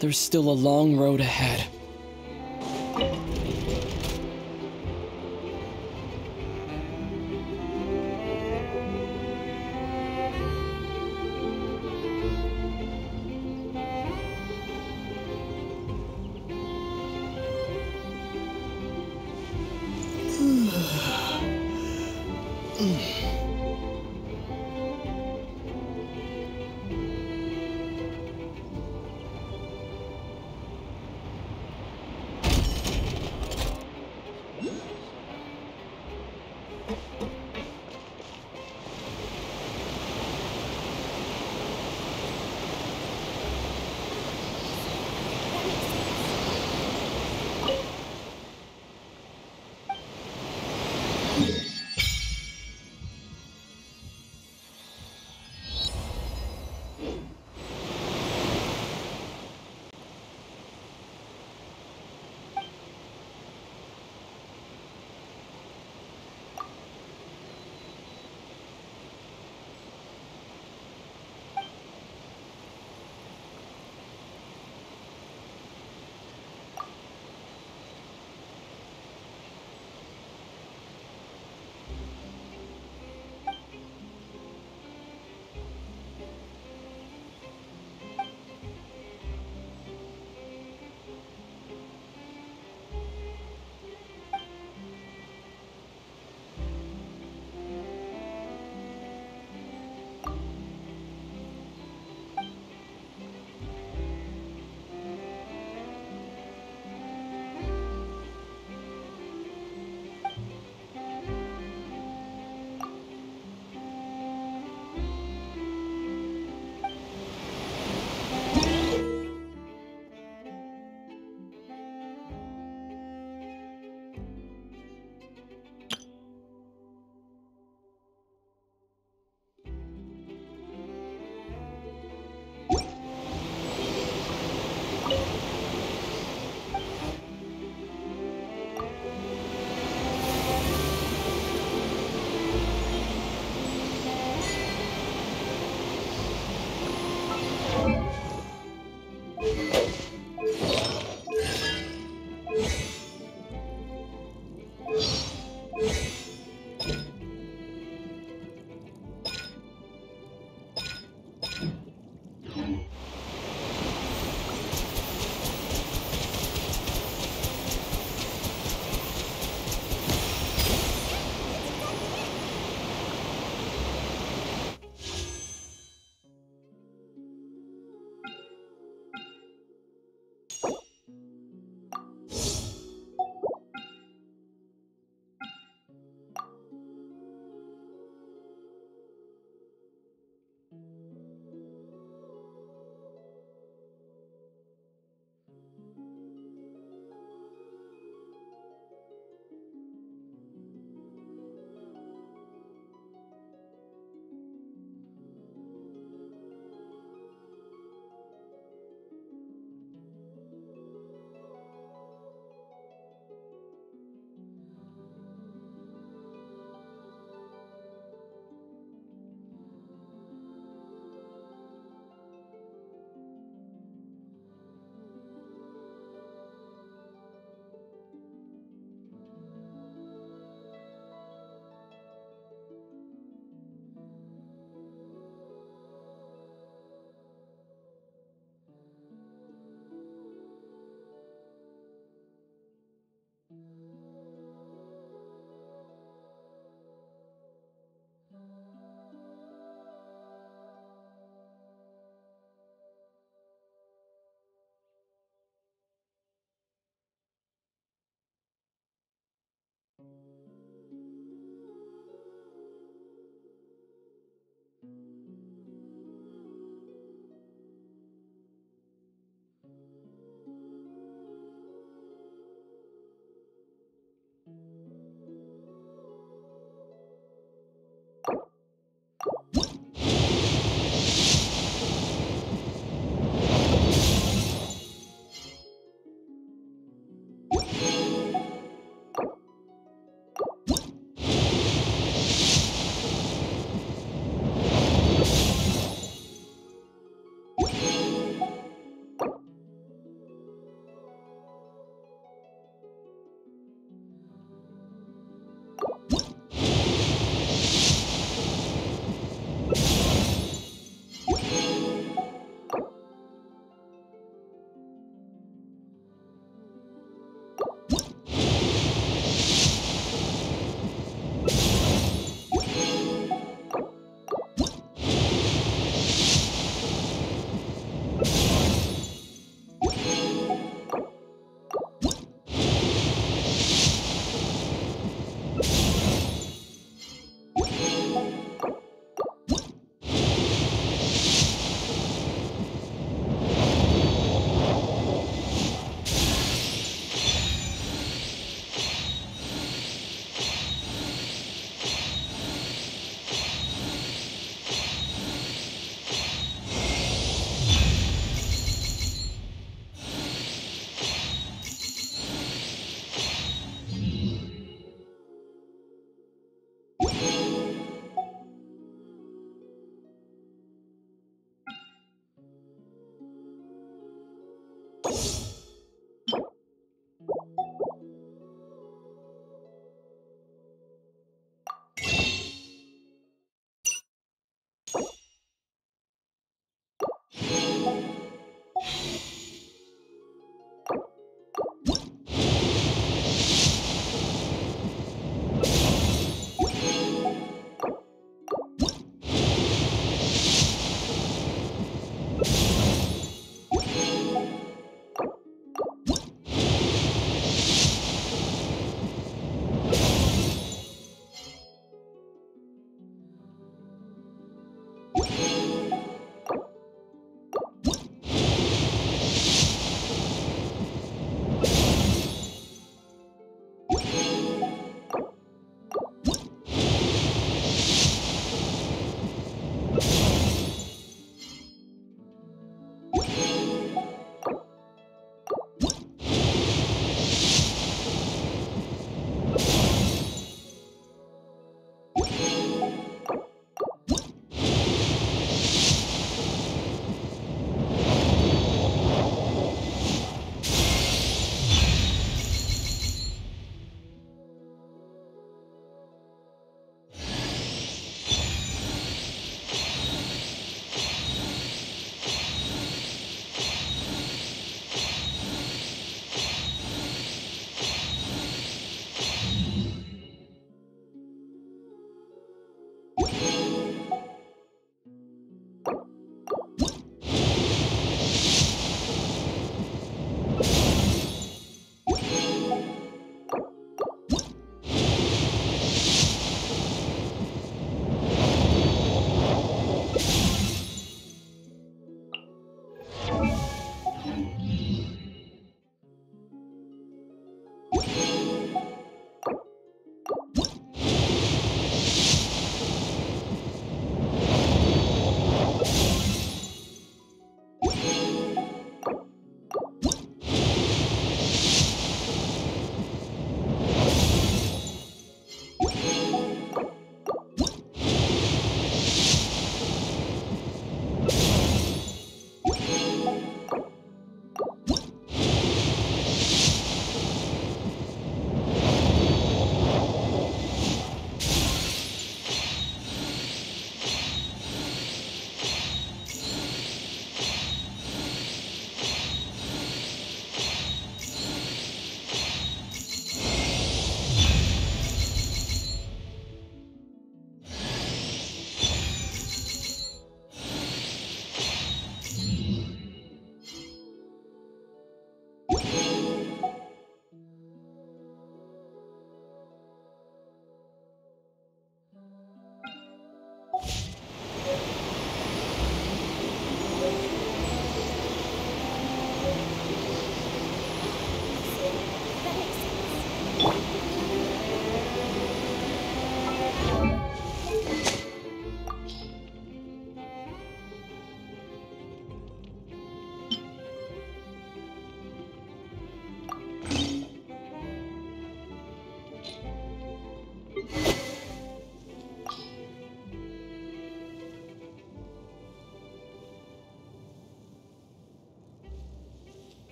There's still a long road ahead.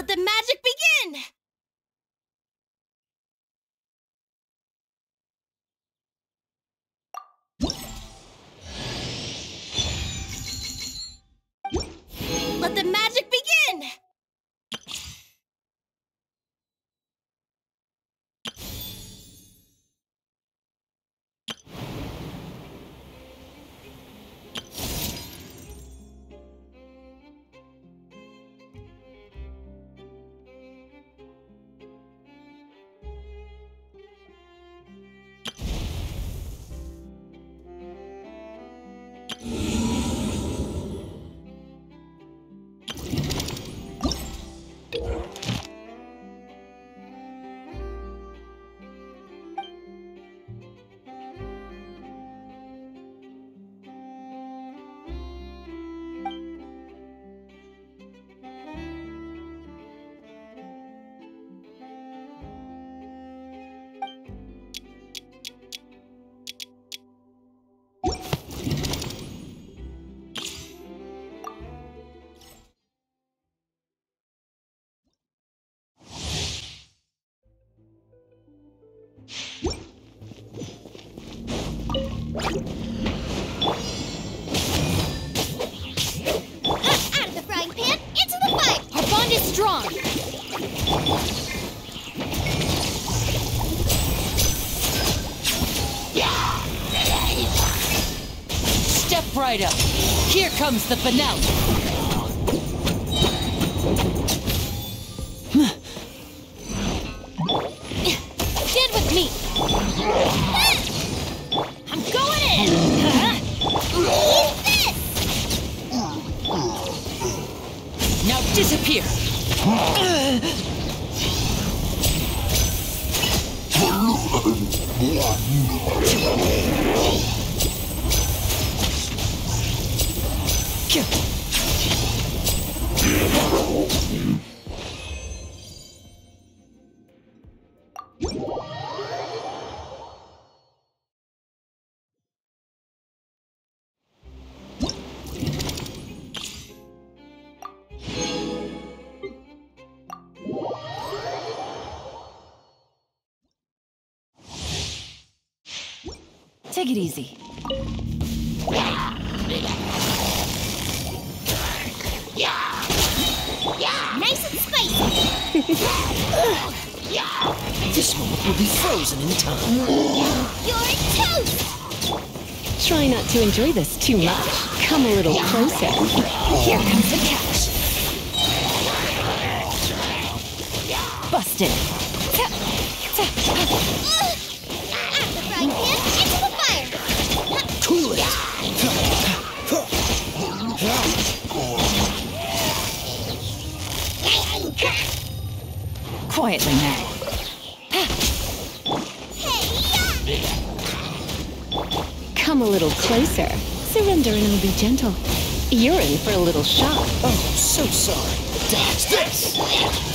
Let the magic begin! Here comes the finale. easy. Nice and spicy. this moment will be frozen in time. You're toast! Try not to enjoy this too much. Come a little closer. Here comes gentle. You're in for a little shock. Oh, so sorry. Dodge this!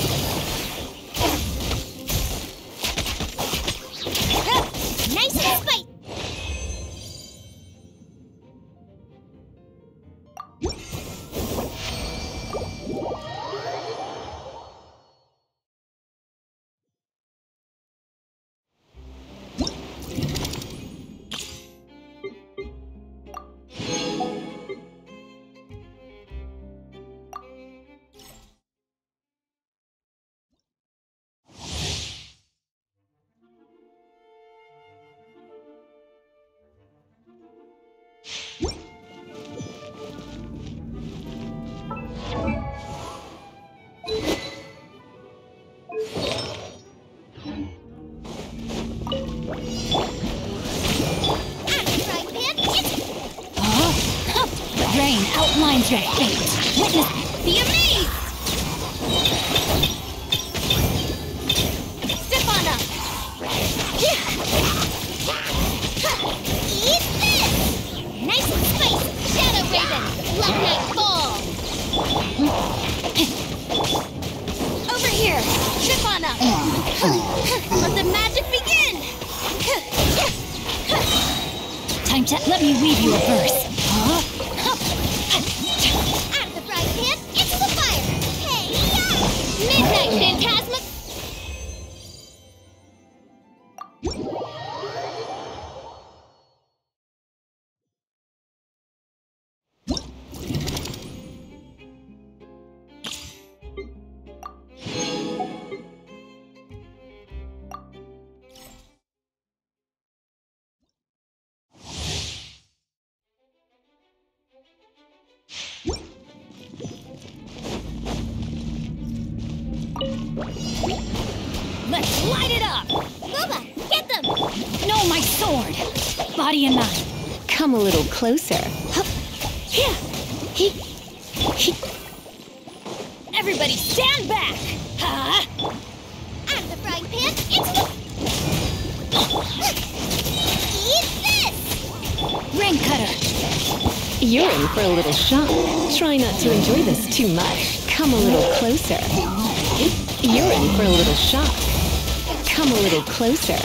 Body and mind. Come a little closer. Hup. Here! He, he, Everybody stand back! Huh? Out of the frying pan into the... Eat this! Ring cutter! you're in for a little shock. Try not to enjoy this too much. Come a little closer. You're in for a little shock. Come a little closer.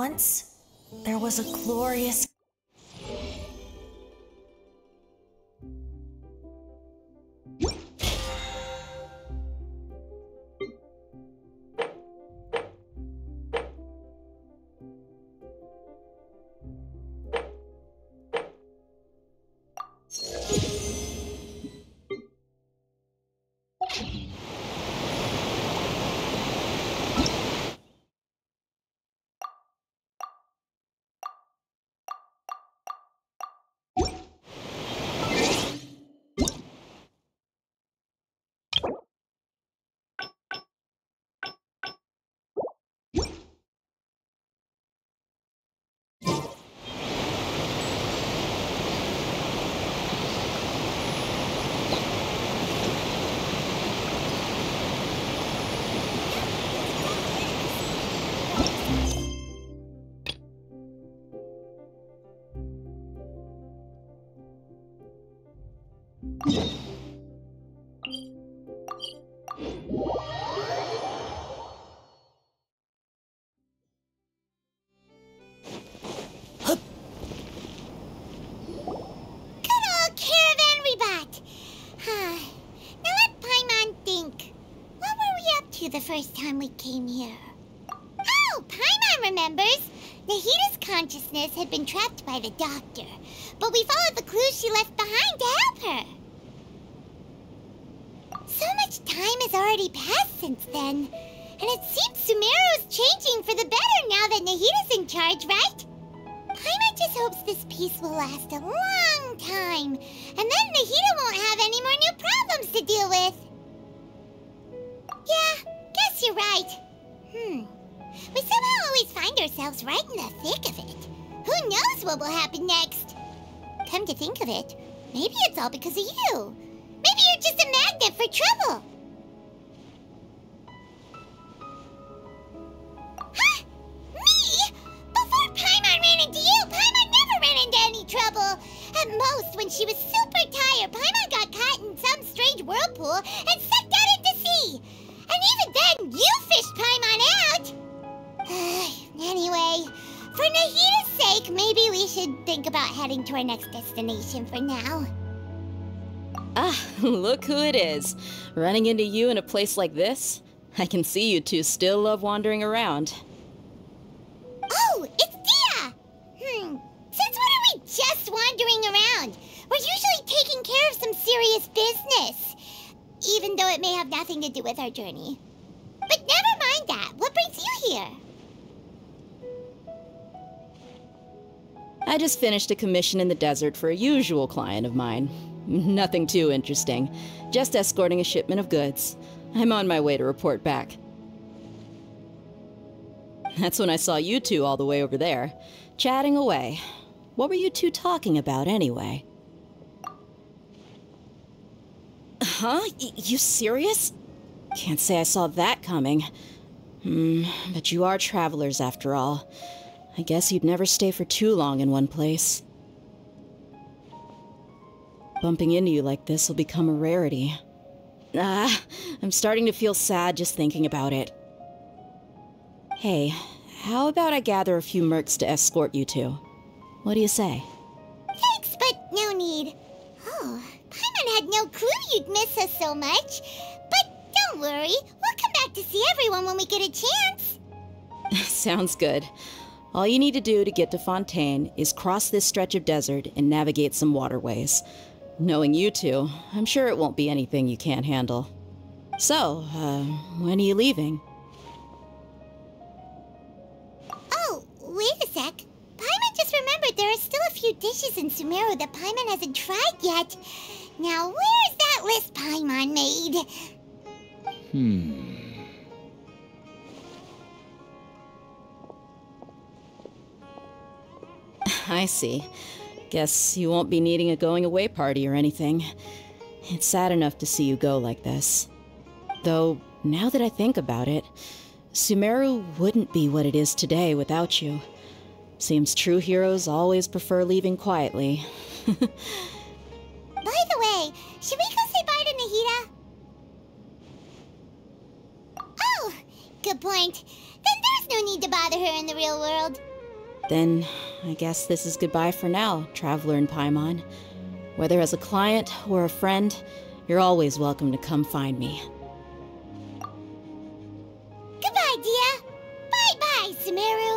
Once there was a glorious. The first time we came here? Oh, Paimon remembers! Nahida's consciousness had been trapped by the doctor, but we followed the clues she left behind to help her. Time has already passed since then, and it seems Sumeru's changing for the better now that Nahida's in charge, right? Paimon just hopes this peace will last a long time, and then Nahida won't have any more new problems to deal with. Yeah, guess you're right. Hmm. We somehow always find ourselves right in the thick of it. Who knows what will happen next? Come to think of it, maybe it's all because of you. Maybe you're just a magnet for trouble. Ran into you, Paimon never ran into any trouble. At most, when she was super tired, Paimon got caught in some strange whirlpool and sucked out into sea. And even then, you fished Paimon out. anyway, for Nahida's sake, maybe we should think about heading to our next destination for now. Ah, look who it is. Running into you in a place like this? I can see you two still love wandering around. Oh, it's Dehya! Hmm, since when are we just wandering around? We're usually taking care of some serious business. even though it may have nothing to do with our journey. But never mind that. What brings you here? I just finished a commission in the desert for a usual client of mine. Nothing too interesting. Just escorting a shipment of goods. I'm on my way to report back. That's when I saw you two all the way over there, chatting away. What were you two talking about anyway? Huh? Y- you serious? Can't say I saw that coming. Hmm, but you are travelers after all. I guess you'd never stay for too long in one place. Bumping into you like this will become a rarity. Ah, I'm starting to feel sad just thinking about it. Hey, how about I gather a few mercs to escort you two? What do you say? Thanks, but no need. Oh, Paimon had no clue you'd miss us so much. But don't worry, we'll come back to see everyone when we get a chance. Sounds good. All you need to do to get to Fontaine is cross this stretch of desert and navigate some waterways. Knowing you two, I'm sure it won't be anything you can't handle. So, uh, when are you leaving? Wait a sec. Paimon just remembered there are still a few dishes in Sumeru that Paimon hasn't tried yet. Now, where's that list Paimon made? Hmm. I see. Guess you won't be needing a going away party or anything. It's sad enough to see you go like this. Though, now that I think about it, Sumeru wouldn't be what it is today without you. Seems true heroes always prefer leaving quietly. By the way, should we go say bye to Nahida? Oh, good point. Then there's no need to bother her in the real world. Then, I guess this is goodbye for now, Traveler in Paimon. Whether as a client or a friend, you're always welcome to come find me. Bye-bye,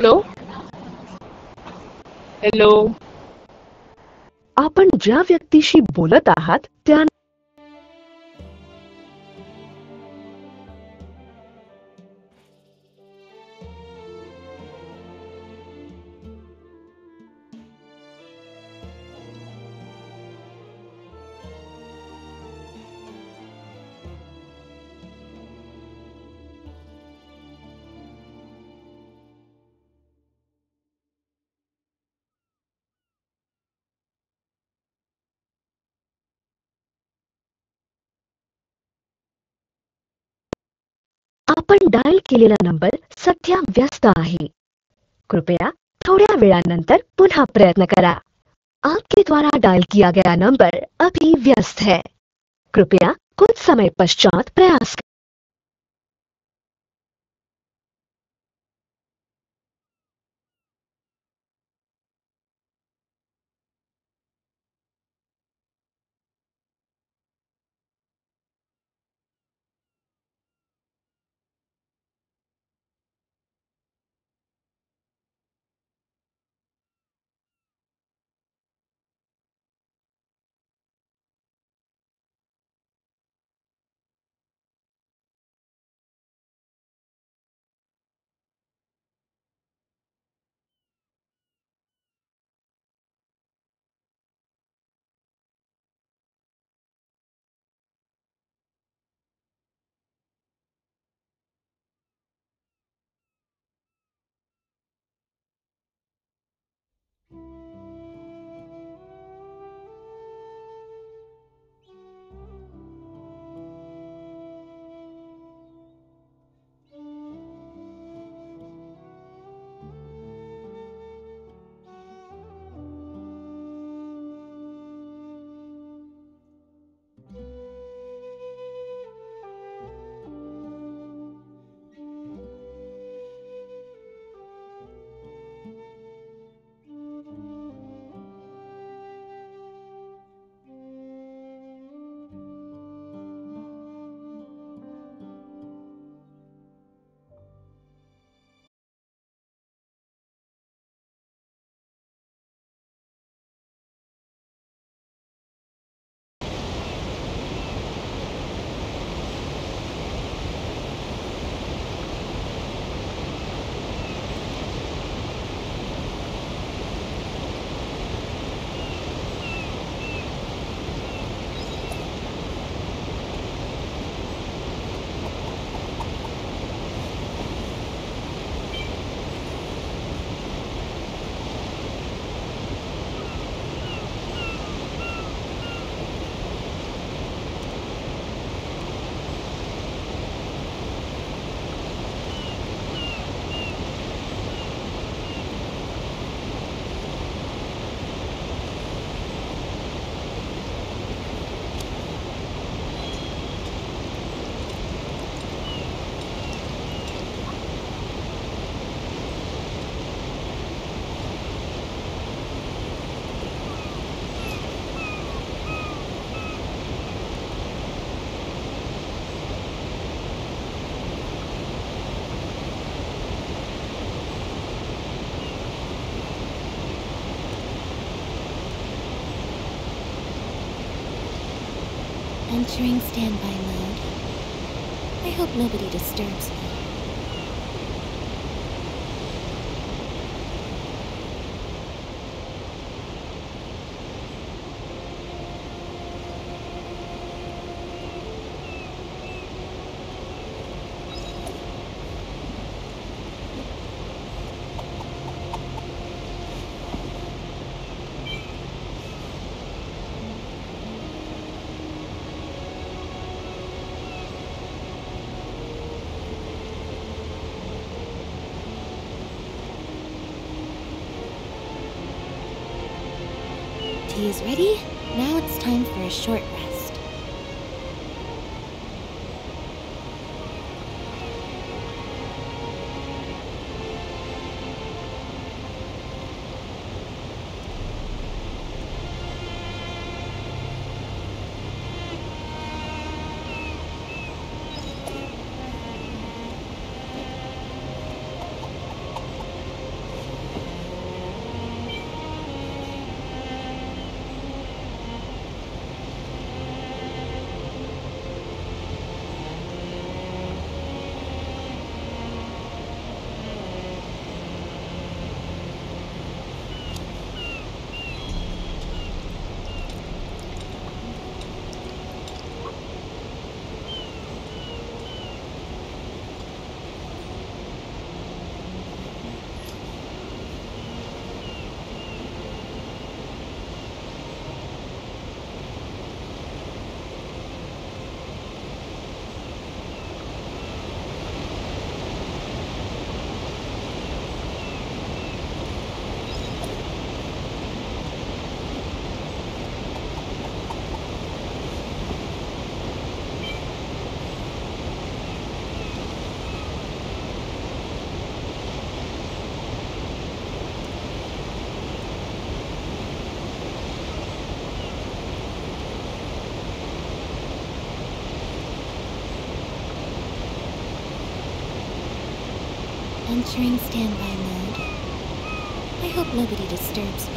hello hello आपण ज्या व्यक्तीशी बोलत आहात त्या केलेला number सध्या व्यस्त आहे. कृपया थोड्या वेळानंतर पुनः प्रयत्न करा. आपके द्वारा डायल किया गया नंबर अभी व्यस्त है. कृपया कुछ समय पश्चात प्रयास Entering standby mode. I hope nobody disturbs me. Is ready. Now it's time for a short rest. Entering standby mode. I hope nobody disturbs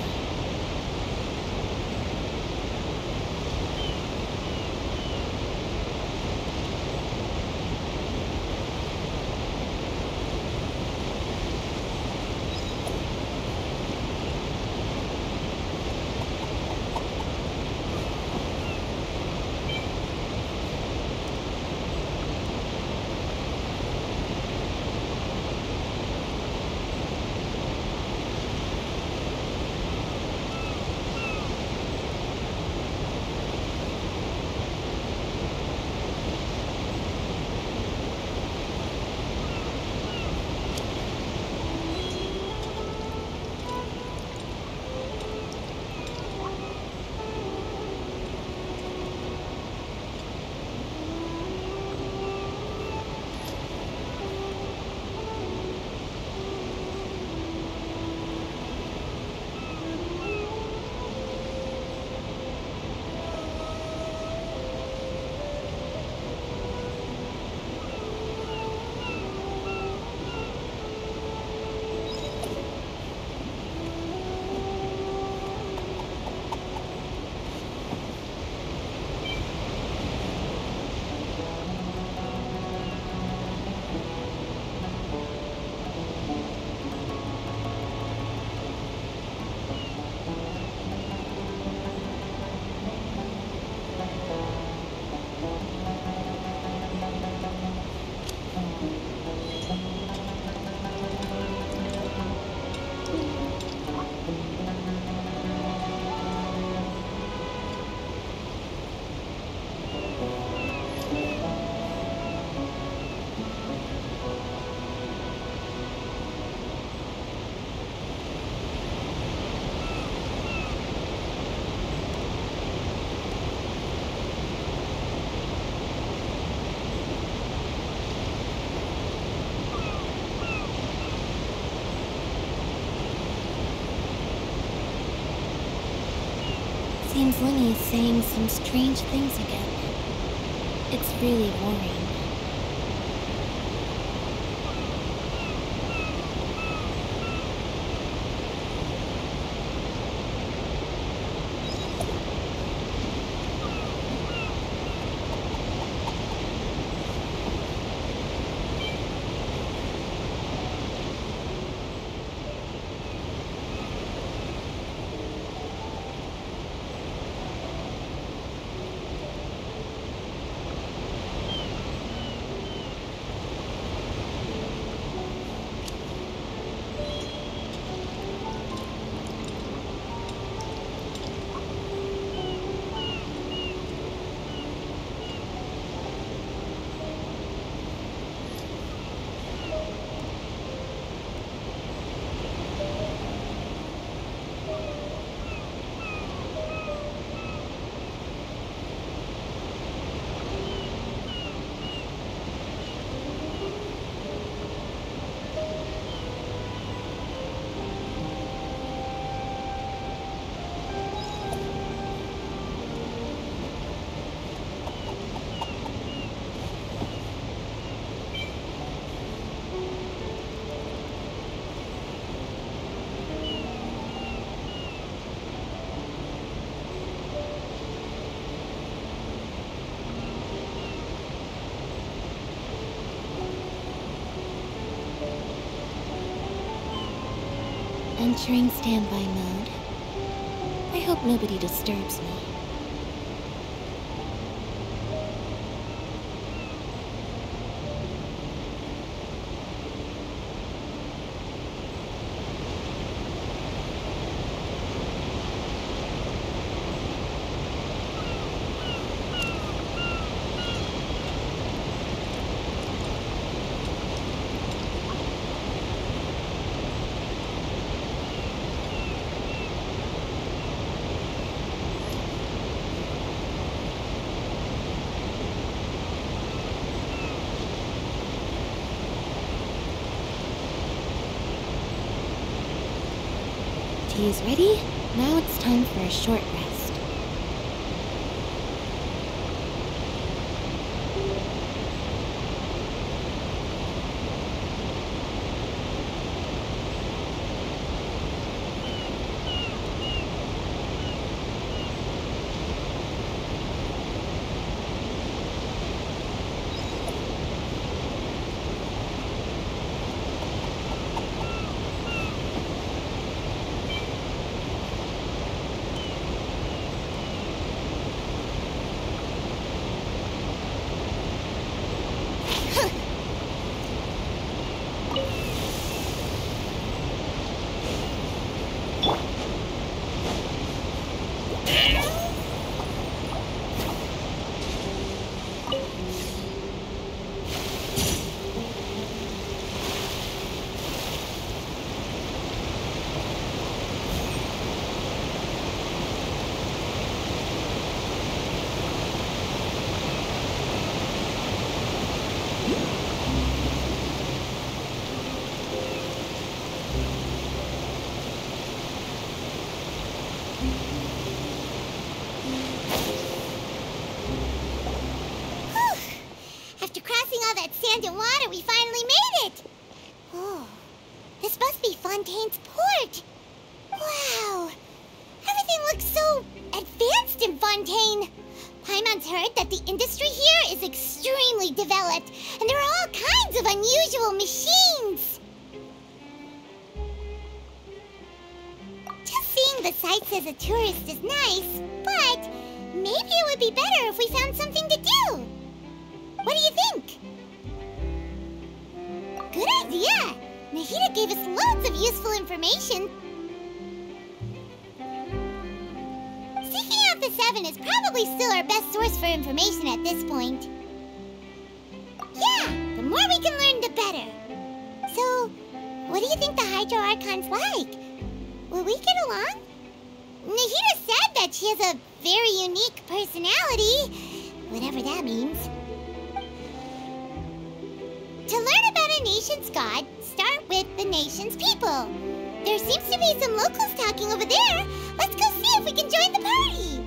Seems is saying some strange things again. It's really worrying. Entering standby mode. I hope nobody disturbs me. Is ready. Now it's time for a short rest. After crossing all that sand and water, we finally made it! Oh, this must be some locals talking over there. Let's go see if we can join the party.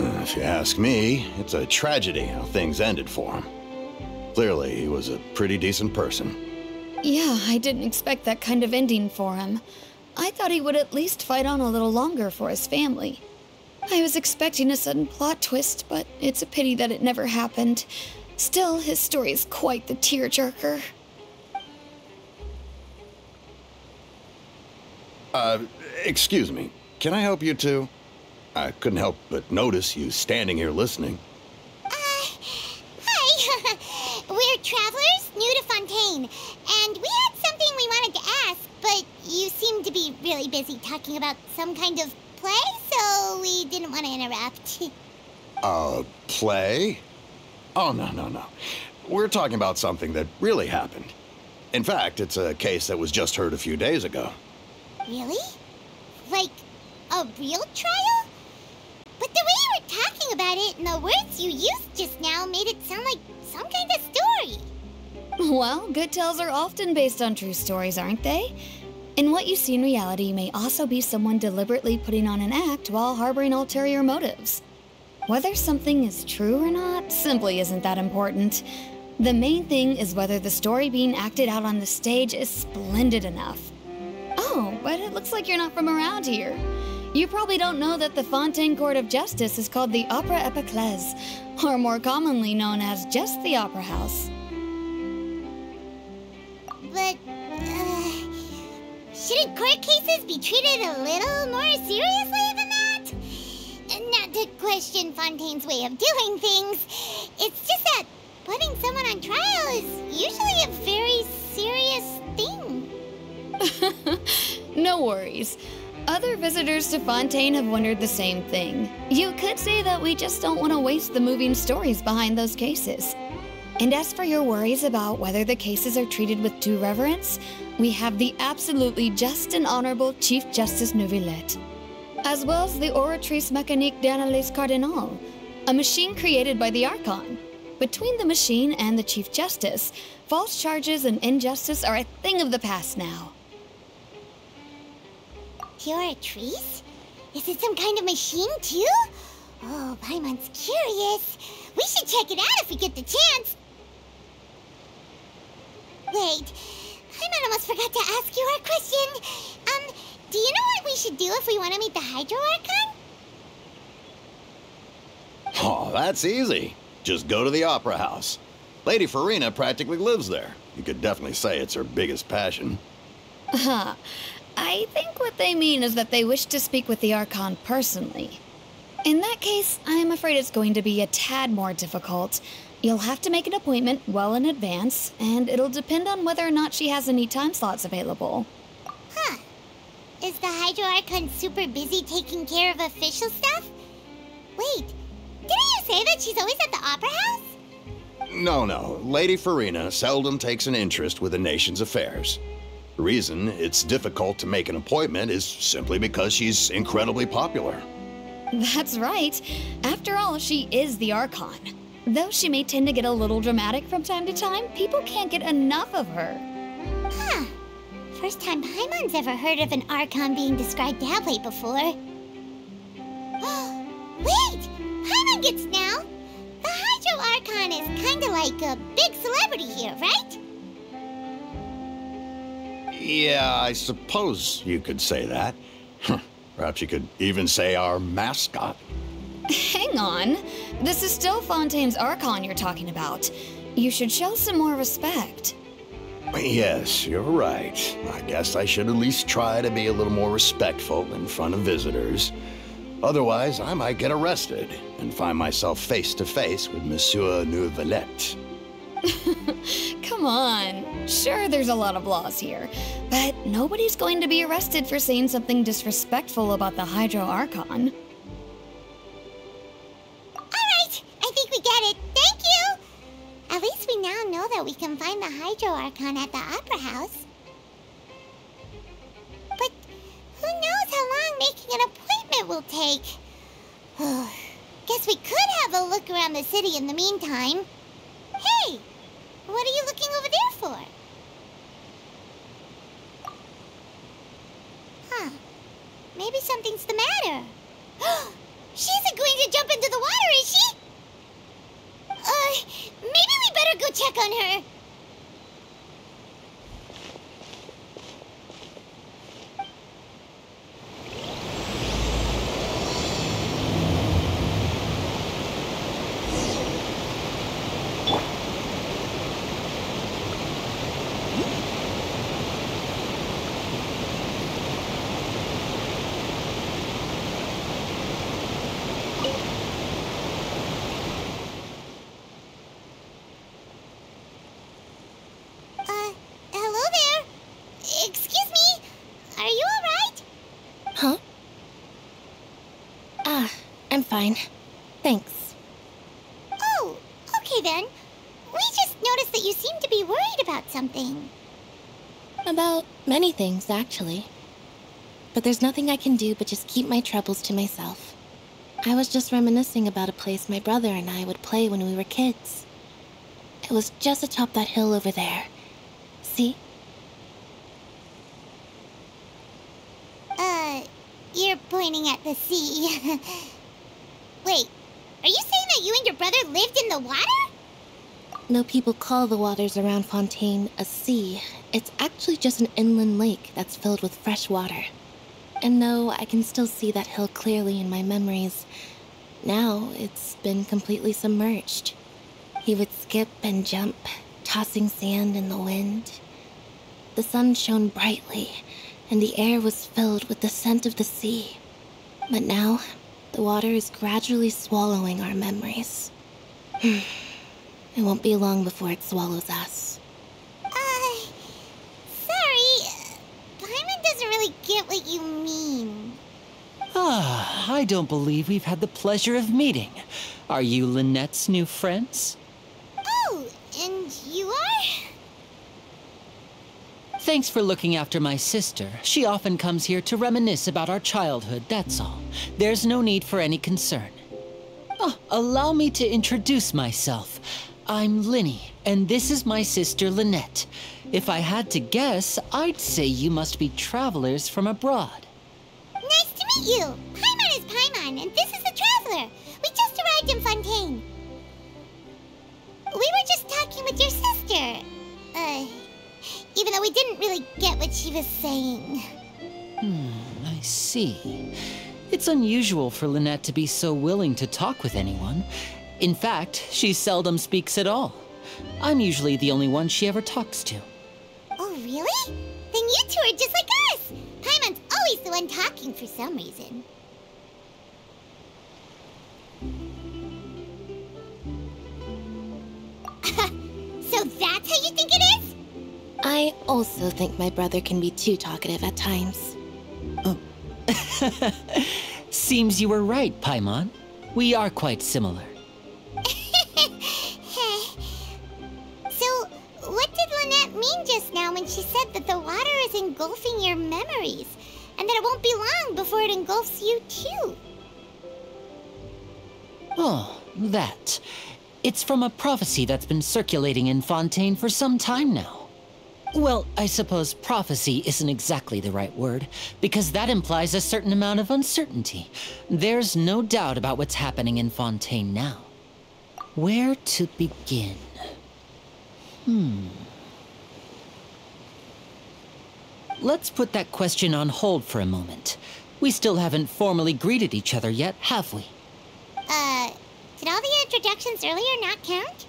Uh, if you ask me, it's a tragedy how things ended for him. Clearly, he was a pretty decent person. Yeah, I didn't expect that kind of ending for him. I thought he would at least fight on a little longer for his family. I was expecting a sudden plot twist, but it's a pity that it never happened. Still, his story is quite the tearjerker. Uh, excuse me. Can I help you two? I couldn't help but notice you standing here listening. Uh, hi. We're travelers new to Fontaine, and we had something we wanted to ask, but you seem to be really busy talking about some kind of play, so we didn't want to interrupt. Uh, play? Oh, no, no, no. We're talking about something that really happened. In fact, it's a case that was just heard a few days ago. really? Like a real trial? But the way you were talking about it and the words you used just now made it sound like some kind of story. Well, good tales are often based on true stories, aren't they? And what you see in reality may also be someone deliberately putting on an act while harboring ulterior motives. Whether something is true or not simply isn't that important. The main thing is whether the story being acted out on the stage is splendid enough. Oh, but it looks like you're not from around here. You probably don't know that the Fontaine Court of Justice is called the Opera Epiclese, or more commonly known as just the Opera House. But, shouldn't court cases be treated a little more seriously than that? Not to question Fontaine's way of doing things, it's just that putting someone on trial is usually a very serious thing. no worries. Other visitors to Fontaine have wondered the same thing. You could say that we just don't want to waste the moving stories behind those cases. And as for your worries about whether the cases are treated with due reverence, we have the absolutely just and honorable Chief Justice Neuvillette, as well as the Oratrice Mécanique d'Analyse Cardinal, a machine created by the Archon. Between the machine and the Chief Justice, false charges and injustice are a thing of the past now. Oratrice? Is it some kind of machine, too? Oh, Paimon's curious. We should check it out if we get the chance. Wait, Paimon almost forgot to ask you our question. Um, do you know what we should do if we want to meet the Hydro Archon? Oh, that's easy. Just go to the Opera House. Lady Furina practically lives there. You could definitely say it's her biggest passion. Huh. I think what they mean is that they wish to speak with the Archon personally. In that case, I'm afraid it's going to be a tad more difficult. You'll have to make an appointment well in advance, and it'll depend on whether or not she has any time slots available. Huh. Is the Hydro Archon super busy taking care of official stuff? Wait, didn't you say that she's always at the Opera House? No, no. Lady Furina seldom takes an interest with the nation's affairs. The reason it's difficult to make an appointment is simply because she's incredibly popular. That's right. After all, she is the Archon. Though she may tend to get a little dramatic from time to time, people can't get enough of her. Huh. First time Paimon's ever heard of an Archon being described that way before. Wait! Paimon gets now! The Hydro Archon is kinda like a big celebrity here, right? Yeah, I suppose you could say that. Perhaps you could even say our mascot. Hang on. This is still Fontaine's Archon you're talking about. You should show some more respect. Yes, you're right. I guess I should at least try to be a little more respectful in front of visitors. Otherwise, I might get arrested and find myself face to face with Monsieur Neuvillette. Come on. Sure, there's a lot of laws here, but nobody's going to be arrested for saying something disrespectful about the Hydro Archon. Get it. Thank you! At least we now know that we can find the Hydro Archon at the Opera House. But who knows how long making an appointment will take? Oh, guess we could have a look around the city in the meantime. Hey! What are you looking over there for? Huh. Maybe something's the matter. she isn't going to jump into the water, is she? Uh, maybe we better go check on her. Uh, hello there. Excuse me. Are you alright? Huh? Ah, I'm fine. Thanks. Oh, okay then. We just noticed that you seem to be worried about something. About many things, actually. But there's nothing I can do but just keep my troubles to myself. I was just reminiscing about a place my brother and I would play when we were kids. It was just atop that hill over there. See? Uh, you're pointing at the sea. Wait, are you saying that you and your brother lived in the water? No people call the waters around Fontaine a sea. It's actually just an inland lake that's filled with fresh water. And though I can still see that hill clearly in my memories, now it's been completely submerged. He would skip and jump, tossing sand in the wind. The sun shone brightly, and the air was filled with the scent of the sea. But now, the water is gradually swallowing our memories. it won't be long before it swallows us. Uh, sorry. Paimon doesn't really get what you mean. Ah, I don't believe we've had the pleasure of meeting. Are you Lynette's new friends? Oh, and you are? Thanks for looking after my sister. She often comes here to reminisce about our childhood, that's all. There's no need for any concern. Oh, allow me to introduce myself. I'm Lyney, and this is my sister Lynette. If I had to guess, I'd say you must be travelers from abroad. Nice to meet you. Paimon is Paimon, and this is the Traveler. We just arrived in Fontaine. We were just talking with your sister. Uh, even though we didn't really get what she was saying. Hmm, I see. It's unusual for Lynette to be so willing to talk with anyone. In fact, she seldom speaks at all. I'm usually the only one she ever talks to. Oh, really? Then you two are just like us. Paimon's always the one talking for some reason. so that's how you think it is? I also think my brother can be too talkative at times. Oh. Seems you were right, Paimon. We are quite similar. so, what did Lynette mean just now when she said that the water is engulfing your memories? And that it won't be long before it engulfs you too? Oh, that. It's from a prophecy that's been circulating in Fontaine for some time now. Well, I suppose prophecy isn't exactly the right word, because that implies a certain amount of uncertainty. There's no doubt about what's happening in Fontaine now. Where to begin? Hmm. Let's put that question on hold for a moment. We still haven't formally greeted each other yet, have we? Uh, did all the introductions earlier not count?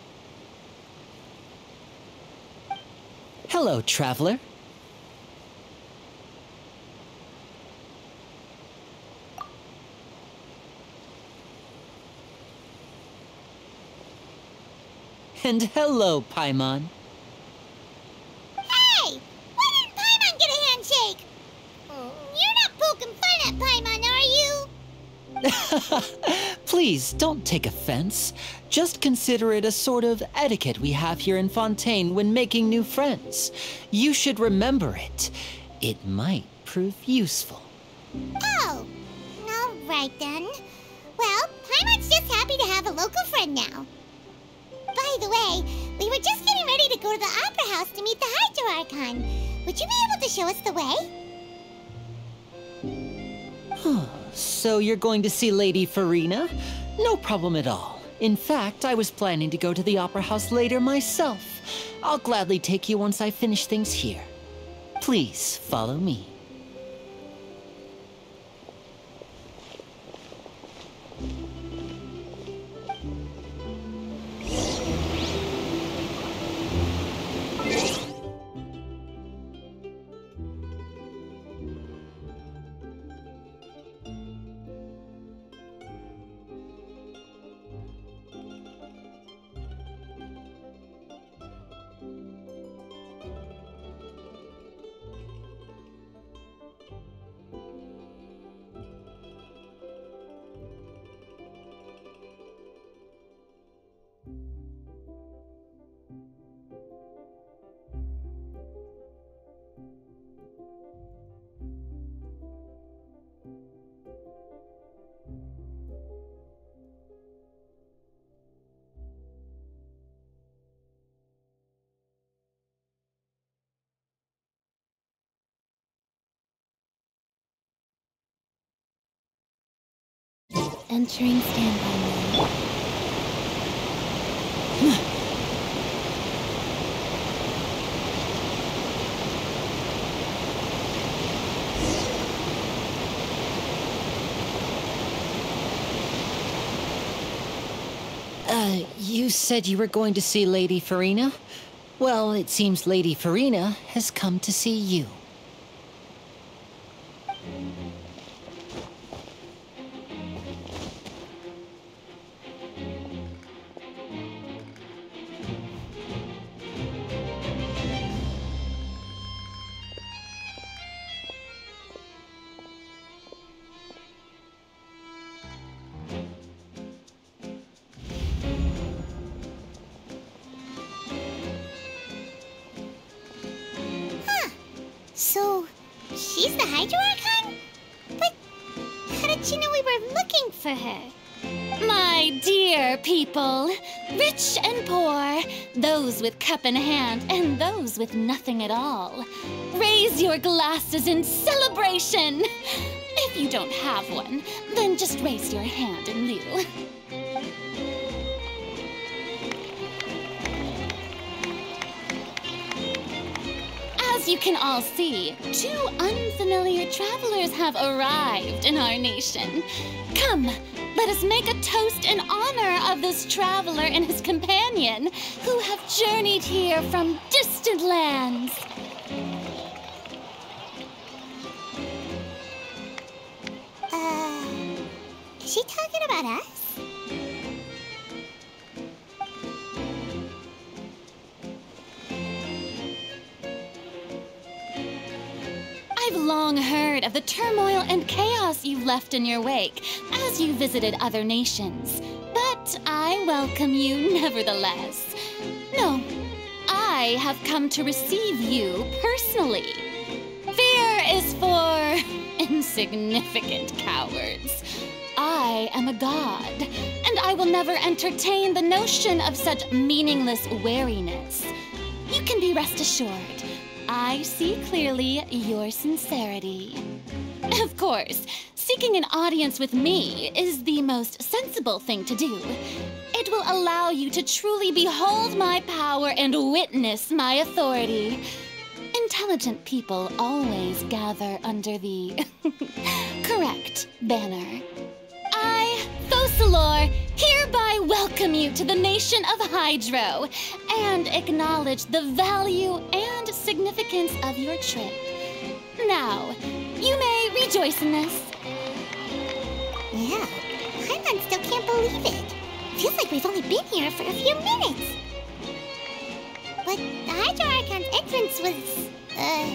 Hello, traveler. And hello, Paimon. Hey! Why didn't Paimon get a handshake? Mm, you're not poking fun at Paimon? Please, don't take offense. Just consider it a sort of etiquette we have here in Fontaine when making new friends. You should remember it. It might prove useful. Oh, all right then. Well, Paimon's just happy to have a local friend now. By the way, we were just getting ready to go to the Opera House to meet the Hydro Archon. Would you be able to show us the way? So you're going to see Lady Furina? No problem at all. In fact, I was planning to go to the Opera House later myself. I'll gladly take you once I finish things here. Please follow me. Venturing standby mode. Uh, you said you were going to see Lady Furina? Well, it seems Lady Furina has come to see you. She's the Hydro Archon? But how did she know we were looking for her? My dear people, rich and poor, those with cup in hand and those with nothing at all, raise your glasses in celebration. If you don't have one, then just raise your hand in lieu. As you can all see, two unfamiliar travelers have arrived in our nation. Come, let us make a toast in honor of this traveler and his companion who have journeyed here from distant lands. Uh, is she talking about us? The turmoil and chaos you've left in your wake as you visited other nations. But I welcome you nevertheless. No, I have come to receive you personally. Fear is for insignificant cowards. I am a god, and I will never entertain the notion of such meaningless wariness. You can be rest assured, I see clearly your sincerity. Of course, seeking an audience with me is the most sensible thing to do. It will allow you to truly behold my power and witness my authority. Intelligent people always gather under the correct banner. I, Focalors, hereby welcome you to the nation of Hydro and acknowledge the value and significance of your trip. Now, you may rejoice in this. Yeah, Paimon still can't believe it. Feels like we've only been here for a few minutes. But the Hydro Archon's entrance was, uh,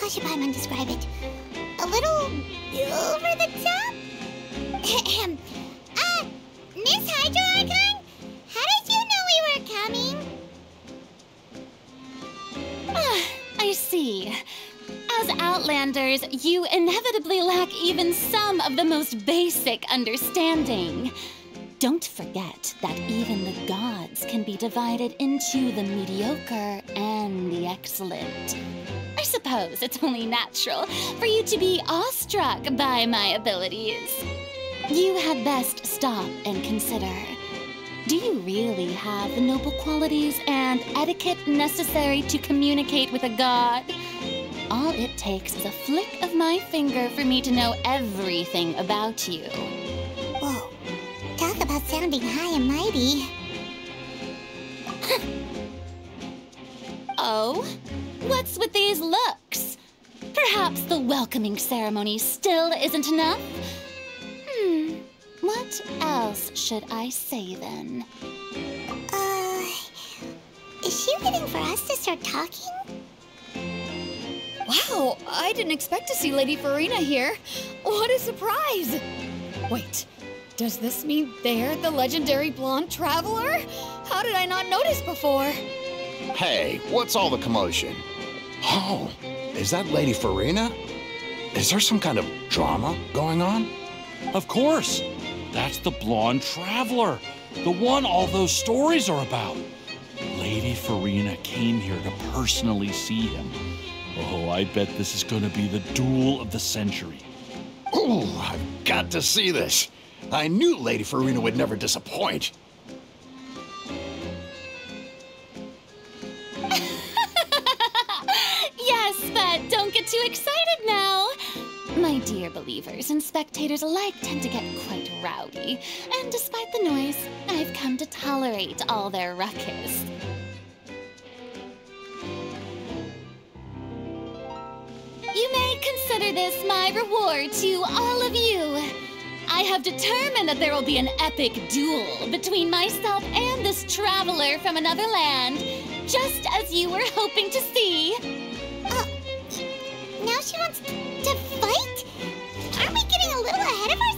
how should Paimon describe it? A little over the top? Ahem. uh, Miss Hydro Archon? How did you know we were coming? Ah, I see. As Outlanders, you inevitably lack even some of the most basic understanding. Don't forget that even the gods can be divided into the mediocre and the excellent. I suppose it's only natural for you to be awestruck by my abilities. You had best stop and consider. Do you really have the noble qualities and etiquette necessary to communicate with a god? All it takes is a flick of my finger for me to know everything about you. Whoa, talk about sounding high and mighty. Oh? What's with these looks? Perhaps the welcoming ceremony still isn't enough? Hmm, what else should I say then? Uh, is she waiting for us to start talking? Wow, I didn't expect to see Lady Furina here. What a surprise! Wait, does this mean they're the legendary blonde traveler? How did I not notice before? Hey, what's all the commotion? Oh, is that Lady Furina? Is there some kind of drama going on? Of course. That's the blonde traveler. The one all those stories are about. Lady Farina came here to personally see him. Oh, I bet this is going to be the duel of the century. Ooh, I've got to see this. I knew Lady Furina would never disappoint. yes, but don't get too excited now. My dear believers and spectators alike tend to get quite rowdy, and despite the noise, I've come to tolerate all their ruckus. You may consider this my reward to all of you. I have determined that there will be an epic duel between myself and this traveler from another land, just as you were hoping to see. Uh, now she wants to fight? Aren't we getting a little ahead of ourselves?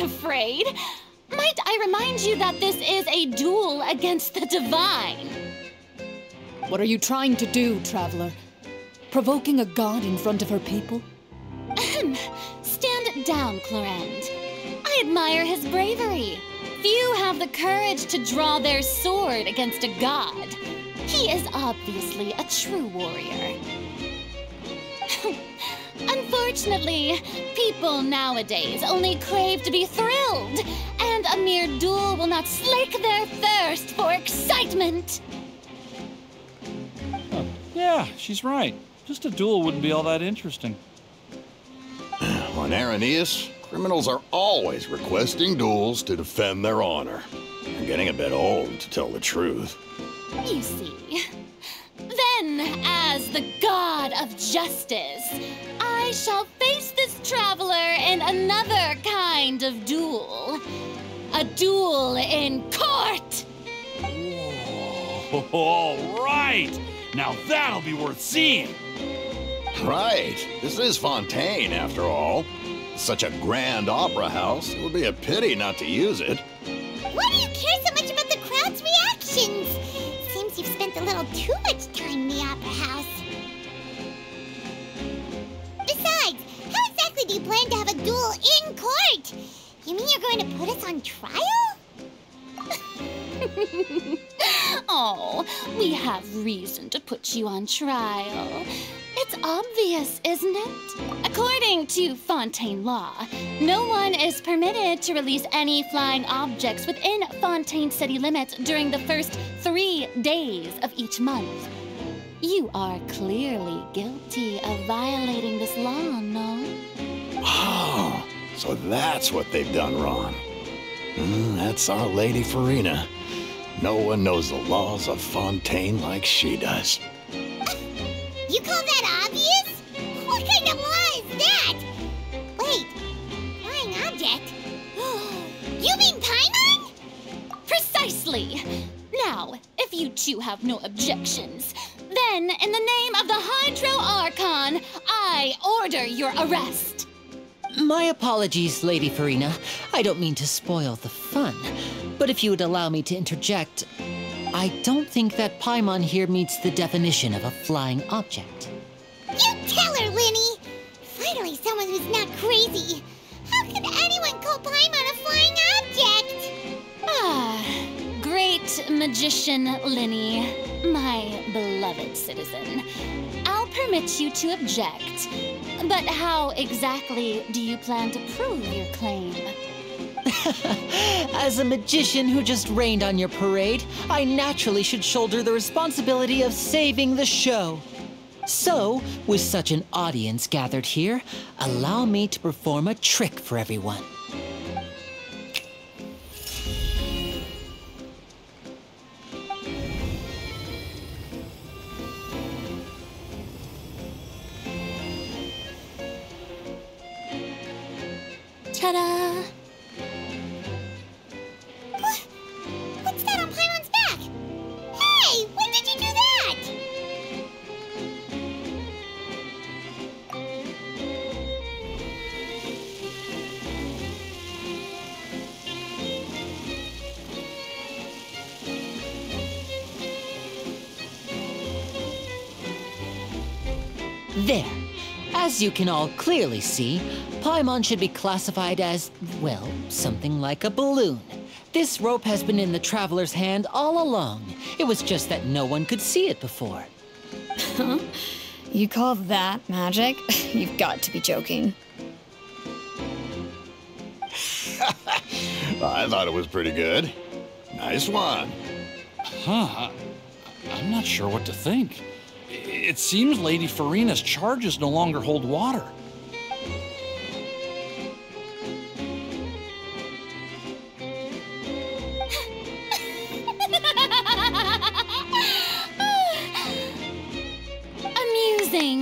Not afraid? Might I remind you that this is a duel against the divine? What are you trying to do, traveler? Provoking a god in front of her people? Ahem. Stand down, Clorinde. I admire his bravery. Few have the courage to draw their sword against a god. He is obviously a true warrior. Unfortunately, people nowadays only crave to be thrilled, and a mere duel will not slake their thirst for excitement. Yeah, she's right. Just a duel wouldn't be all that interesting. On Araneus, criminals are always requesting duels to defend their honor. I'm getting a bit old, to tell the truth. You see. Then, as the god of justice, I shall face this traveler in another kind of duel. A duel in court! All right! Now that'll be worth seeing! Right. This is Fontaine, after all. Such a grand opera house. It would be a pity not to use it. Why do you care so much about the crowd's reactions? Little too much time in the opera house. Besides, how exactly do you plan to have a duel in court? You mean you're going to put us on trial? oh, we have reason to put you on trial. It's obvious, isn't it? According to Fontaine law, no one is permitted to release any flying objects within Fontaine city limits during the first three days of each month. You are clearly guilty of violating this law, no? Oh, so that's what they've done wrong. Mm, that's our Lady Furina. No one knows the laws of Fontaine like she does. You call that obvious? What kind of law is that? Wait, flying object? you mean Paimon? Precisely! Now, if you two have no objections, then in the name of the Hydro Archon, I order your arrest. My apologies, Lady Furina. I don't mean to spoil the fun. But if you would allow me to interject, I don't think that Paimon here meets the definition of a flying object. You tell her, Lyney! Finally, someone who's not crazy. How could anyone call Paimon a flying object? Ah, great magician Lyney, my beloved citizen. I'll permit you to object. But how exactly do you plan to prove your claim? As a magician who just rained on your parade, I naturally should shoulder the responsibility of saving the show. So, with such an audience gathered here, allow me to perform a trick for everyone. Ta-da! There. As you can all clearly see, Paimon should be classified as, well, something like a balloon. This rope has been in the traveler's hand all along. It was just that no one could see it before. Huh? You call that magic? You've got to be joking. I thought it was pretty good. Nice one. Huh. I'm not sure what to think. It seems Lady Furina's charges no longer hold water. amusing.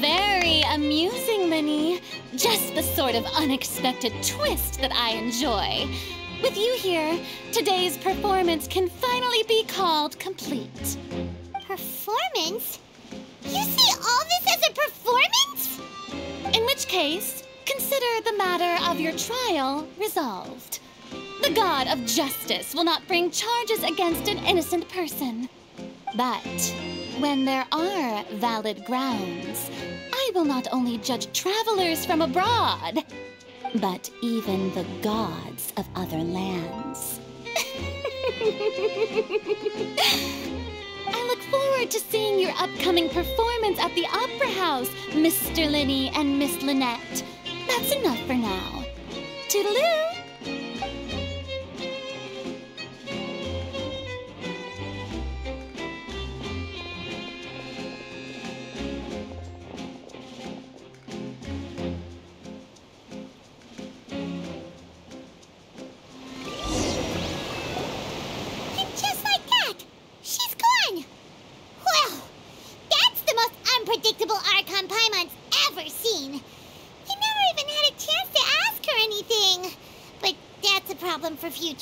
Very amusing, Lyney. Just the sort of unexpected twist that I enjoy. With you here, today's performance can finally be called complete. Performance? You see all this as a performance? In which case, consider the matter of your trial resolved. The god of justice will not bring charges against an innocent person. But when there are valid grounds, I will not only judge travelers from abroad, but even the gods of other lands. Forward to seeing your upcoming performance at the Opera House, Mr. Lyney and Miss Lynette. That's enough for now. Toodaloo!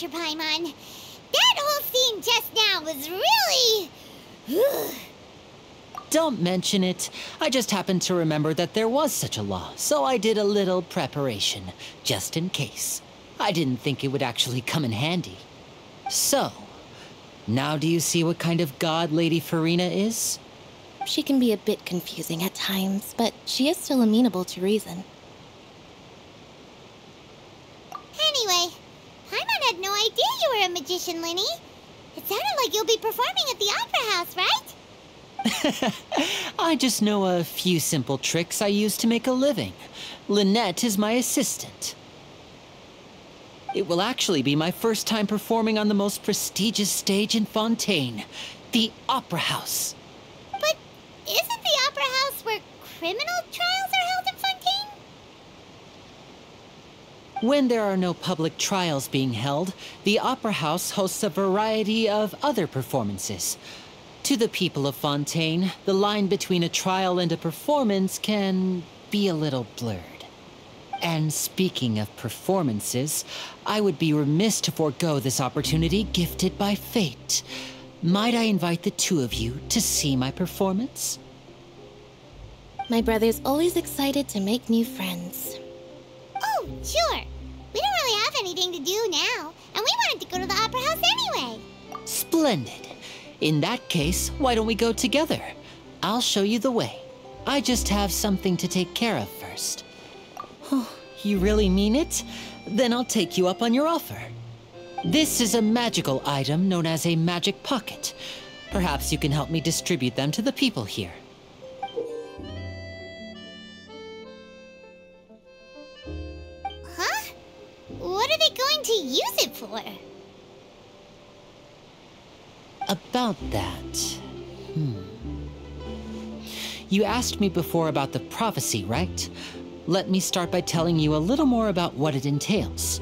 Problem for future Paimon. That whole scene just now was really... Don't mention it. I just happened to remember that there was such a law, so I did a little preparation, just in case. I didn't think it would actually come in handy. So, now do you see what kind of god Lady Furina is? She can be a bit confusing at times, but she is still amenable to reason. Anyway, Paimon had no idea you were a magician, Lyney. It sounded like you'll be performing at the Opera House, right? I just know a few simple tricks I use to make a living. Lynette is my assistant. It will actually be my first time performing on the most prestigious stage in Fontaine, the Opera House. But isn't the Opera House where criminal trials are held in Fontaine? When there are no public trials being held, the Opera House hosts a variety of other performances. To the people of Fontaine, the line between a trial and a performance can be a little blurred. And speaking of performances, I would be remiss to forego this opportunity gifted by fate. Might I invite the two of you to see my performance? My brother's always excited to make new friends. Oh, sure. We don't really have anything to do now, and we wanted to go to the Opera House anyway. Splendid. In that case, why don't we go together? I'll show you the way. I just have something to take care of first. Oh, you really mean it? Then I'll take you up on your offer. This is a magical item known as a magic pocket. Perhaps you can help me distribute them to the people here. Are they going to use it for? About that. Hmm. You asked me before about the prophecy, right? Let me start by telling you a little more about what it entails.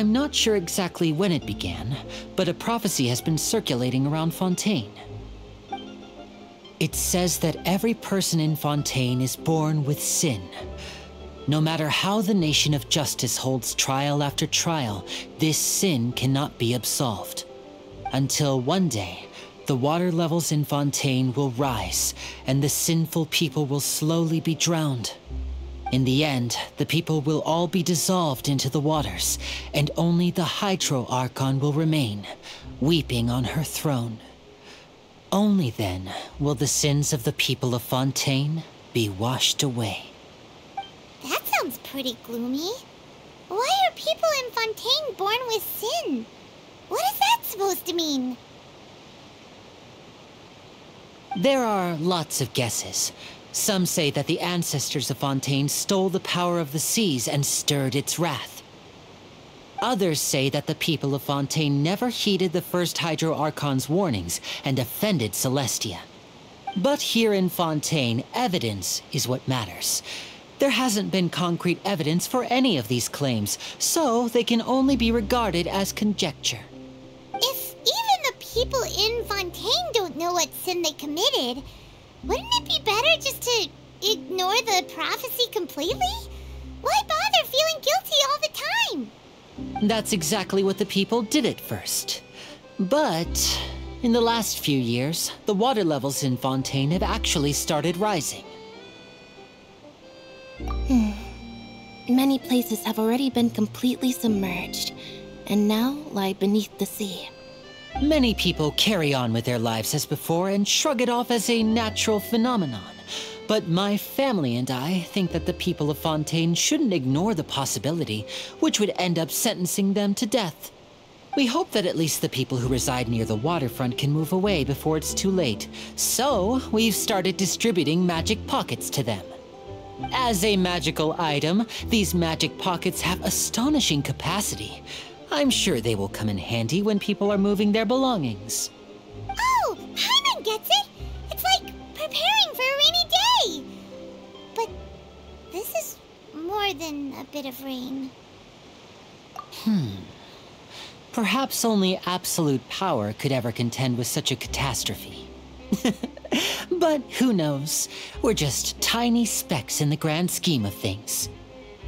I'm not sure exactly when it began, but a prophecy has been circulating around Fontaine. It says that every person in Fontaine is born with sin. No matter how the nation of justice holds trial after trial, this sin cannot be absolved. Until one day, the water levels in Fontaine will rise, and the sinful people will slowly be drowned. In the end, the people will all be dissolved into the waters, and only the Hydro Archon will remain, weeping on her throne. Only then will the sins of the people of Fontaine be washed away. That sounds pretty gloomy. Why are people in Fontaine born with sin? What is that supposed to mean? There are lots of guesses. Some say that the ancestors of Fontaine stole the power of the seas and stirred its wrath. Others say that the people of Fontaine never heeded the first Hydro Archon's warnings and offended Celestia. But here in Fontaine, evidence is what matters. There hasn't been concrete evidence for any of these claims, so they can only be regarded as conjecture. If even the people in Fontaine don't know what sin they committed, wouldn't it be better just to ignore the prophecy completely? Why bother feeling guilty all the time? That's exactly what the people did at first. But in the last few years, the water levels in Fontaine have actually started rising. Hmm. Many places have already been completely submerged, and now lie beneath the sea. Many people carry on with their lives as before and shrug it off as a natural phenomenon. But my family and I think that the people of Fontaine shouldn't ignore the possibility, which would end up sentencing them to death. We hope that at least the people who reside near the waterfront can move away before it's too late. So, we've started distributing magic pockets to them. As a magical item, these magic pockets have astonishing capacity. I'm sure they will come in handy when people are moving their belongings. Oh, Paimon gets it! It's like preparing for a rainy day! But this is more than a bit of rain. Hmm. Perhaps only absolute power could ever contend with such a catastrophe. but who knows? We're just tiny specks in the grand scheme of things.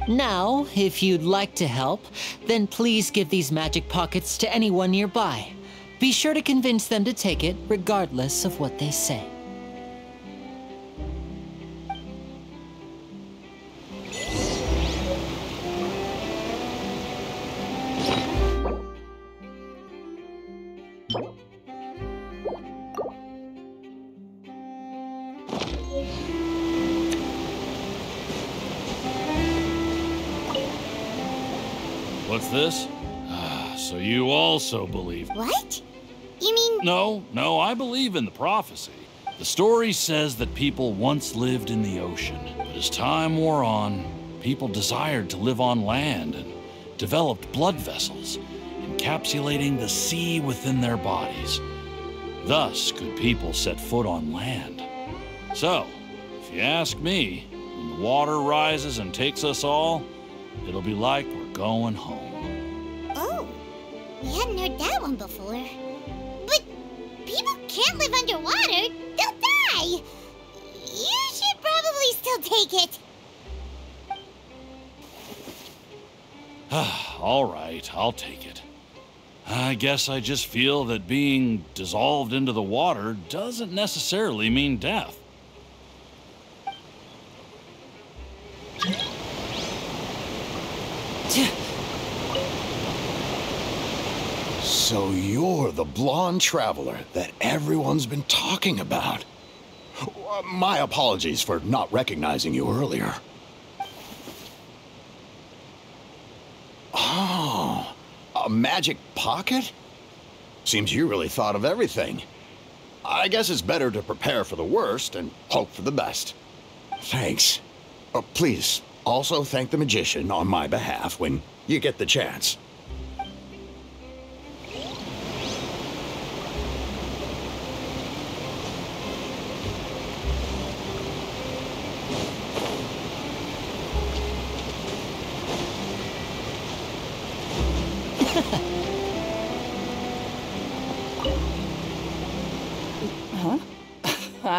Now, if you'd like to help, then please give these magic pockets to anyone nearby. Be sure to convince them to take it, regardless of what they say. What's this? Ah, so you also believe. What? You mean. No, no, I believe in the prophecy. The story says that people once lived in the ocean, but as time wore on, people desired to live on land and developed blood vessels, encapsulating the sea within their bodies. Thus could people set foot on land. So, if you ask me, when the water rises and takes us all, it'll be like we're going home. We hadn't heard that one before. But people can't live underwater. They'll die. You should probably still take it. all right, I'll take it. I guess I just feel that being dissolved into the water doesn't necessarily mean death. So you're the blonde traveler that everyone's been talking about. Uh, My apologies for not recognizing you earlier. Oh, a magic pocket? Seems you really thought of everything. I guess it's better to prepare for the worst and hope for the best. Thanks. Uh, please, also thank the magician on my behalf when you get the chance.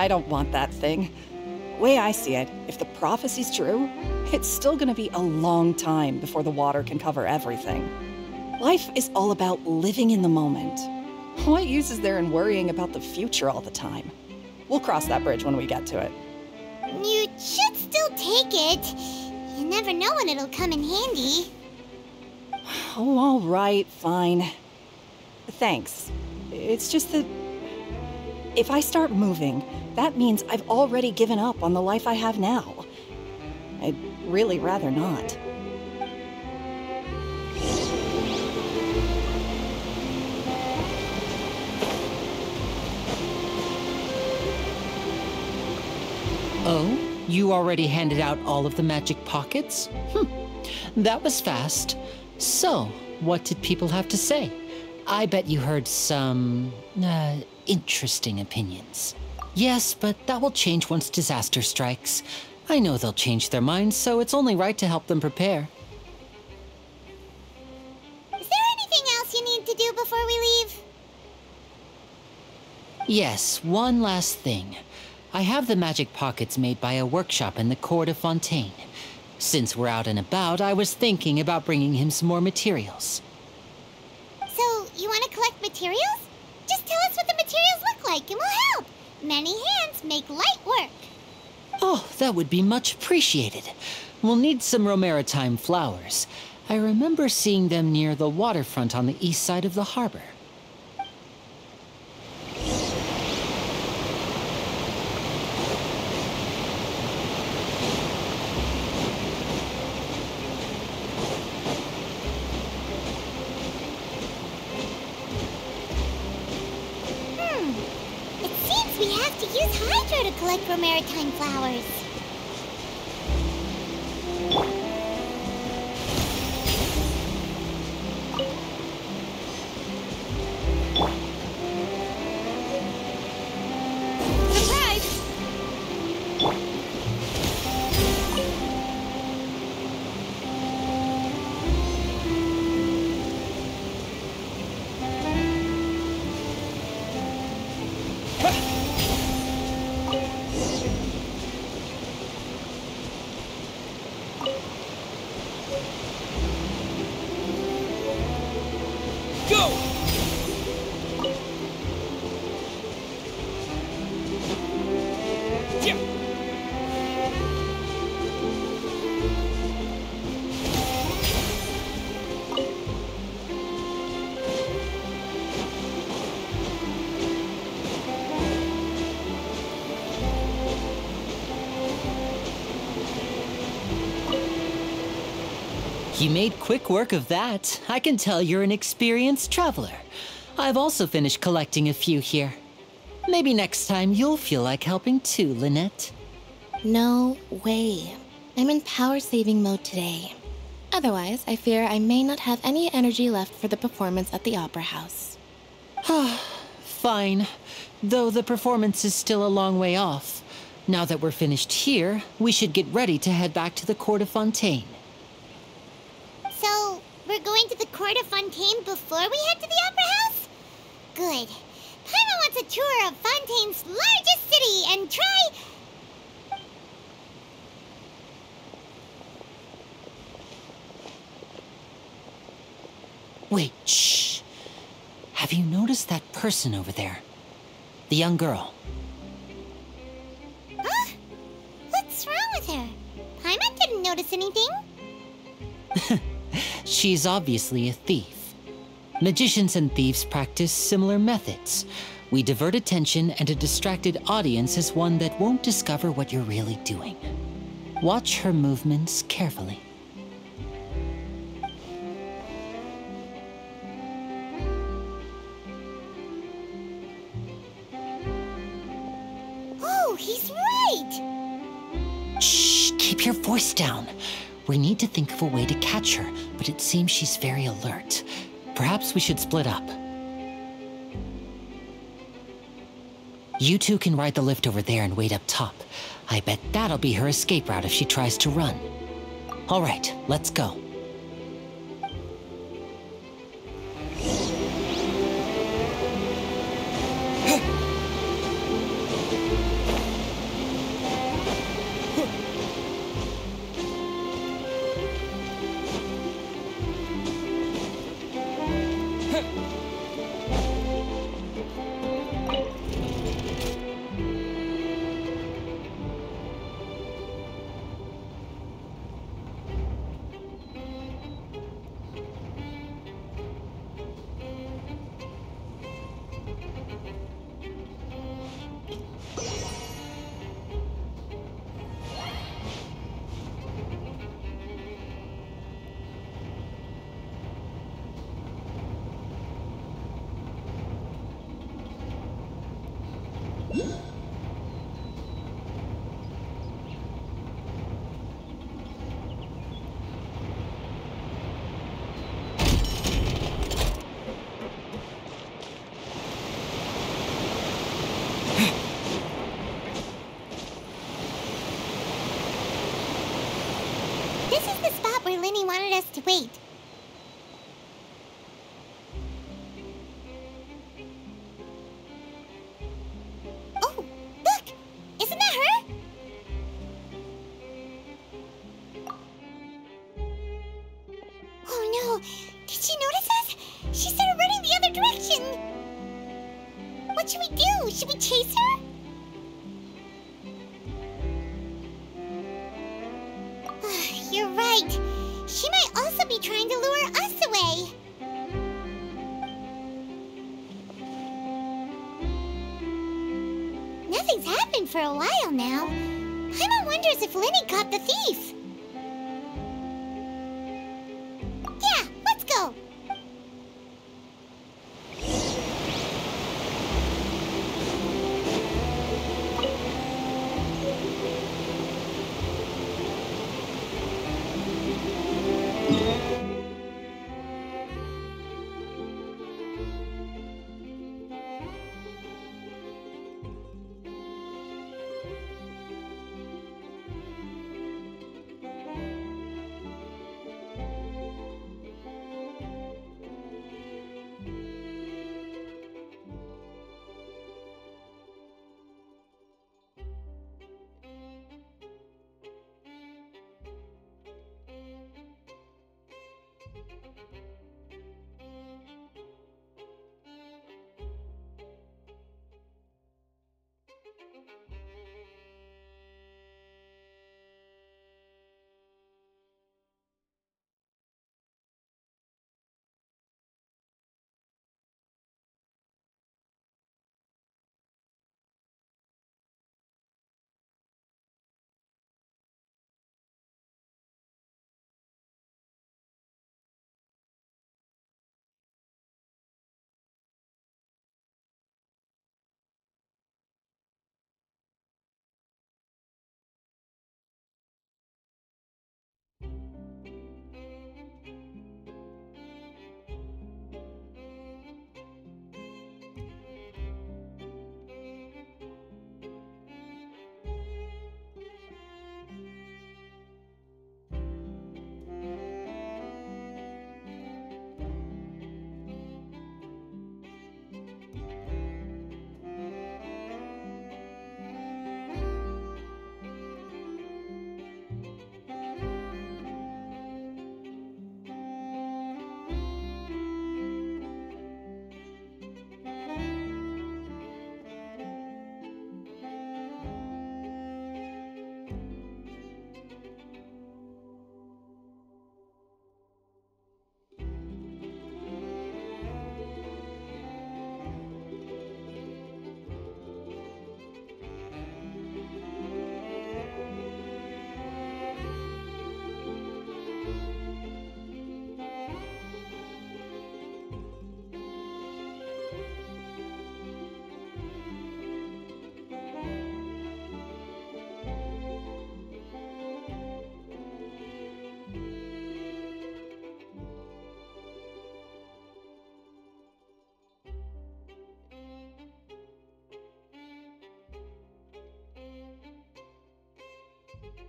I don't want that thing. Way I see it, if the prophecy's true, it's still gonna be a long time before the water can cover everything. Life is all about living in the moment. What use is there in worrying about the future all the time? We'll cross that bridge when we get to it. You should still take it. You never know when it'll come in handy. Oh, all right, fine. Thanks. It's just that if I start moving, that means I've already given up on the life I have now. I'd really rather not. Oh, you already handed out all of the magic pockets? Hm, that was fast. So, what did people have to say? I bet you heard some, uh, interesting opinions. Yes, but that will change once disaster strikes. I know they'll change their minds, so it's only right to help them prepare. Is there anything else you need to do before we leave? Yes, one last thing. I have the magic pockets made by a workshop in the court of Fontaine. Since we're out and about, I was thinking about bringing him some more materials. So, you want to collect materials? Just tell us what the materials look like and we'll help. Many hands make light work. Oh, that would be much appreciated. We'll need some Romaritime flowers. I remember seeing them near the waterfront on the east side of the harbor. Hmm. It seems we have to use Hydro Romaritime flowers. You made quick work of that. I can tell you're an experienced traveler. I've also finished collecting a few here. Maybe next time you'll feel like helping too, Lynette. No way. I'm in power saving mode today. Otherwise, I fear I may not have any energy left for the performance at the Opera House. Fine. Though the performance is still a long way off. Now that we're finished here, we should get ready to head back to the Court of Fontaine. We're going to the Court of Fontaine before we head to the Opera House? Good. Paimon wants a tour of Fontaine's largest city and try... Wait, shh. Have you noticed that person over there? The young girl. Huh? What's wrong with her? Paimon didn't notice anything. She's obviously a thief. Magicians and thieves practice similar methods. We divert attention, and a distracted audience is one that won't discover what you're really doing. Watch her movements carefully. Oh, he's right! Shh, keep your voice down. We need to think of a way to catch her, but it seems she's very alert. Perhaps we should split up. You two can ride the lift over there and wait up top. I bet that'll be her escape route if she tries to run. All right, let's go. If Lyney caught the thief.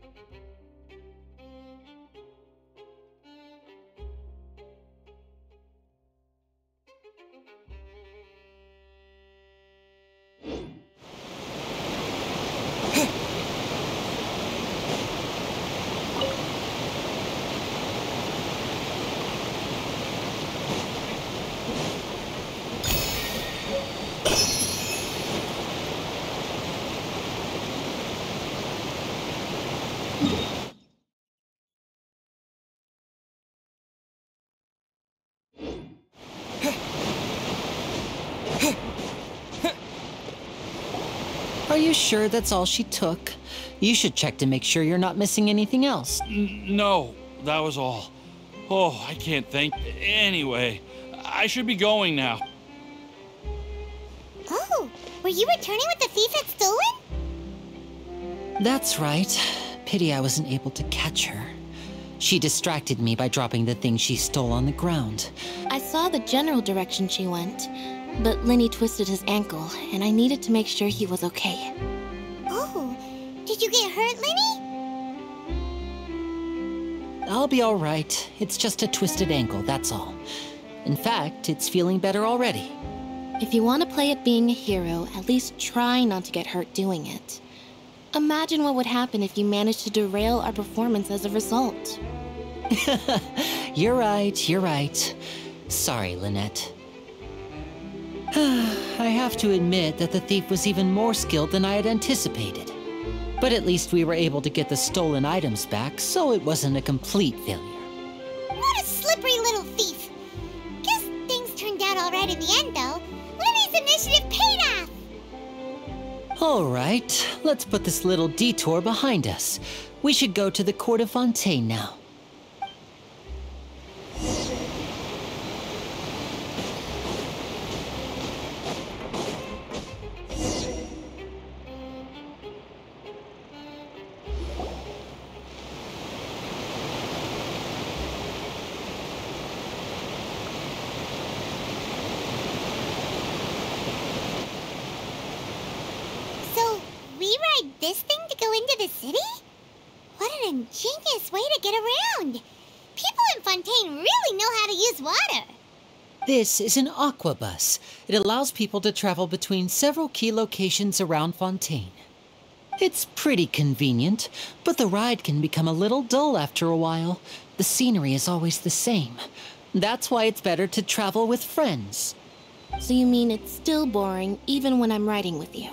Let's go. Are you sure that's all she took? You should check to make sure you're not missing anything else. N- no, that was all. Oh, I can't think. Anyway, I should be going now. Oh, were you returning what the thief had stolen? That's right. Pity I wasn't able to catch her. She distracted me by dropping the thing she stole on the ground. I saw the general direction she went, but Lyney twisted his ankle, and I needed to make sure he was okay. Oh, did you get hurt, Lyney? I'll be all right. It's just a twisted ankle, that's all. In fact, it's feeling better already. If you want to play at being a hero, at least try not to get hurt doing it. Imagine what would happen if you managed to derail our performance as a result. you're right, you're right. Sorry, Lynette. I have to admit that the thief was even more skilled than I had anticipated. But at least we were able to get the stolen items back, so it wasn't a complete failure. What a slippery little thief! Guess things turned out alright in the end, though. Lyney's initiative paid off! All right, let's put this little detour behind us. We should go to the Court of Fontaine now. To the city? What an ingenious way to get around! People in Fontaine really know how to use water! This is an aquabus. It allows people to travel between several key locations around Fontaine. It's pretty convenient, but the ride can become a little dull after a while. The scenery is always the same. That's why it's better to travel with friends. So you mean it's still boring even when I'm riding with you?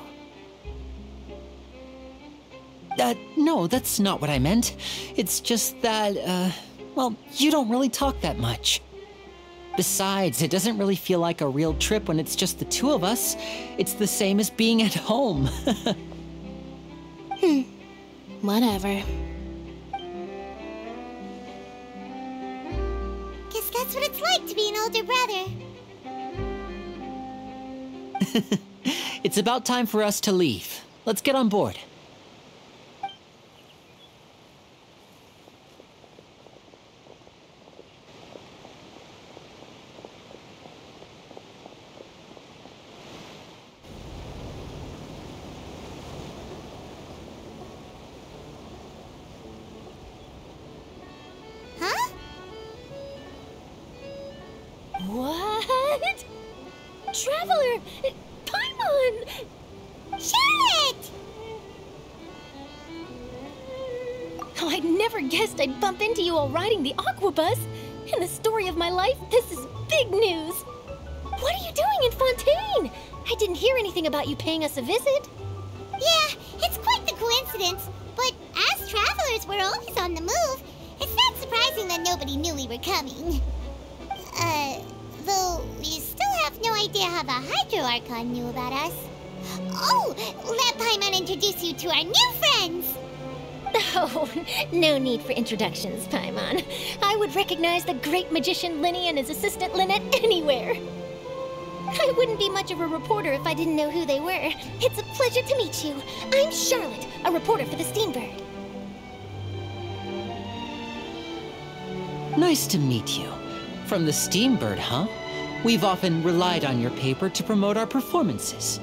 Uh, no, that's not what I meant. It's just that, uh, well, you don't really talk that much. Besides, it doesn't really feel like a real trip when it's just the two of us. It's the same as being at home. hmm. Whatever. Guess that's what it's like to be an older brother. it's about time for us to leave. Let's get on board. Need for introductions, Paimon. I would recognize the great magician Lyney and his assistant Lynette anywhere. I wouldn't be much of a reporter if I didn't know who they were. It's a pleasure to meet you. I'm Charlotte, a reporter for the Steambird. Nice to meet you. From the Steambird, huh? We've often relied on your paper to promote our performances.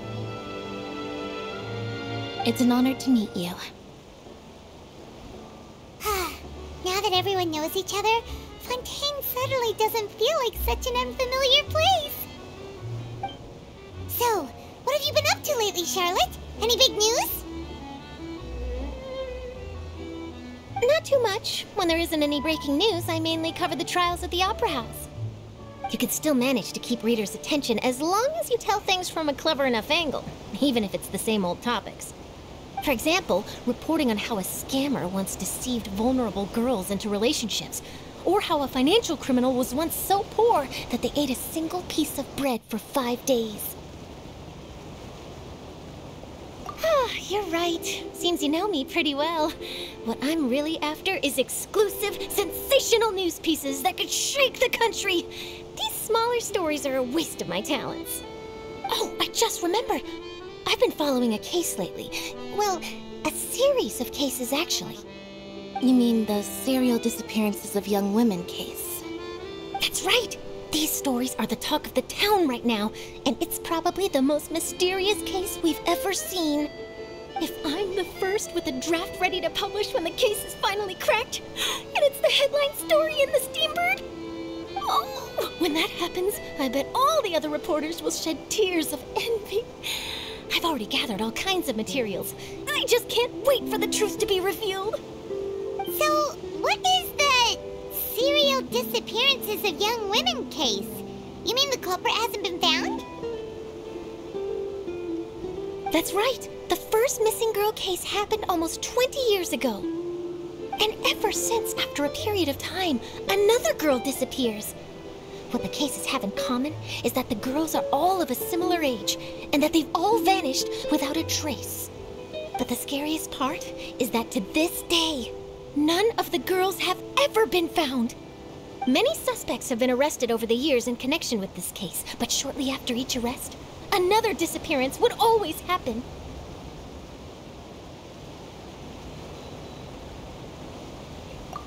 It's an honor to meet you. now that everyone knows each other, Fontaine suddenly doesn't feel like such an unfamiliar place. So, what have you been up to lately, Charlotte? Any big news? Not too much. When there isn't any breaking news, I mainly cover the trials at the Opera House. You can still manage to keep readers' attention as long as you tell things from a clever enough angle, even if it's the same old topics. For example, reporting on how a scammer once deceived vulnerable girls into relationships, or how a financial criminal was once so poor that they ate a single piece of bread for five days. Ah, you're right. Seems you know me pretty well. What I'm really after is exclusive, sensational news pieces that could shake the country. These smaller stories are a waste of my talents. Oh, I just remembered. I've been following a case lately. Well, a series of cases, actually. You mean the serial disappearances of young women case? That's right! These stories are the talk of the town right now, and it's probably the most mysterious case we've ever seen. If I'm the first with a draft ready to publish when the case is finally cracked, and it's the headline story in the Steambird? Oh, when that happens, I bet all the other reporters will shed tears of envy. I've already gathered all kinds of materials. I just can't wait for the truth to be revealed. So, what is the serial disappearances of young women case? You mean the culprit hasn't been found? That's right. The first missing girl case happened almost 20 years ago. And ever since, after a period of time, another girl disappears. What the cases have in common is that the girls are all of a similar age and that they've all vanished without a trace. But the scariest part is that to this day, none of the girls have ever been found. Many suspects have been arrested over the years in connection with this case, but shortly after each arrest, another disappearance would always happen.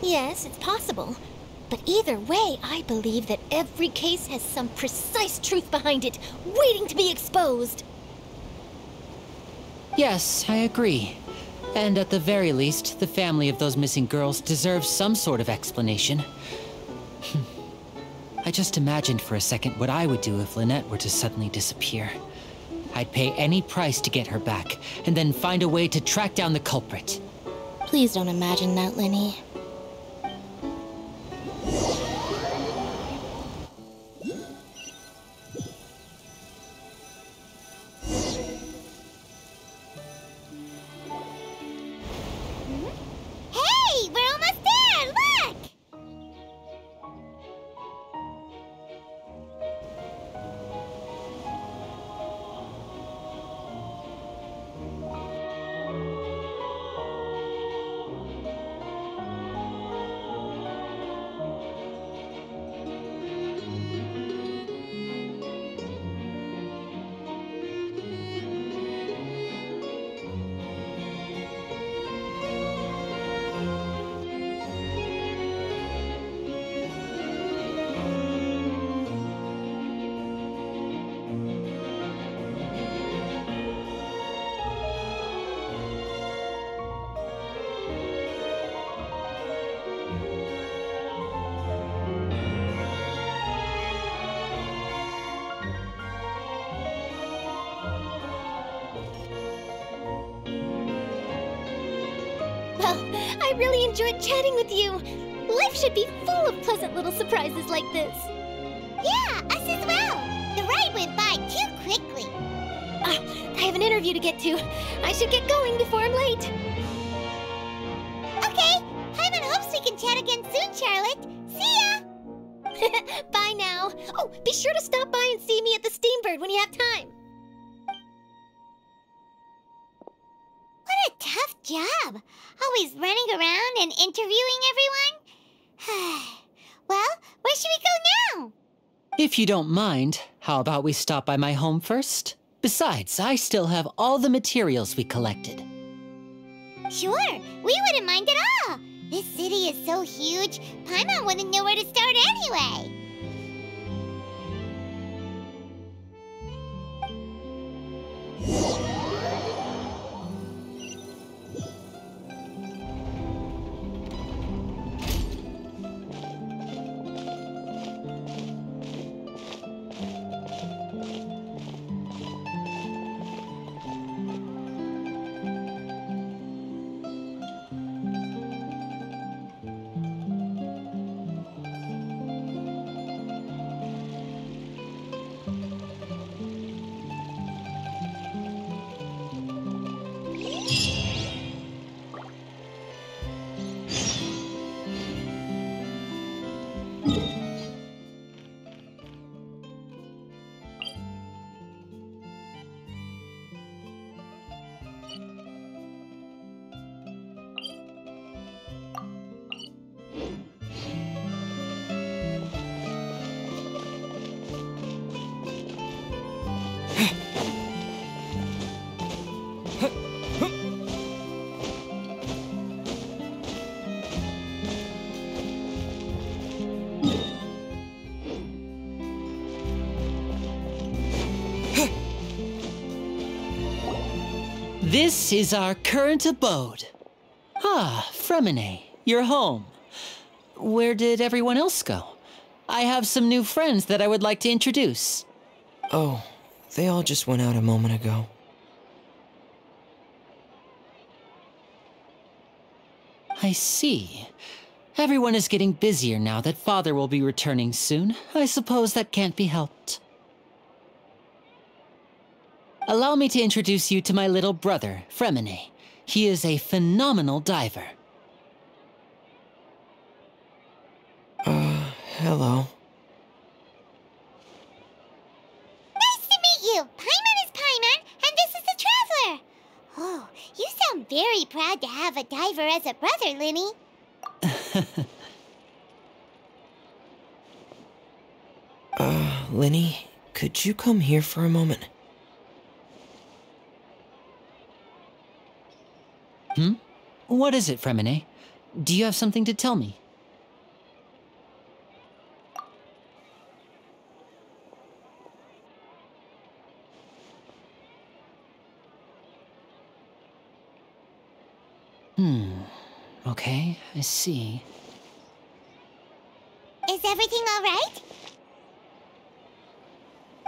Yes, it's possible. But either way, I believe that every case has some precise truth behind it, waiting to be exposed. Yes, I agree. And at the very least, the family of those missing girls deserves some sort of explanation. I just imagined for a second what I would do if Lynette were to suddenly disappear. I'd pay any price to get her back, and then find a way to track down the culprit. Please don't imagine that, Lyney. Hey, I really enjoyed chatting with you. Life should be full of pleasant little surprises like this. Yeah, us as well. The ride went by too quickly. Ah, I have an interview to get to. I should get going before I'm late. Job. Always running around and interviewing everyone. well, where should we go now? If you don't mind, how about we stop by my home first? Besides, I still have all the materials we collected. Sure, we wouldn't mind at all. This city is so huge, Paimon wouldn't know where to start anyway. This is our current abode. Ah, Freminet, you're home. where did everyone else go? I have some new friends that I would like to introduce. Oh, they all just went out a moment ago. I see. Everyone is getting busier now that Father will be returning soon. I suppose that can't be helped. Allow me to introduce you to my little brother, Freminet. He is a phenomenal diver. Uh, hello. Nice to meet you. Paimon is Paimon, and this is the Traveler. Oh, you sound very proud to have a diver as a brother, Lyney. uh, Lyney, could you come here for a moment? Hmm? What is it, Freminet? Do you have something to tell me? Hmm. Okay, I see. Is everything all right?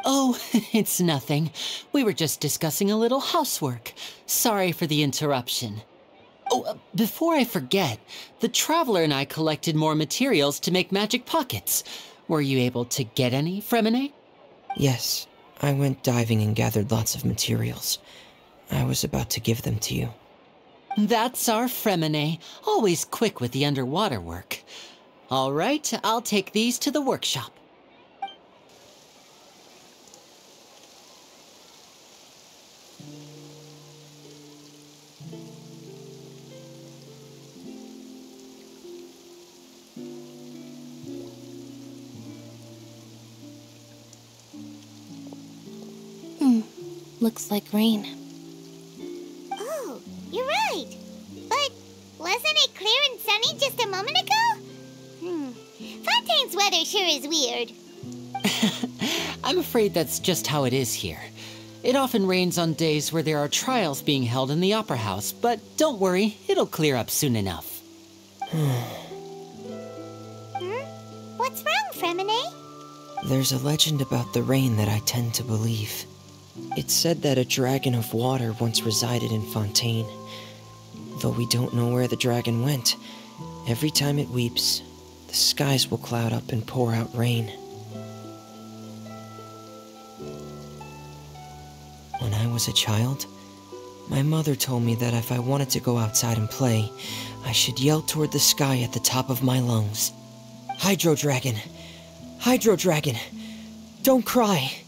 Oh, it's nothing. We were just discussing a little housework. Sorry for the interruption. Oh, uh, before I forget, the Traveler and I collected more materials to make magic pockets. Were you able to get any, Freminet? Yes, I went diving and gathered lots of materials. I was about to give them to you. That's our Freminet, always quick with the underwater work. All right, I'll take these to the workshop. Looks like rain. Oh, you're right. But wasn't it clear and sunny just a moment ago? Hmm. Fontaine's weather sure is weird. I'm afraid that's just how it is here. It often rains on days where there are trials being held in the Opera House, but don't worry, it'll clear up soon enough. Hmm? What's wrong, Freminet? There's a legend about the rain that I tend to believe. It's said that a dragon of water once resided in Fontaine. Though we don't know where the dragon went, every time it weeps, the skies will cloud up and pour out rain. When I was a child, my mother told me that if I wanted to go outside and play, I should yell toward the sky at the top of my lungs. Hydro Dragon! Hydro Dragon! Don't cry!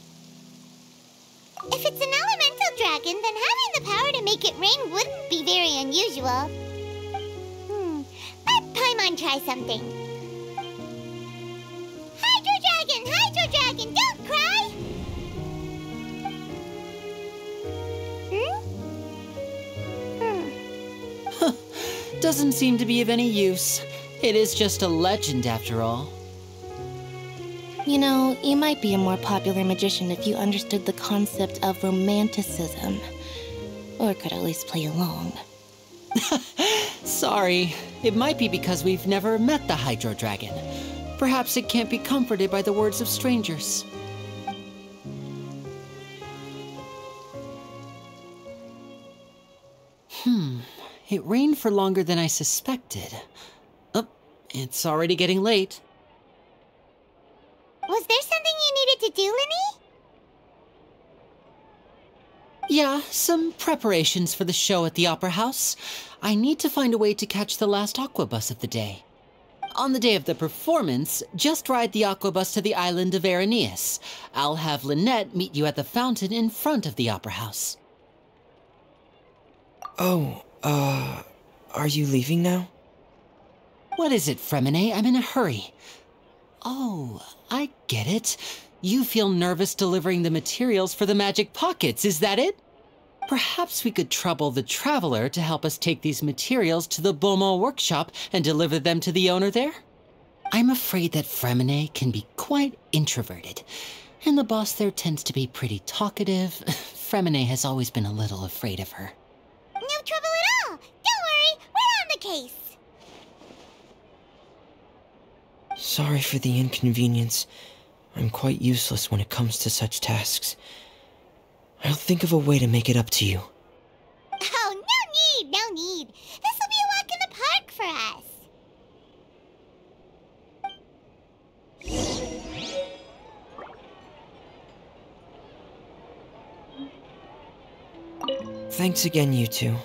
If it's an elemental dragon, then having the power to make it rain wouldn't be very unusual. Hmm. Let Paimon try something. Hydro Dragon! Hydro Dragon! Don't cry! Hmm? Hmm. Doesn't seem to be of any use. It is just a legend after all. You know, you might be a more popular magician if you understood the concept of romanticism. Or could at least play along. Sorry, it might be because we've never met the Hydro Dragon. Perhaps it can't be comforted by the words of strangers. Hmm, it rained for longer than I suspected. Oh, it's already getting late. Was there something you needed to do, Lyney? Yeah, some preparations for the show at the Opera House. I need to find a way to catch the last aquabus of the day. On the day of the performance, just ride the aquabus to the island of Araneus. I'll have Lynette meet you at the fountain in front of the Opera House. Oh, uh, are you leaving now? What is it, Freminet? I'm in a hurry. Oh, I get it. You feel nervous delivering the materials for the magic pockets, is that it? Perhaps we could trouble the Traveler to help us take these materials to the Beaumont workshop and deliver them to the owner there? I'm afraid that Freminet can be quite introverted, and the boss there tends to be pretty talkative. Freminet has always been a little afraid of her. No trouble at all. Don't worry, we're on the case. Sorry for the inconvenience. I'm quite useless when it comes to such tasks. I'll think of a way to make it up to you. Oh, no need, no need. This will be a walk in the park for us. Thanks again, you two.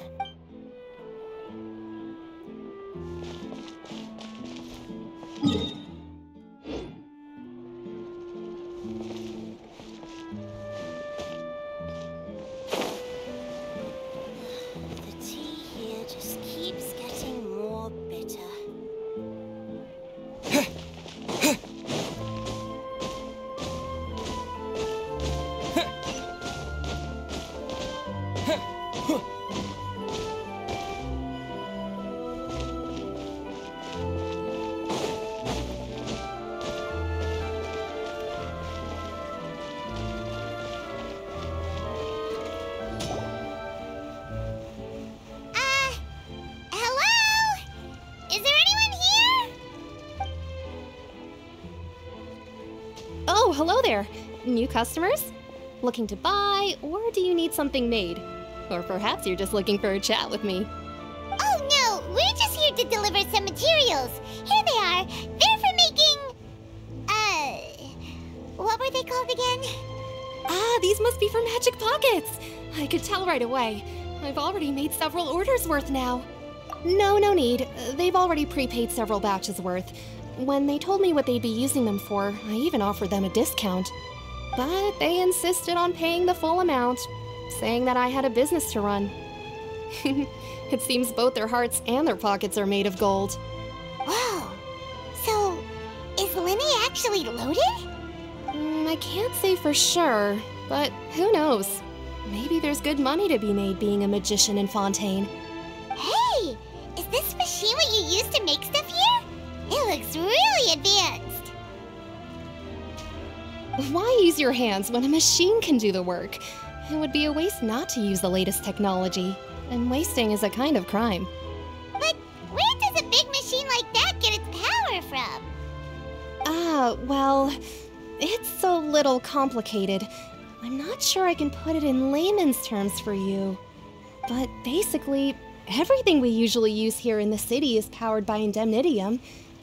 Looking to buy, or do you need something made? Or perhaps you're just looking for a chat with me. Oh no, we're just here to deliver some materials. Here they are. They're for making. Uh. What were they called again? Ah, these must be for Magic Pockets! I could tell right away. I've already made several orders worth now. No, no need. They've already prepaid several batches worth. When they told me what they'd be using them for, I even offered them a discount. But they insisted on paying the full amount, saying that I had a business to run. it seems both their hearts and their pockets are made of gold. Wow! So, is Lyney actually loaded? Mm, I can't say for sure, but who knows? Maybe there's good money to be made being a magician in Fontaine. Your hands when a machine can do the work? It would be a waste not to use the latest technology, and wasting is a kind of crime. But where does a big machine like that get its power from? Ah, well, it's a little complicated. I'm not sure I can put it in layman's terms for you. But basically, everything we usually use here in the city is powered by indemnitium.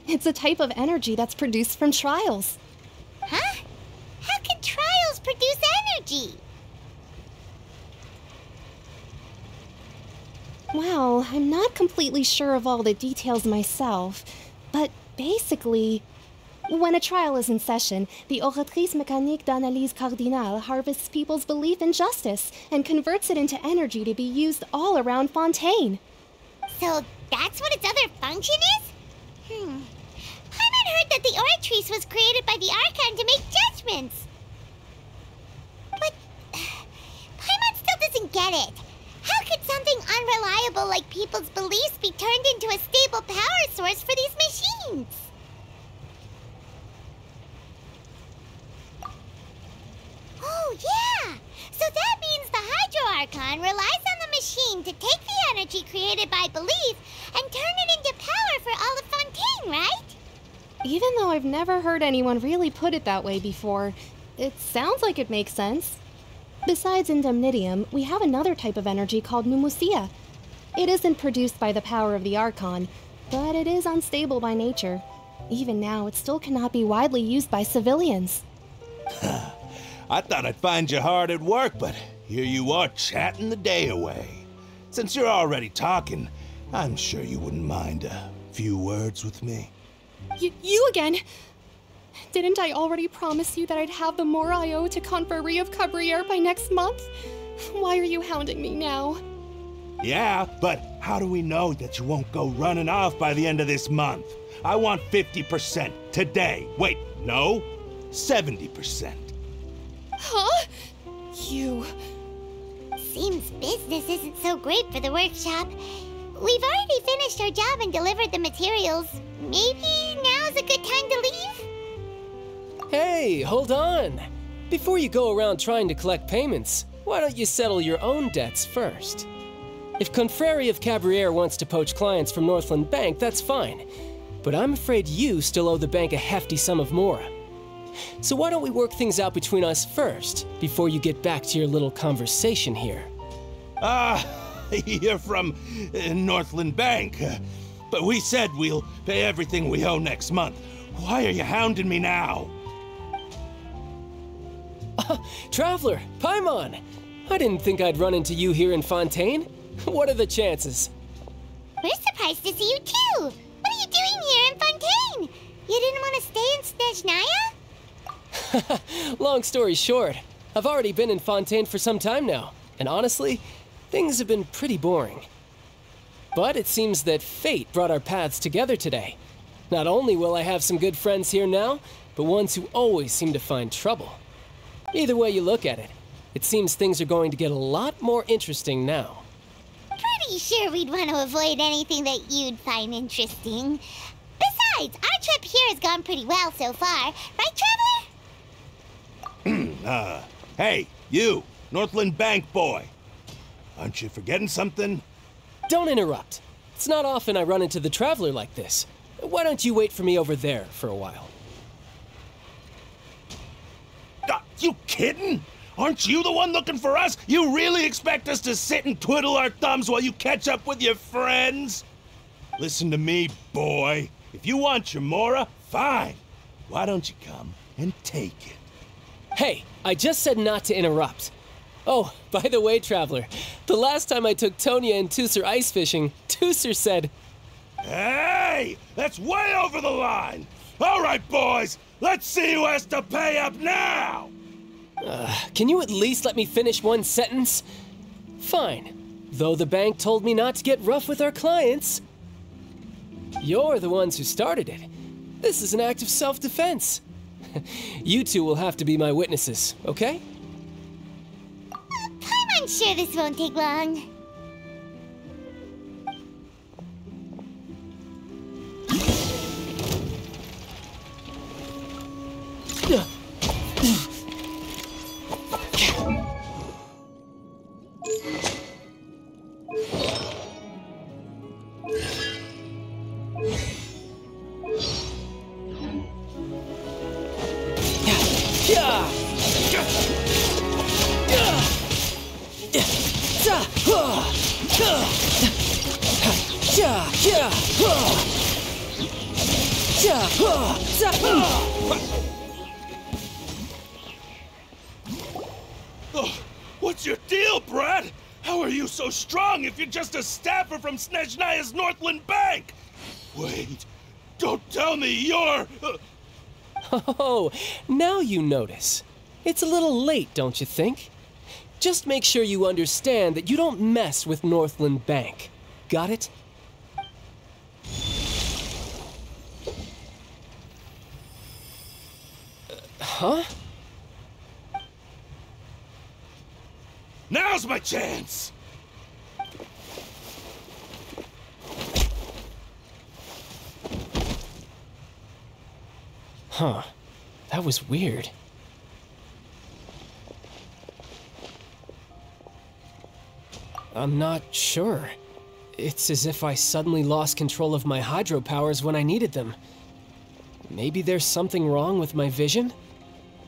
It's a type of energy that's produced from trials. Huh? How can trials produce energy? Well, I'm not completely sure of all the details myself, but basically, when a trial is in session, the Oratrice Mécanique d'Analyse Cardinale harvests people's belief in justice and converts it into energy to be used all around Fontaine. So that's what its other function is? Hmm. Paimon heard that the Oratrice was created by the Archon to make judgments. But Paimon get it. How could something unreliable like people's beliefs be turned into a stable power source for these machines? Oh, yeah! So that means the Hydro Archon relies on the machine to take the energy created by belief and turn it into power for all of Fontaine, right? Even though I've never heard anyone really put it that way before, it sounds like it makes sense. Besides indemnitium, we have another type of energy called pneumousia. It isn't produced by the power of the Archon, but it is unstable by nature. Even now, it still cannot be widely used by civilians. I thought I'd find you hard at work, but here you are chatting the day away. Since you're already talking, I'm sure you wouldn't mind a few words with me. Y- you again? Didn't I already promise you that I'd have the more I owe to Conferrie of Cabriere by next month? Why are you hounding me now? Yeah, but how do we know that you won't go running off by the end of this month? I want 50% today. Wait, no, 70%. Huh? You. Seems business isn't so great for the workshop. We've already finished our job and delivered the materials. Maybe now's a good time to leave? Hey, hold on! Before you go around trying to collect payments, why don't you settle your own debts first? If Confreri of Cabriere wants to poach clients from Northland Bank, that's fine. but I'm afraid you still owe the bank a hefty sum of mora. So why don't we work things out between us first, before you get back to your little conversation here? Ah, you're from uh, Northland Bank. But we said we'll pay everything we owe next month. Why are you hounding me now? Traveler, Paimon! I didn't think I'd run into you here in Fontaine. What are the chances? We're surprised to see you too. What are you doing here in Fontaine? You didn't want to stay in Snezhnaya? Long story short, I've already been in Fontaine for some time now, and honestly, things have been pretty boring. But it seems that fate brought our paths together today. Not only will I have some good friends here now, but ones who always seem to find trouble. Either way you look at it, it seems things are going to get a lot more interesting now. Pretty sure we'd want to avoid anything that you'd find interesting. Besides, our trip here has gone pretty well so far. Right, Traveler? uh, hey, you, Northland Bank boy. Aren't you forgetting something? Don't interrupt. It's not often I run into the Traveler like this. Why don't you wait for me over there for a while? Uh, you kidding? Aren't you the one looking for us? You really expect us to sit and twiddle our thumbs while you catch up with your friends? Listen to me, boy. If you want your Mora, fine. Why don't you come and take it? Hey, I just said not to interrupt. Oh, by the way, Traveler, the last time I took Tonia and Teucer ice fishing, Teucer said, Hey! That's way over the line! All right, boys, let's see who has to pay up now! Uh, can you at least let me finish one sentence? Fine. Though the bank told me not to get rough with our clients. You're the ones who started it. This is an act of self defense. you two will have to be my witnesses, okay? I'm sure this won't take long. Snezhnaya's Northland Bank? Wait, don't tell me you're... Oh, now you notice. It's a little late, don't you think? Just make sure you understand that you don't mess with Northland Bank. Got it? Uh, huh? Now's my chance! Huh. That was weird. I'm not sure. It's as if I suddenly lost control of my hydro powers when I needed them. Maybe there's something wrong with my vision?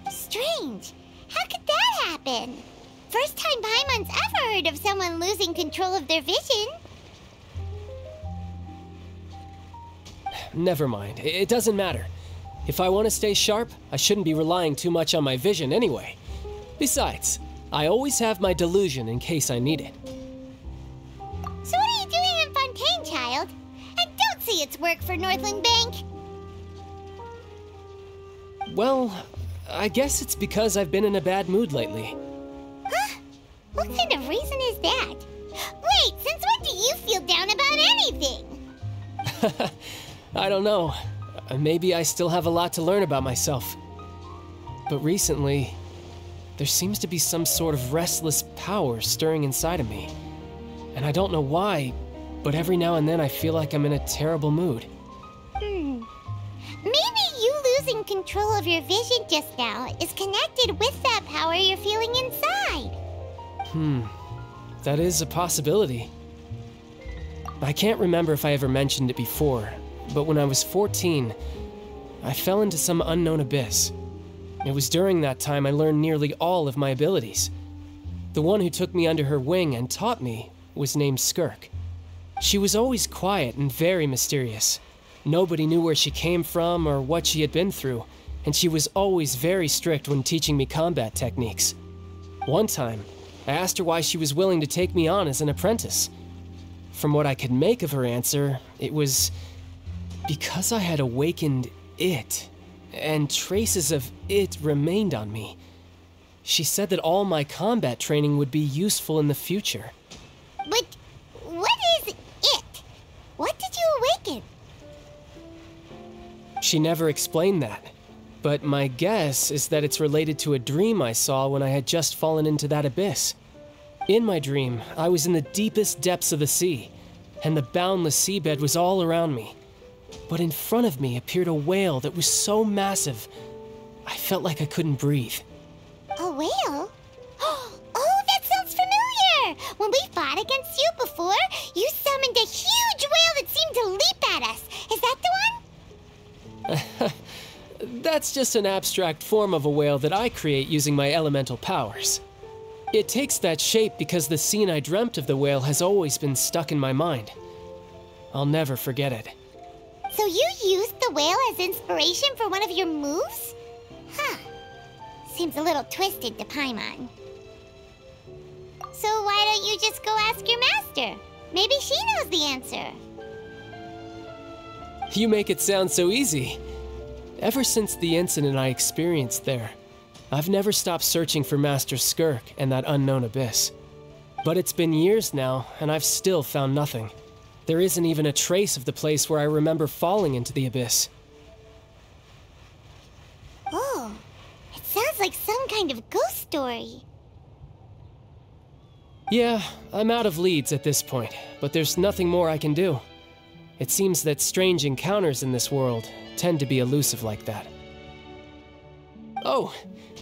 Strange. How could that happen? First time Paimon's ever heard of someone losing control of their vision. Never mind. It doesn't matter. If I want to stay sharp, I shouldn't be relying too much on my vision anyway. Besides, I always have my delusion in case I need it. So what are you doing in Fontaine, Childe? I don't see its work for Northland Bank. Well, I guess it's because I've been in a bad mood lately. Huh? What kind of reason is that? Wait, since when do you feel down about anything? I don't know. Maybe I still have a lot to learn about myself. But recently, there seems to be some sort of restless power stirring inside of me. And I don't know why, but every now and then I feel like I'm in a terrible mood. Hmm. Maybe you losing control of your vision just now is connected with that power you're feeling inside. Hmm, that is a possibility. I can't remember if I ever mentioned it before, but when I was 14, I fell into some unknown abyss. It was during that time I learned nearly all of my abilities. The one who took me under her wing and taught me was named Skirk. She was always quiet and very mysterious. Nobody knew where she came from or what she had been through, and she was always very strict when teaching me combat techniques. One time, I asked her why she was willing to take me on as an apprentice. From what I could make of her answer, it was because I had awakened it, and traces of it remained on me. She said that all my combat training would be useful in the future. But what is it? What did you awaken? She never explained that, but my guess is that it's related to a dream I saw when I had just fallen into that abyss. In my dream, I was in the deepest depths of the sea, and the boundless seabed was all around me. But in front of me appeared a whale that was so massive, I felt like I couldn't breathe. A whale? Oh, that sounds familiar! When we fought against you before, you summoned a huge whale that seemed to leap at us. Is that the one? That's just an abstract form of a whale that I create using my elemental powers. It takes that shape because the scene I dreamt of the whale has always been stuck in my mind. I'll never forget it. So you used the whale as inspiration for one of your moves? Huh. Seems a little twisted to Paimon. So why don't you just go ask your master? Maybe she knows the answer. You make it sound so easy. Ever since the incident I experienced there, I've never stopped searching for Master Skirk and that unknown abyss. But it's been years now, and I've still found nothing. There isn't even a trace of the place where I remember falling into the abyss. Oh, it sounds like some kind of ghost story. Yeah, I'm out of leads at this point, but there's nothing more I can do. It seems that strange encounters in this world tend to be elusive like that. Oh,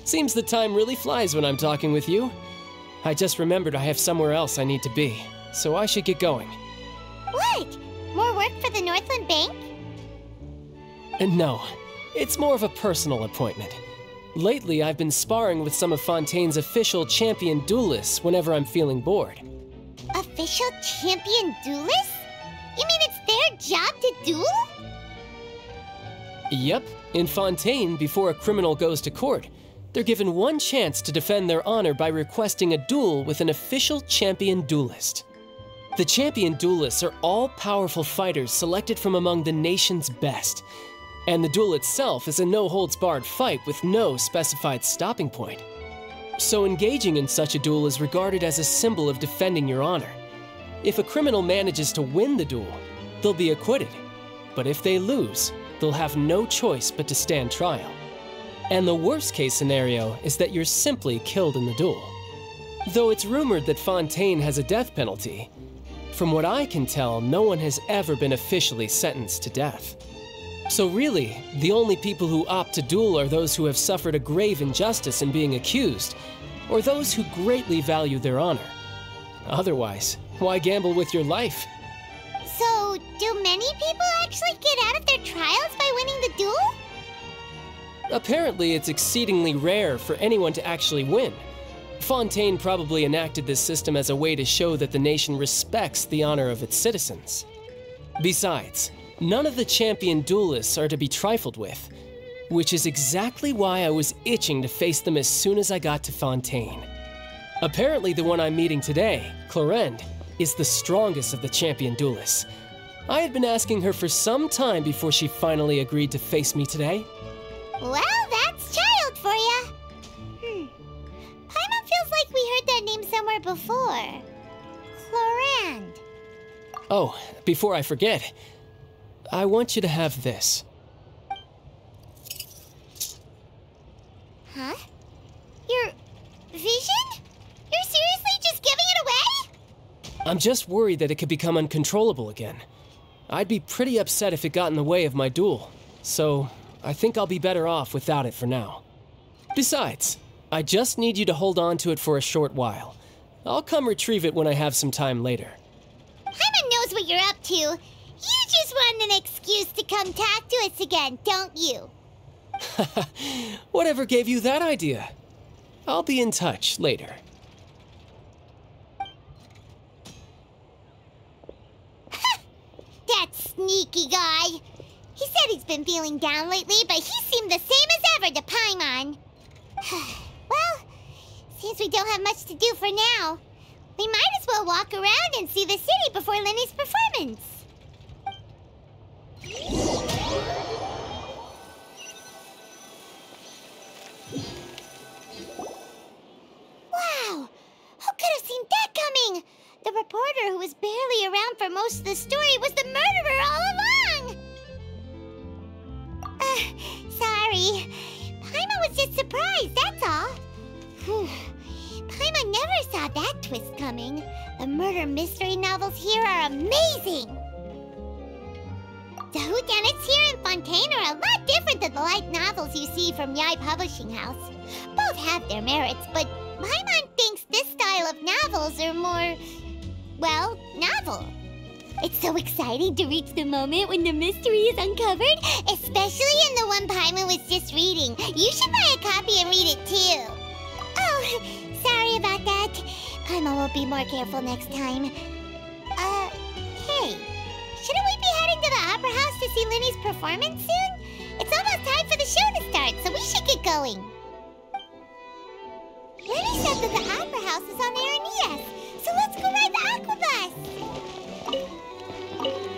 seems the time really flies when I'm talking with you. I just remembered I have somewhere else I need to be, so I should get going. What? More work for the Northland Bank? And no, it's more of a personal appointment. Lately, I've been sparring with some of Fontaine's official champion duelists whenever I'm feeling bored. Official champion duelists? You mean it's their job to duel? Yep, in Fontaine, before a criminal goes to court, they're given one chance to defend their honor by requesting a duel with an official champion duelist. The champion duelists are all powerful fighters selected from among the nation's best, and the duel itself is a no holds barred fight with no specified stopping point. So, engaging in such a duel is regarded as a symbol of defending your honor. If a criminal manages to win the duel, they'll be acquitted. But if they lose, they'll have no choice but to stand trial. And the worst case scenario is that you're simply killed in the duel. Though it's rumored that Fontaine has a death penalty, from what I can tell, no one has ever been officially sentenced to death. So, really, the only people who opt to duel are those who have suffered a grave injustice in being accused, or those who greatly value their honor. Otherwise, why gamble with your life? So, do many people actually get out of their trials by winning the duel? Apparently, it's exceedingly rare for anyone to actually win. Fontaine probably enacted this system as a way to show that the nation respects the honor of its citizens. Besides, none of the champion duelists are to be trifled with, which is exactly why I was itching to face them as soon as I got to Fontaine. Apparently, the one I'm meeting today, Clorinde, is the strongest of the champion duelists. I had been asking her for some time before she finally agreed to face me today. Well, that name somewhere before. Clorinde. Oh, before I forget, I want you to have this. Huh? Your vision? You're seriously just giving it away? I'm just worried that it could become uncontrollable again. I'd be pretty upset if it got in the way of my duel, so I think I'll be better off without it for now. Besides, I just need you to hold on to it for a short while. I'll come retrieve it when I have some time later. Paimon knows what you're up to. You just want an excuse to come talk to us again, don't you? Whatever gave you that idea? I'll be in touch later. That sneaky guy. He said he's been feeling down lately, but he seemed the same as ever to Paimon. well, since we don't have much to do for now, we might as well walk around and see the city before Lyney's performance. Wow! Who could have seen that coming? The reporter who was barely around for most of the story was the murderer all along! Uh, sorry. Paimon was just surprised, that's all. Paimon never saw that twist coming. The murder mystery novels here are amazing! The whodunits here in Fontaine are a lot different than the light novels you see from Yae Publishing House. Both have their merits, but Paimon thinks this style of novels are more, well, novel. It's so exciting to reach the moment when the mystery is uncovered, especially in the one Paimon was just reading. You should buy a copy and read it too. Oh, sorry about that. Paimon will be more careful next time. Uh, hey, shouldn't we be heading to the Opera House to see Lyney's performance soon? It's almost time for the show to start, so we should get going. Lyney said that the Opera House is on Aranias, so let's go ride the Aquabus! Over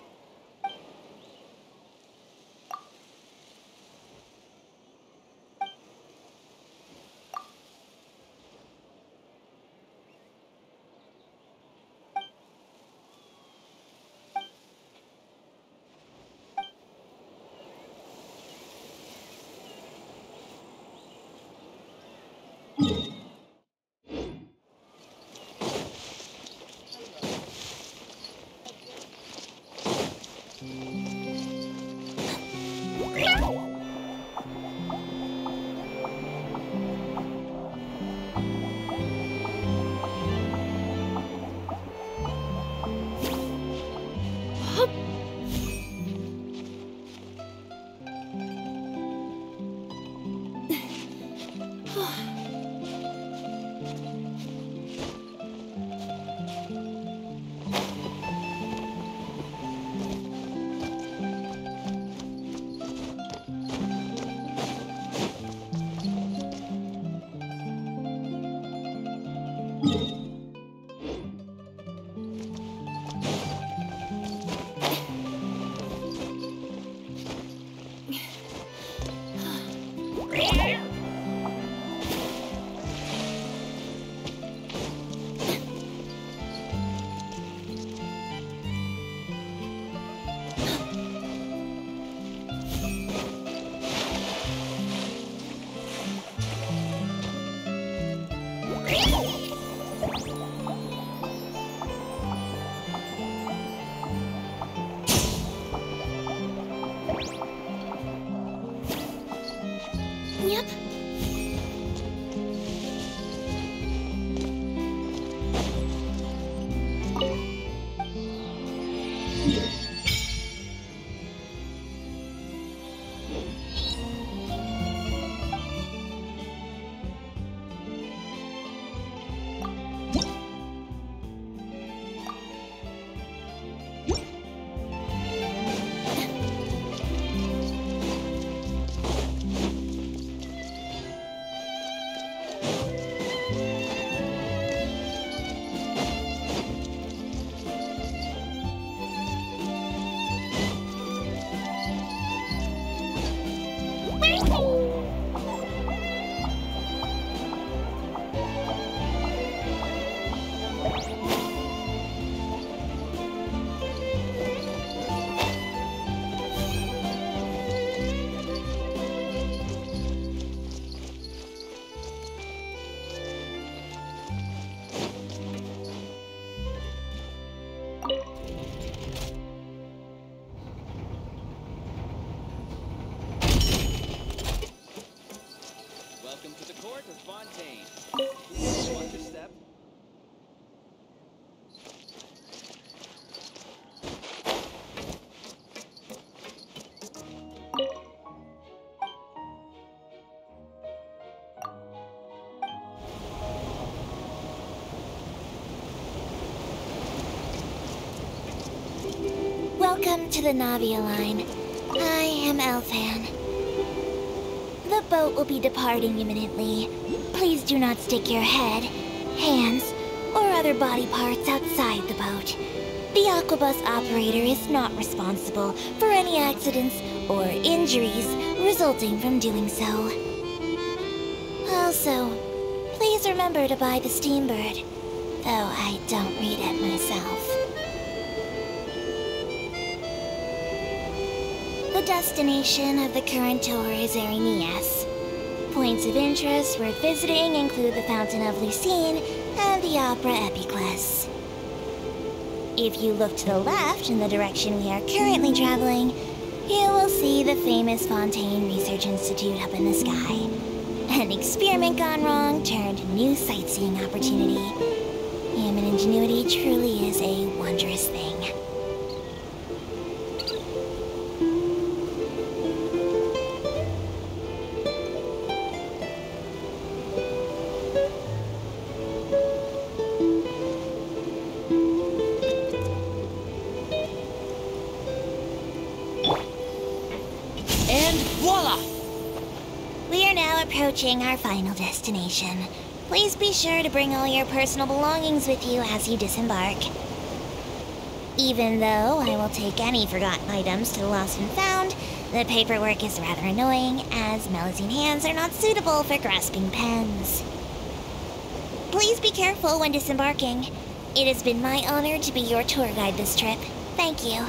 Welcome to the Navia line. I am Elfan. The boat will be departing imminently. Please do not stick your head, hands, or other body parts outside the boat. The Aquabus operator is not responsible for any accidents or injuries resulting from doing so. Also, please remember to buy the Steambird, though I don't read it myself. Destination of the current tour is Arenias. Points of interest worth visiting include the Fountain of Lucine and the Opera Epiclese. If you look to the left in the direction we are currently traveling, you will see the famous Fontaine Research Institute up in the sky. An experiment gone wrong turned new sightseeing opportunity. Human ingenuity truly is a wondrous thing. Our final destination. Please be sure to bring all your personal belongings with you as you disembark. Even though I will take any forgotten items to the lost and found, the paperwork is rather annoying as Melusine hands are not suitable for grasping pens. Please be careful when disembarking. It has been my honor to be your tour guide this trip. Thank you.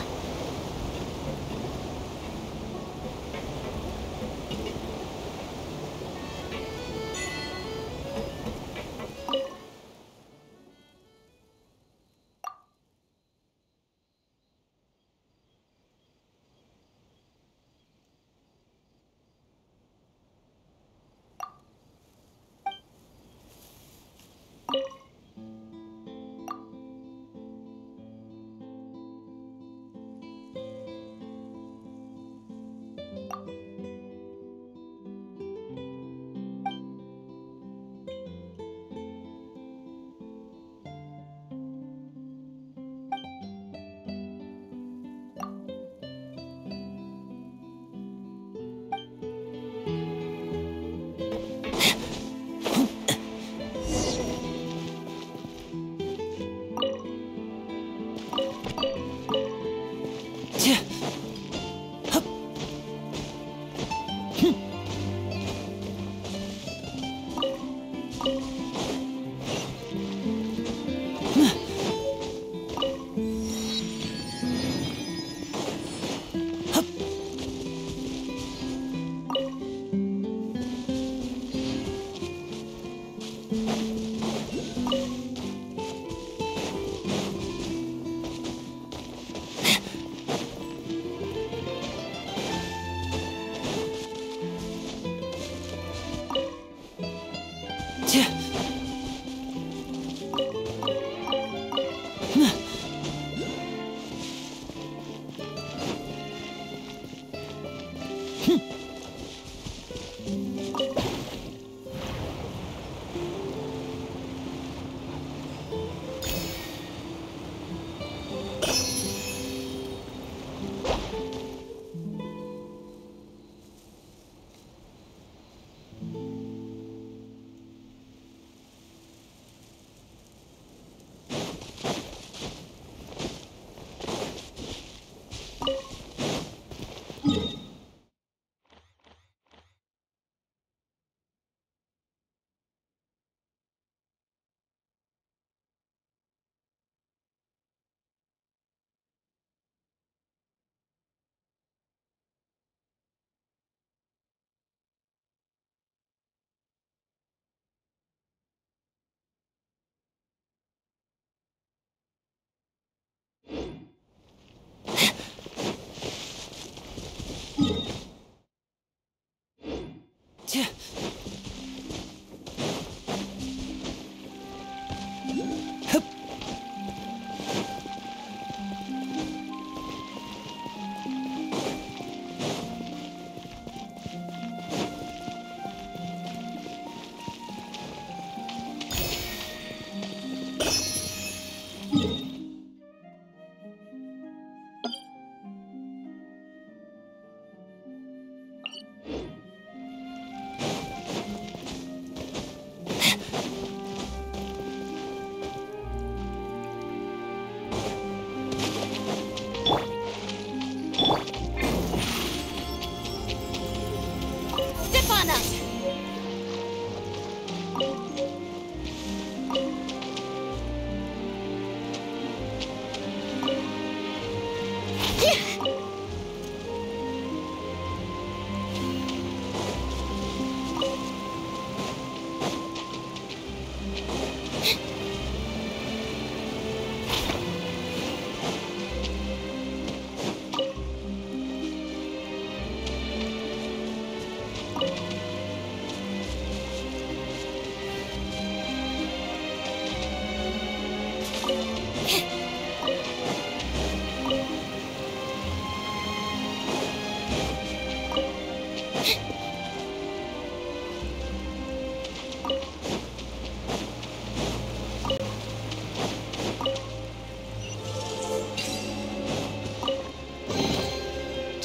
今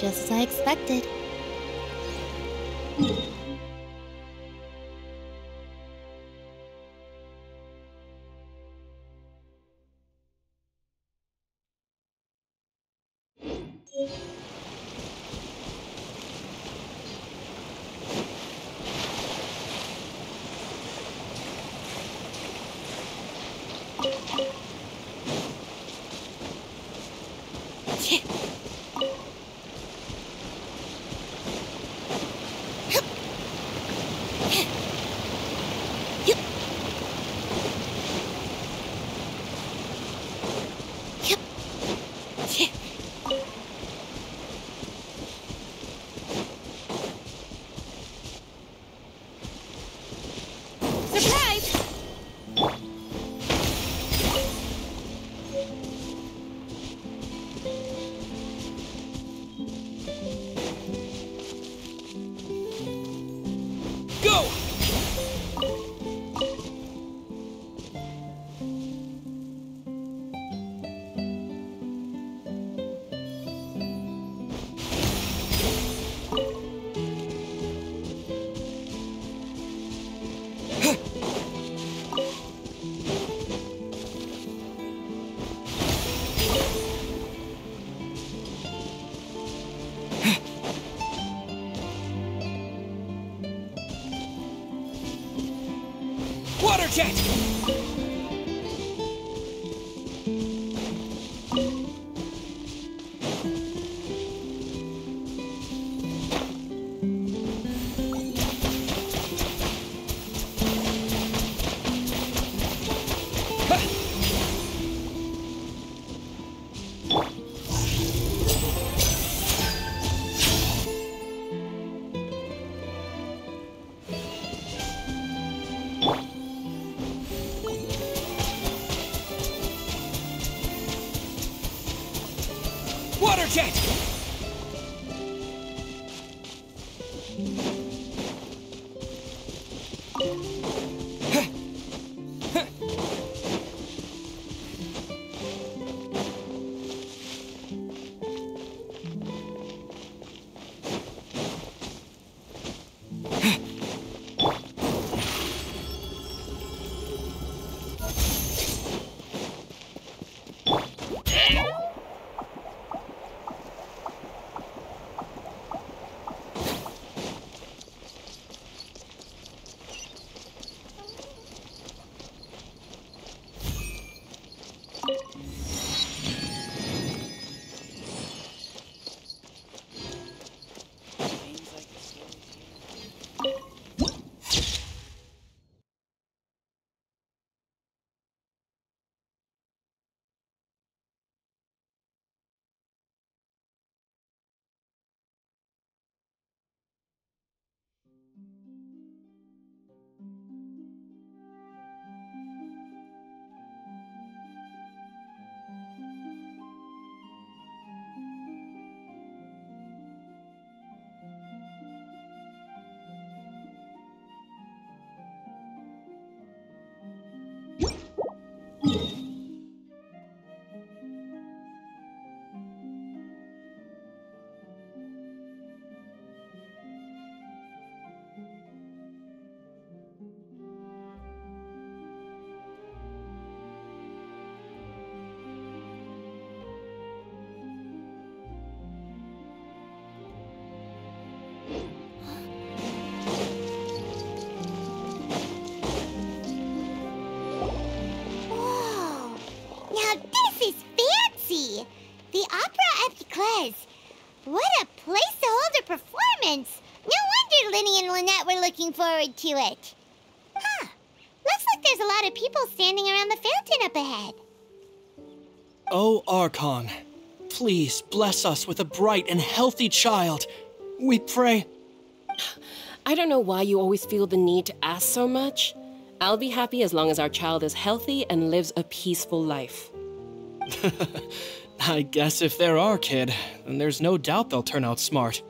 Just as I expected. Performance! No wonder Lyney and Lynette were looking forward to it. Huh. Looks like there's a lot of people standing around the fountain up ahead. Oh, Archon, please bless us with a bright and healthy child. We pray. I don't know why you always feel the need to ask so much. I'll be happy as long as our child is healthy and lives a peaceful life. I guess if they're our kid, then there's no doubt they'll turn out smart.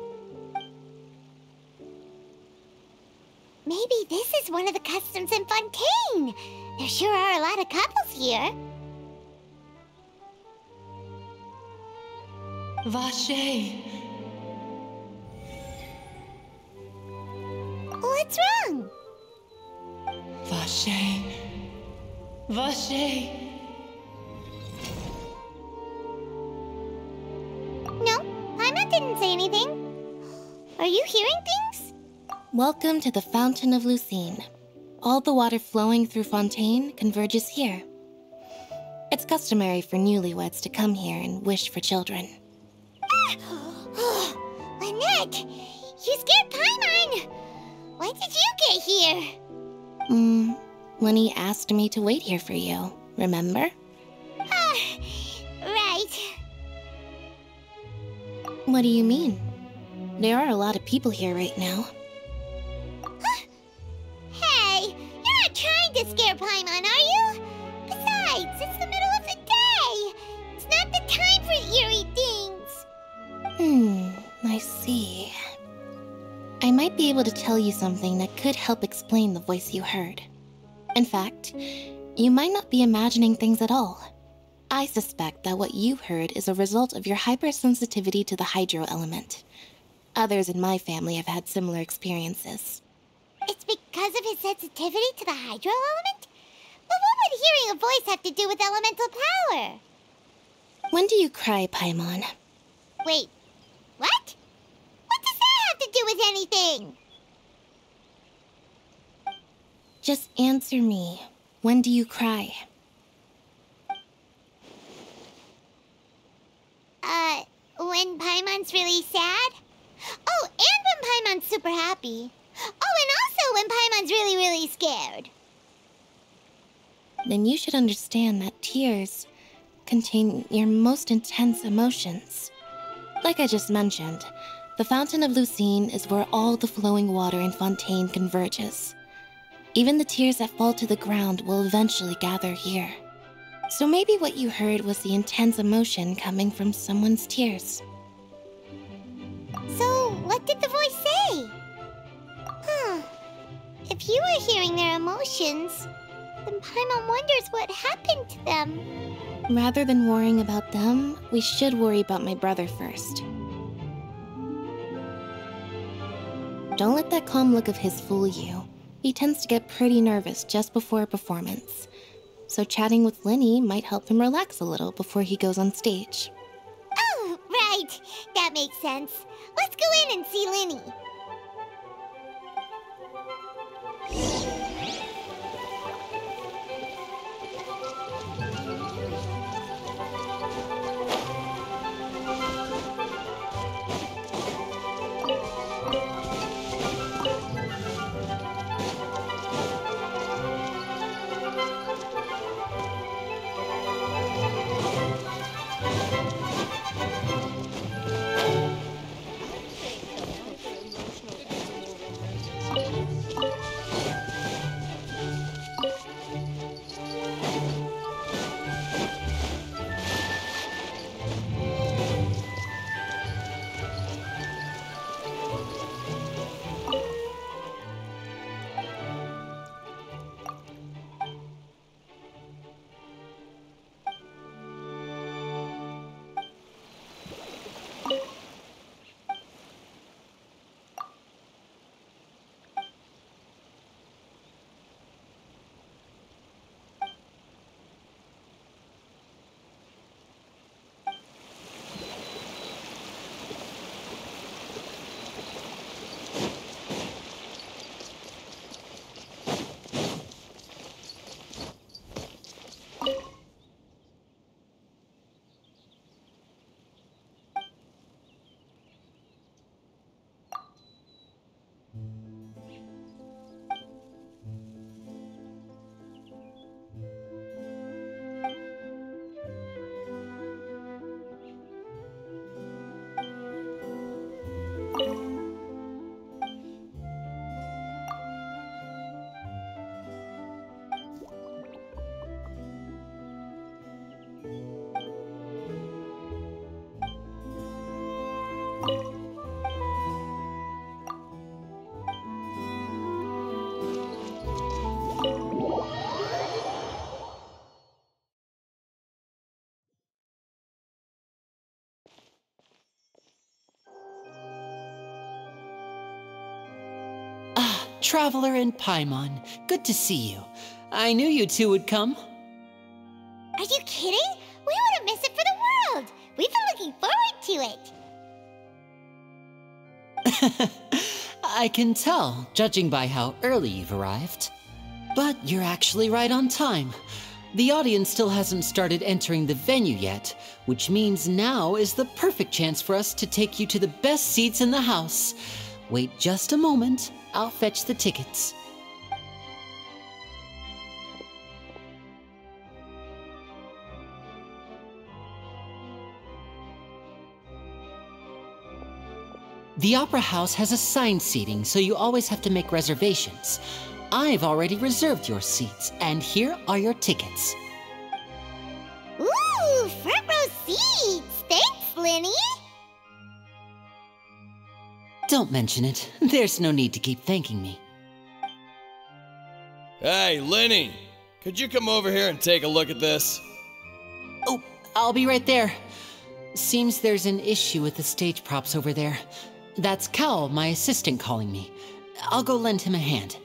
Maybe this is one of the customs in Fontaine. There sure are a lot of couples here. Vache. What's wrong? Vache. Vache. No, Paimon didn't say anything. Are you hearing things? Welcome to the Fountain of Lucine. All the water flowing through Fontaine converges here. It's customary for newlyweds to come here and wish for children. Lynette, you scared Paimon. Why did you get here? Hmm, Lyney asked me to wait here for you, remember? Ah, right. What do you mean? There are a lot of people here right now. To scare Paimon, are you? Besides, it's the middle of the day. It's not the time for eerie things. Hmm, I see. I might be able to tell you something that could help explain the voice you heard. In fact, you might not be imagining things at all. I suspect that what you heard is a result of your hypersensitivity to the hydro element. Others in my family have had similar experiences. It's because of his sensitivity to the hydro element? But what would hearing a voice have to do with elemental power? When do you cry, Paimon? Wait, what? What does that have to do with anything? Just answer me. When do you cry? Uh, when Paimon's really sad? Oh, and when Paimon's super happy. Oh, and also when Paimon's really, really scared. Then you should understand that tears contain your most intense emotions. Like I just mentioned, the Fountain of Lucine is where all the flowing water in Fontaine converges. Even the tears that fall to the ground will eventually gather here. So maybe what you heard was the intense emotion coming from someone's tears. So, what did the voice say? Huh. If you were hearing their emotions, then Paimon wonders what happened to them. Rather than worrying about them, we should worry about my brother first. Don't let that calm look of his fool you. He tends to get pretty nervous just before a performance. So chatting with Lyney might help him relax a little before he goes on stage. Oh, right. That makes sense. Let's go in and see Lyney. Traveler and Paimon. Good to see you. I knew you two would come. Are you kidding? We wouldn't miss it for the world. We've been looking forward to it. I can tell, judging by how early you've arrived. But you're actually right on time. The audience still hasn't started entering the venue yet, which means now is the perfect chance for us to take you to the best seats in the house. Wait just a moment, I'll fetch the tickets. The Opera House has assigned seating, so you always have to make reservations. I've already reserved your seats, and here are your tickets. Ooh, front row seats. Thanks, Lyney. Don't mention it. There's no need to keep thanking me. Hey, Lyney! Could you come over here and take a look at this? Oh, I'll be right there. Seems there's an issue with the stage props over there. That's Cal, my assistant, calling me. I'll go lend him a hand.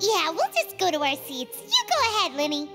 Yeah, we'll just go to our seats. You go ahead, Lyney.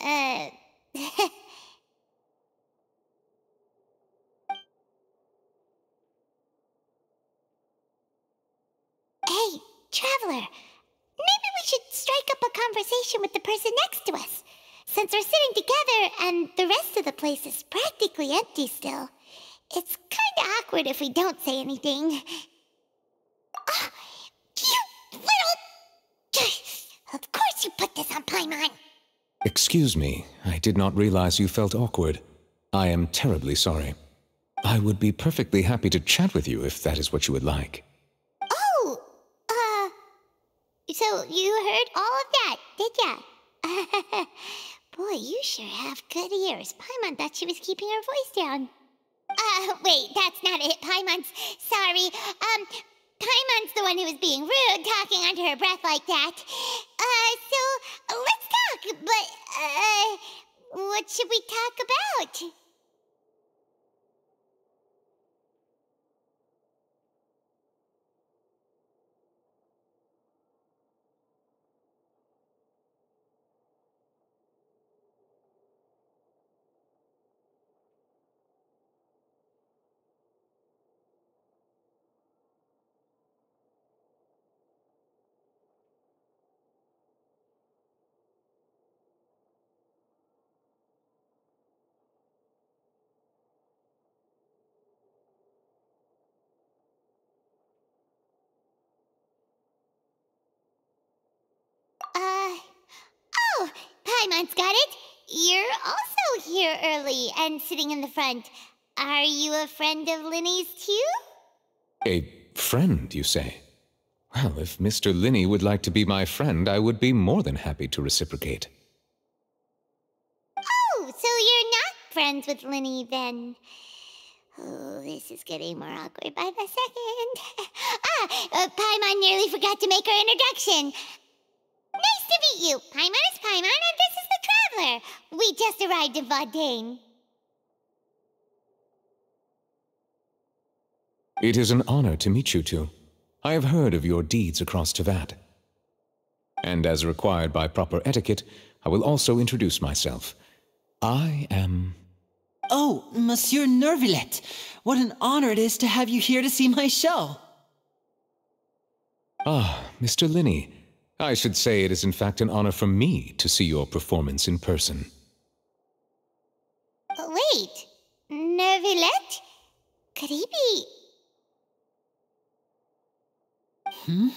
Hey, traveler. Maybe we should strike up a conversation with the person next to us. Since we're sitting together and the rest of the place is practically empty still, it's kinda awkward if we don't say anything. Ah, you little. Of course you put this on Paimon. Excuse me, I did not realize you felt awkward. I am terribly sorry. I would be perfectly happy to chat with you if that is what you would like. Oh, uh, so you heard all of that, did ya? Boy, you sure have good ears. Paimon thought she was keeping her voice down. Uh, wait, that's not it. Paimon's sorry. Um, Paimon's the one who was being rude, talking under her breath like that. Uh, so let's talk. But, uh, what should we talk about? Uh, oh, Paimon's got it. You're also here early and sitting in the front. Are you a friend of Lyney's too? A friend, you say? Well, if Mr. Lyney would like to be my friend, I would be more than happy to reciprocate. Oh, so you're not friends with Lyney then? Oh, this is getting more awkward by the second. ah, uh, Paimon nearly forgot to make her introduction. Nice to meet you. Paimon is Paimon, and this is the Traveler. We just arrived in Fontaine. It is an honor to meet you two. I have heard of your deeds across Teyvat. And as required by proper etiquette, I will also introduce myself. I am. Oh, Monsieur Neuvillette, what an honor it is to have you here to see my show. Ah, Mr. Lyney. I should say it is in fact an honor for me to see your performance in person. Wait, Neuvillette? Could he be... Hmm?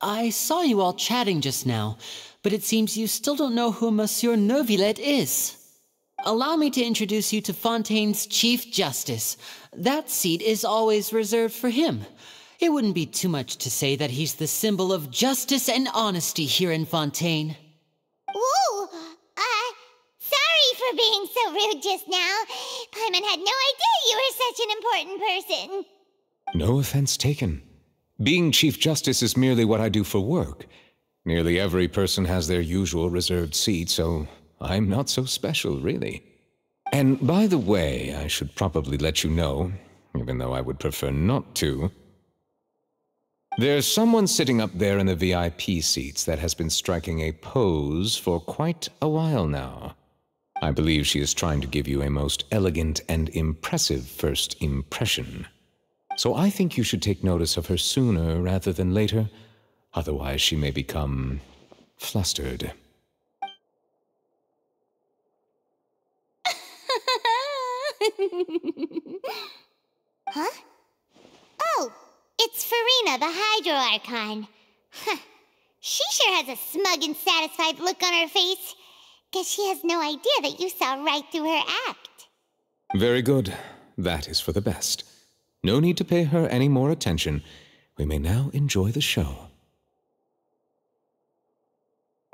I saw you all chatting just now, but it seems you still don't know who Monsieur Neuvillette is. Allow me to introduce you to Fontaine's Chief Justice. That seat is always reserved for him. It wouldn't be too much to say that he's the symbol of justice and honesty here in Fontaine. Ooh, uh, sorry for being so rude just now. Paimon had no idea you were such an important person. No offense taken. Being Chief Justice is merely what I do for work. Nearly every person has their usual reserved seat, so I'm not so special, really. And by the way, I should probably let you know, even though I would prefer not to. There's someone sitting up there in the VIP seats that has been striking a pose for quite a while now. I believe she is trying to give you a most elegant and impressive first impression. So I think you should take notice of her sooner rather than later, otherwise she may become flustered. huh? It's Furina, the Hydro Archon. Huh. She sure has a smug and satisfied look on her face. Guess she has no idea that you saw right through her act. Very good. That is for the best. No need to pay her any more attention. We may now enjoy the show.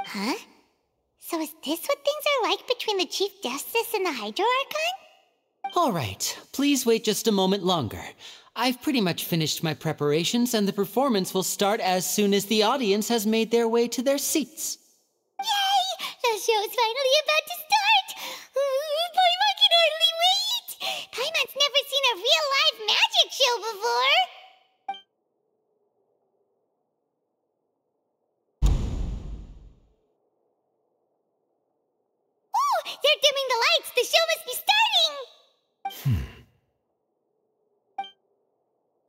Huh? So is this what things are like between the Chief Justice and the Hydro Archon? All right, please wait just a moment longer. I've pretty much finished my preparations, and the performance will start as soon as the audience has made their way to their seats. Yay! The show's finally about to start! Paimon can hardly wait! Paimon's never seen a real live magic show before! Ooh, they're dimming the lights! The show must be starting!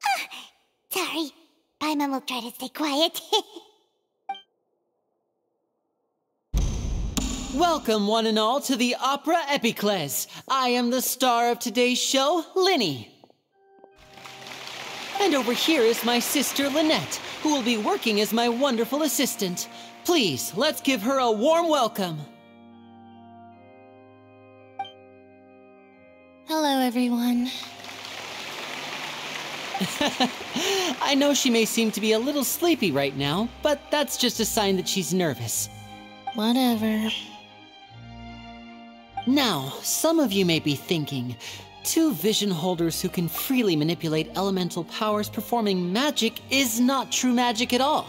Ah, sorry. Paimon will try to stay quiet. Welcome, one and all, to the Opera Epiclese. I am the star of today's show, Lyney. And over here is my sister, Lynette, who will be working as my wonderful assistant. Please, let's give her a warm welcome. Hello, everyone. I know she may seem to be a little sleepy right now, but that's just a sign that she's nervous. Whatever. Now, some of you may be thinking, two vision holders who can freely manipulate elemental powers performing magic is not true magic at all.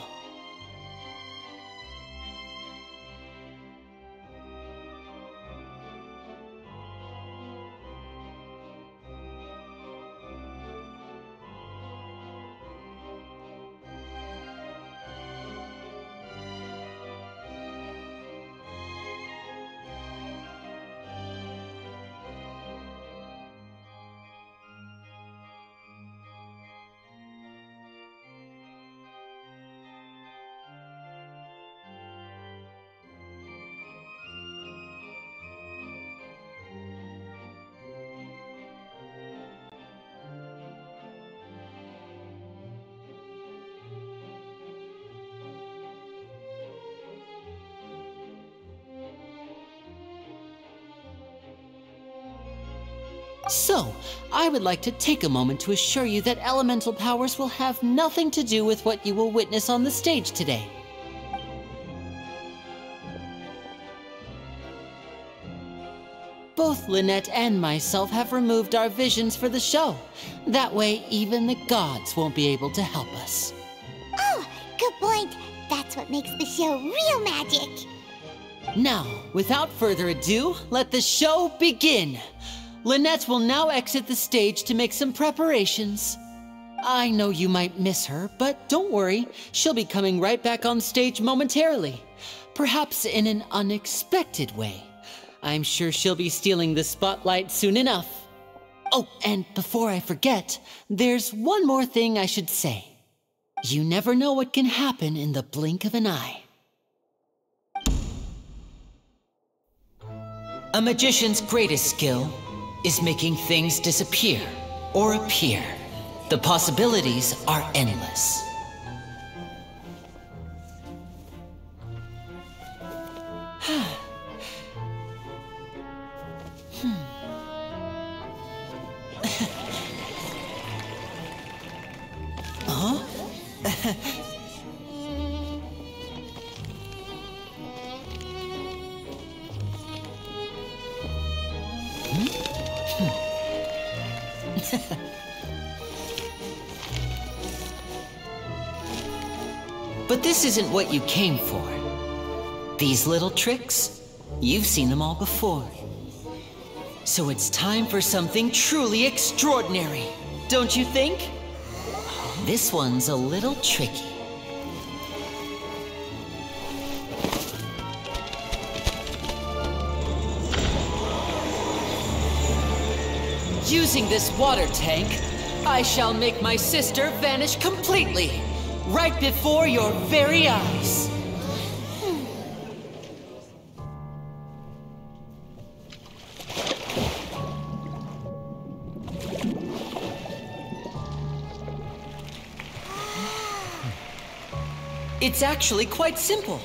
I would like to take a moment to assure you that elemental powers will have nothing to do with what you will witness on the stage today. Both Lynette and myself have removed our visions for the show. That way, even the gods won't be able to help us. Oh, good point. That's what makes the show real magic. Now, without further ado, let the show begin. Lynette will now exit the stage to make some preparations. I know you might miss her, but don't worry. She'll be coming right back on stage momentarily. Perhaps in an unexpected way. I'm sure she'll be stealing the spotlight soon enough. Oh, and before I forget, there's one more thing I should say. You never know what can happen in the blink of an eye. A magician's greatest skill is making things disappear or appear. The possibilities are endless. Hmm. huh? but this isn't what you came for. These little tricks, you've seen them all before. So it's time for something truly extraordinary, don't you think? This one's a little tricky. Using this water tank, I shall make my sister vanish completely, right before your very eyes. It's actually quite simple.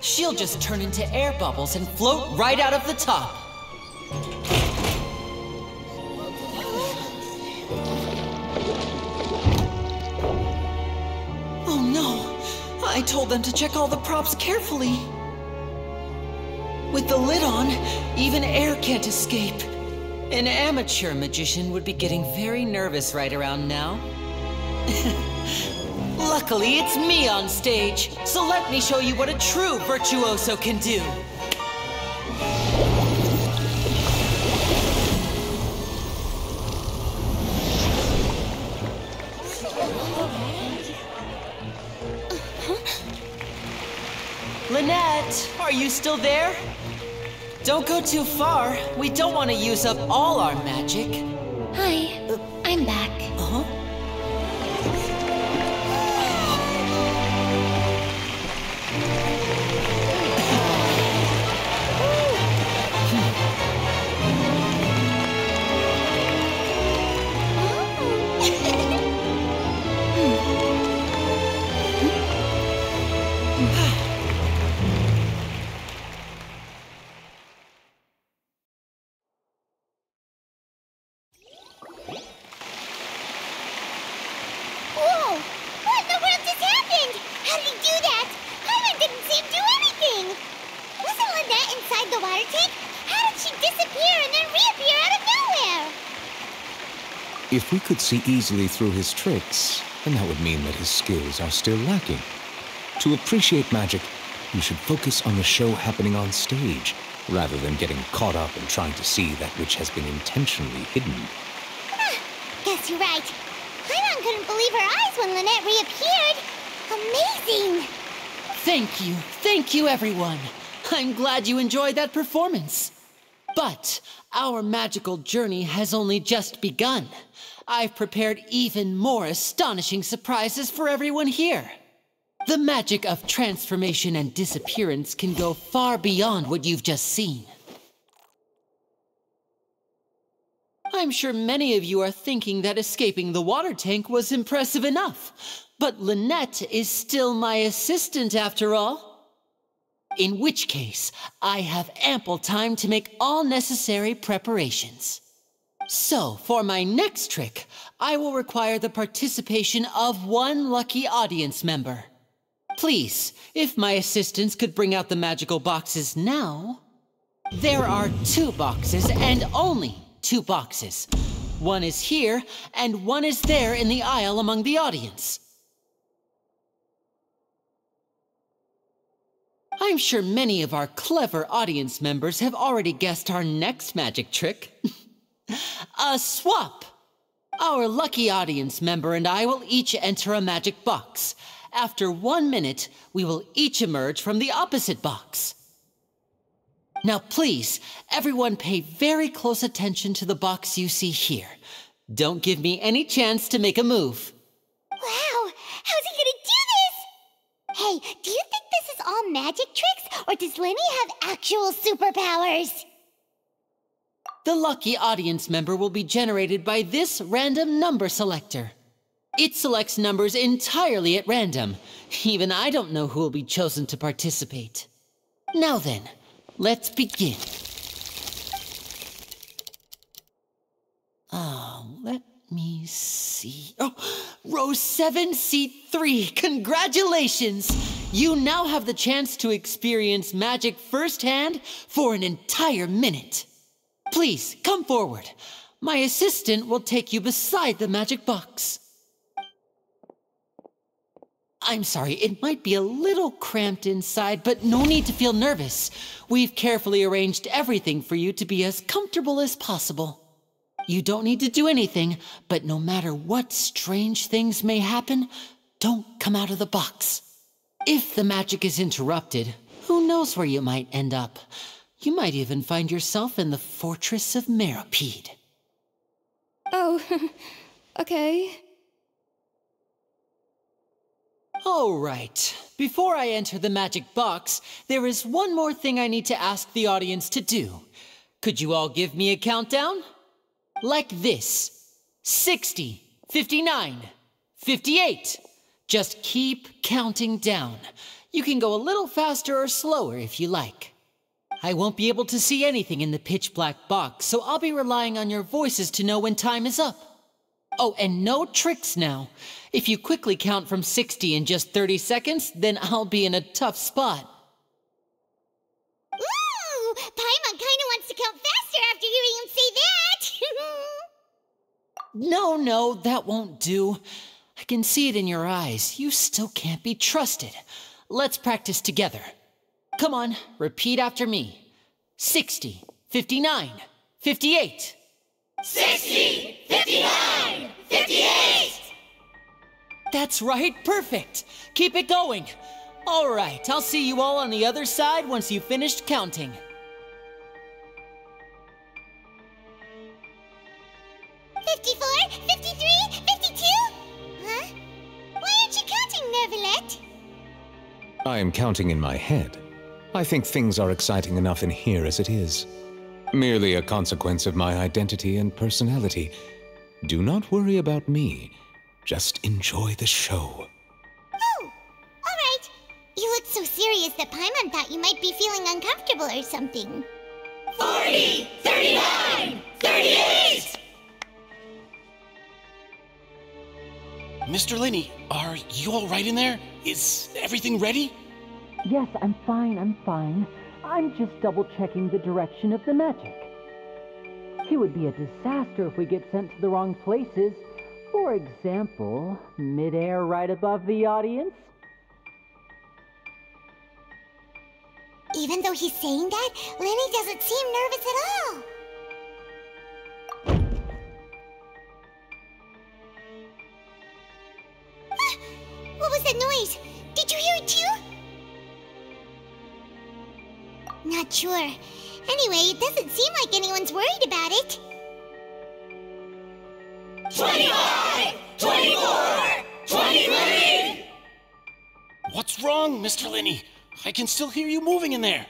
She'll just turn into air bubbles and float right out of the top. I told them to check all the props carefully. With the lid on, even air can't escape. An amateur magician would be getting very nervous right around now. Luckily, it's me on stage, so let me show you what a true virtuoso can do. You still there? Don't go too far. We don't want to use up all our magic. Easily through his tricks, then that would mean that his skills are still lacking. To appreciate magic, you should focus on the show happening on stage, rather than getting caught up in trying to see that which has been intentionally hidden. Ah, Guess you're right. Paimon couldn't believe her eyes when Lynette reappeared. Amazing! Thank you, thank you, everyone. I'm glad you enjoyed that performance. But our magical journey has only just begun. I've prepared even more astonishing surprises for everyone here. The magic of transformation and disappearance can go far beyond what you've just seen. I'm sure many of you are thinking that escaping the water tank was impressive enough. But Lynette is still my assistant after all. In which case, I have ample time to make all necessary preparations. So, for my next trick, I will require the participation of one lucky audience member. Please, if my assistants could bring out the magical boxes now. There are two boxes and only two boxes. One is here, and one is there in the aisle among the audience. I'm sure many of our clever audience members have already guessed our next magic trick. A swap! Our lucky audience member and I will each enter a magic box. After one minute, we will each emerge from the opposite box. Now, please, everyone pay very close attention to the box you see here. Don't give me any chance to make a move. Wow, how's he gonna do this? Hey, do you think this is all magic tricks, or does Lyney have actual superpowers? The lucky audience member will be generated by this random number selector. It selects numbers entirely at random. Even I don't know who will be chosen to participate. Now then, let's begin. Oh, let me see. Oh, row 7, seat 3. Congratulations! You now have the chance to experience magic firsthand for an entire minute. Please, come forward. My assistant will take you beside the magic box. I'm sorry, it might be a little cramped inside, but no need to feel nervous. We've carefully arranged everything for you to be as comfortable as possible. You don't need to do anything, but no matter what strange things may happen, don't come out of the box. If the magic is interrupted, who knows where you might end up? You might even find yourself in the Fortress of Meropide. Oh, okay. All right. Before I enter the magic box, there is one more thing I need to ask the audience to do. Could you all give me a countdown? Like this 60, 59, 58. Just keep counting down. You can go a little faster or slower if you like. I won't be able to see anything in the pitch black box, so I'll be relying on your voices to know when time is up. Oh, and no tricks now. If you quickly count from 60 in just 30 seconds, then I'll be in a tough spot. Ooh, Paimon kinda wants to count faster after hearing him say that. No, no, that won't do. I can see it in your eyes. You still can't be trusted. Let's practice together. Come on, repeat after me 60, 59, 58. 60, 59, 58! That's right, perfect. Keep it going. All right, I'll see you all on the other side once you've finished counting. Fifty-four, fifty-three, fifty-two? Huh? Why aren't you counting, Neuvillette? I am counting in my head. I think things are exciting enough in here as it is. Merely a consequence of my identity and personality. Do not worry about me. Just enjoy the show. Oh, all right. You look so serious that Paimon thought you might be feeling uncomfortable or something. 40, 39, 38! Mr. Lyney, are you all right in there? Is everything ready? Yes, I'm fine, I'm fine. I'm just double checking the direction of the magic. It would be a disaster if we get sent to the wrong places. For example, midair right above the audience. Even though he's saying that, Lyney doesn't seem nervous at all. Sure. Anyway, it doesn't seem like anyone's worried about it. 25! 24! 23! What's wrong, Mr. Lyney? I can still hear you moving in there.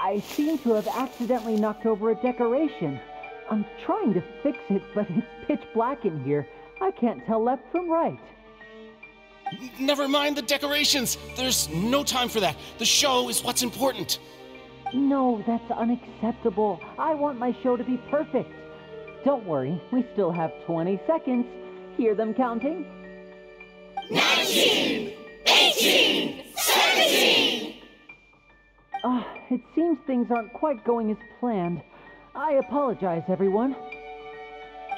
I seem to have accidentally knocked over a decoration. I'm trying to fix it, but it's pitch black in here. I can't tell left from right. Never mind the decorations. There's no time for that. The show is what's important. No, that's unacceptable. I want my show to be perfect. Don't worry, we still have 20 seconds. Hear them counting? 19! 18! 17! Ah, it seems things aren't quite going as planned. I apologize, everyone.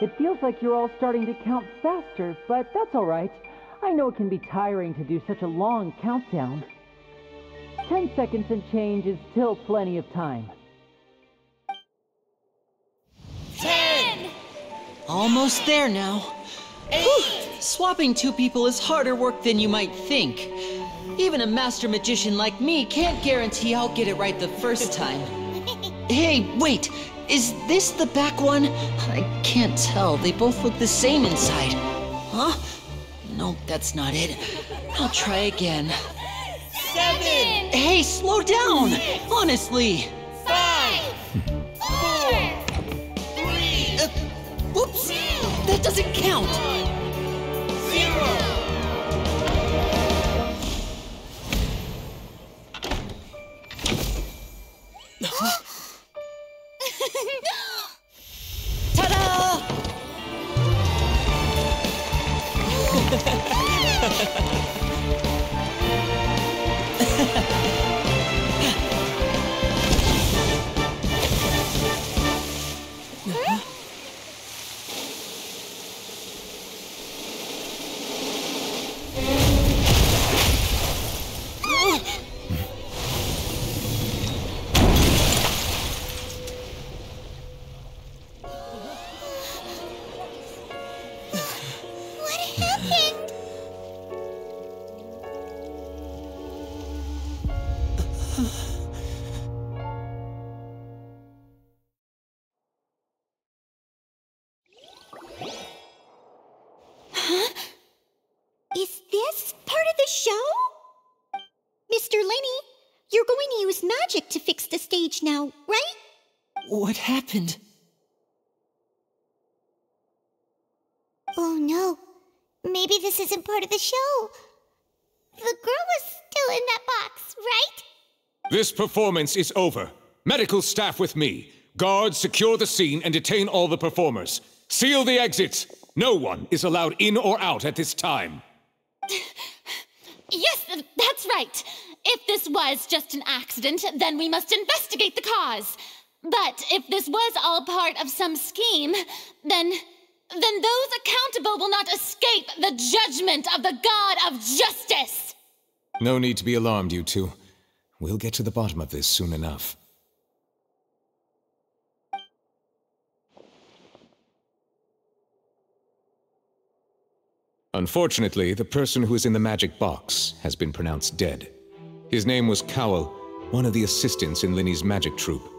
It feels like you're all starting to count faster, but that's all right. I know it can be tiring to do such a long countdown. Ten seconds and change is still plenty of time. Ten! Almost there now. Whew. Swapping two people is harder work than you might think. Even a master magician like me can't guarantee I'll get it right the first time. hey, wait! Is this the back one? I can't tell. They both look the same inside. Huh? No, that's not it. I'll try again. Seven! Hey, slow down! Honestly! Five! Four! Three! Uh, whoops! That doesn't count! Fix now, right? What happened? Oh no. Maybe this isn't part of the show. The girl was still in that box, right? This performance is over. Medical staff with me. Guards, secure the scene and detain all the performers. Seal the exits. No one is allowed in or out at this time. Yes, that's right. If this was just an accident, then we must investigate the cause. But if this was all part of some scheme, then. then those accountable will not escape the judgment of the God of justice! No need to be alarmed, you two. We'll get to the bottom of this soon enough. Unfortunately, the person who is in the magic box has been pronounced dead. His name was Cowell, one of the assistants in Lyney's magic troupe.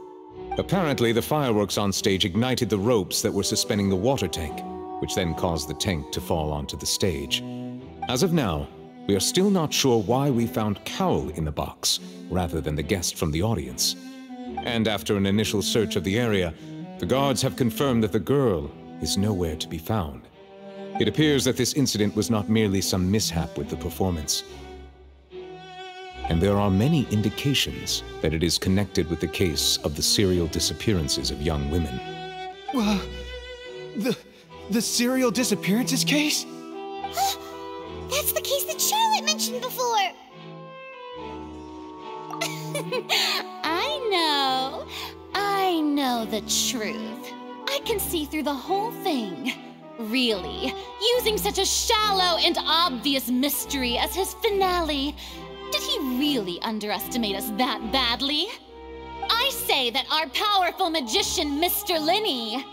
Apparently, the fireworks on stage ignited the ropes that were suspending the water tank, which then caused the tank to fall onto the stage. As of now, we are still not sure why we found Cowell in the box, rather than the guest from the audience. And after an initial search of the area, the guards have confirmed that the girl is nowhere to be found. It appears that this incident was not merely some mishap with the performance. And there are many indications that it is connected with the case of the serial disappearances of young women. Well, the the serial disappearances case? That's the case that Charlotte mentioned before. I know. I know the truth. I can see through the whole thing. Really, using such a shallow and obvious mystery as his finale. Did he really underestimate us that badly? I say that our powerful magician, Mr. Lyney,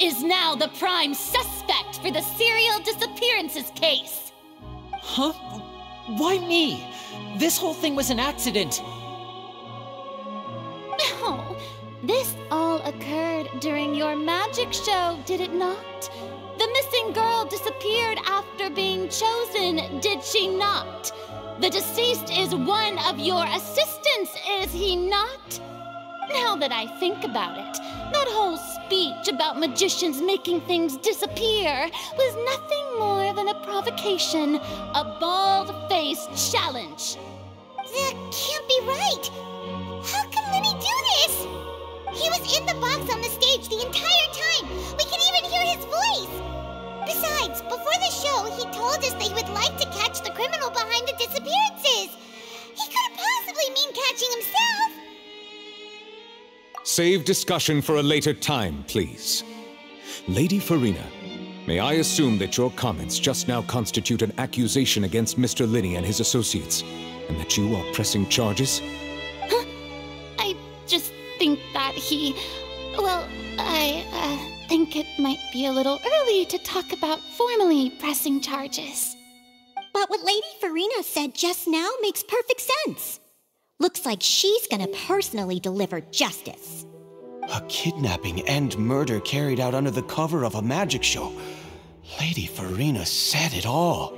is now the prime suspect for the serial disappearances case. Huh? Why me? This whole thing was an accident. No, oh, this all occurred during your magic show, did it not? The missing girl disappeared after being chosen, did she not? The deceased is one of your assistants, is he not? Now that I think about it, that whole speech about magicians making things disappear was nothing more than a provocation, a bald faced challenge. That can't be right. How can Lyney do this? He was in the box on the stage the entire time. We can even hear his voice. Besides, before the show, he told us that he would like to catch the criminal behind the disappearances. He couldn't possibly mean catching himself. Save discussion for a later time, please. Lady Furina, may I assume that your comments just now constitute an accusation against Mr. Lyney and his associates, and that you are pressing charges? Huh? I just think that he. Well, I uh, think think it might be a little early to talk about formally pressing charges. But what Lady Furina said just now makes perfect sense. Looks like she's gonna personally deliver justice. A kidnapping and murder carried out under the cover of a magic show. Lady Furina said it all.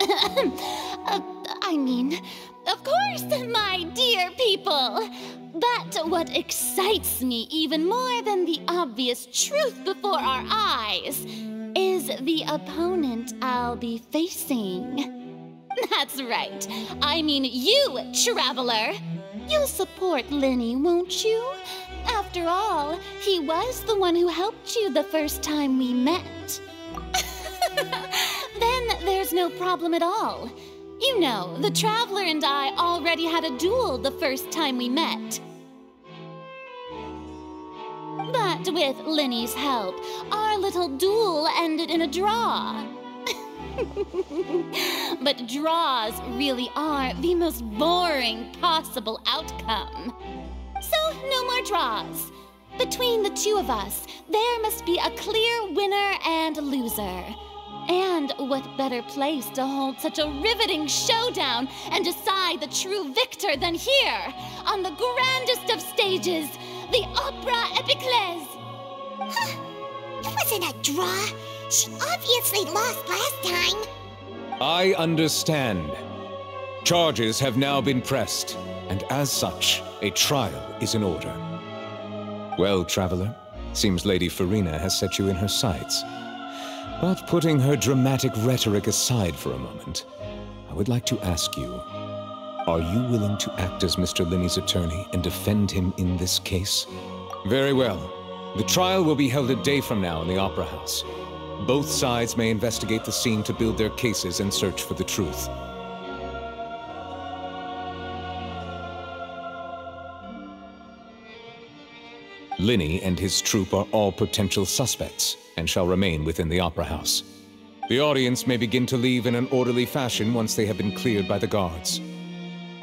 uh, I mean, of course, my dear people. But what excites me even more than the obvious truth before our eyes is the opponent I'll be facing. That's right. I mean you, Traveler. You'll support Lyney, won't you? After all, he was the one who helped you the first time we met. then there's no problem at all. You know, the Traveler and I already had a duel the first time we met. But with Lyney's help, our little duel ended in a draw. but draws really are the most boring possible outcome. So, no more draws. Between the two of us, there must be a clear winner and loser. And what better place to hold such a riveting showdown and decide the true victor than here, on the grandest of stages, the Opera Epiclese? Huh. It wasn't a draw. She obviously lost last time. I understand. Charges have now been pressed, and as such, a trial is in order. Well, Traveler, seems Lady Furina has set you in her sights. But putting her dramatic rhetoric aside for a moment, I would like to ask you, are you willing to act as Mr. Lyney's attorney and defend him in this case? Very well. The trial will be held a day from now in the Opera House. Both sides may investigate the scene to build their cases and search for the truth. Linney and his troupe are all potential suspects and shall remain within the Opera House. The audience may begin to leave in an orderly fashion once they have been cleared by the guards.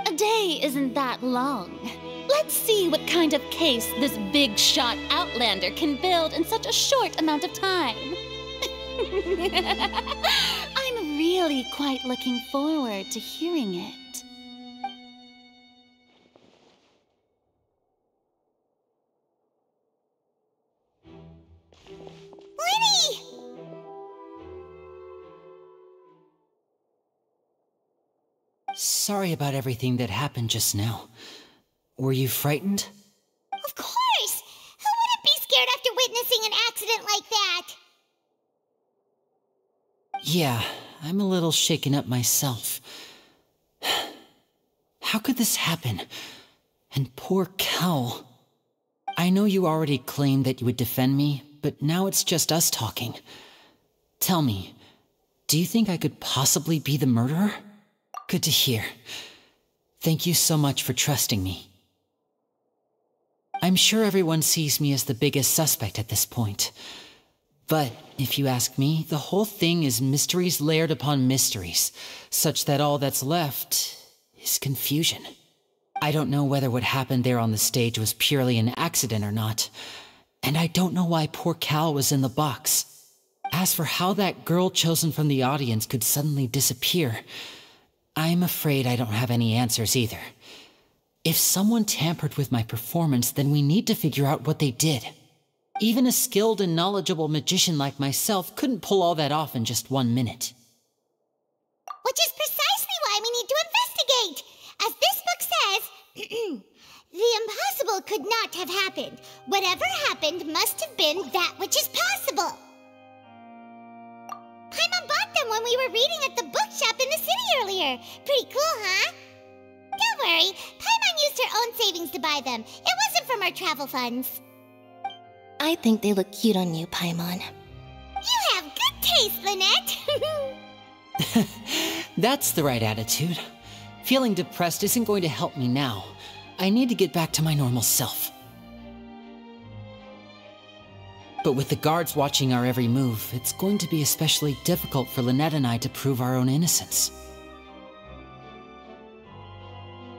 A day isn't that long. Let's see what kind of case this big shot Outlander can build in such a short amount of time. I'm really quite looking forward to hearing it. Sorry about everything that happened just now. Were you frightened? Of course! Who wouldn't be scared after witnessing an accident like that? Yeah, I'm a little shaken up myself. How could this happen? And poor Cowell. I know you already claimed that you would defend me, but now it's just us talking. Tell me, do you think I could possibly be the murderer? Good to hear. Thank you so much for trusting me. I'm sure everyone sees me as the biggest suspect at this point. But if you ask me, the whole thing is mysteries layered upon mysteries, such that all that's left is confusion. I don't know whether what happened there on the stage was purely an accident or not, and I don't know why poor Cowell was in the box. As for how that girl chosen from the audience could suddenly disappear, I'm afraid I don't have any answers either. If someone tampered with my performance, then we need to figure out what they did. Even a skilled and knowledgeable magician like myself couldn't pull all that off in just one minute. Which is precisely why we need to investigate! As this book says, the impossible could not have happened. Whatever happened must have been that which is possible. Paimon bought them when we were reading at the bookshop in the city earlier. Pretty cool, huh? Don't worry, Paimon used her own savings to buy them. It wasn't from our travel funds. I think they look cute on you, Paimon. You have good taste, Lynette. That's the right attitude. Feeling depressed isn't going to help me now. I need to get back to my normal self. But with the guards watching our every move, it's going to be especially difficult for Lynette and I to prove our own innocence.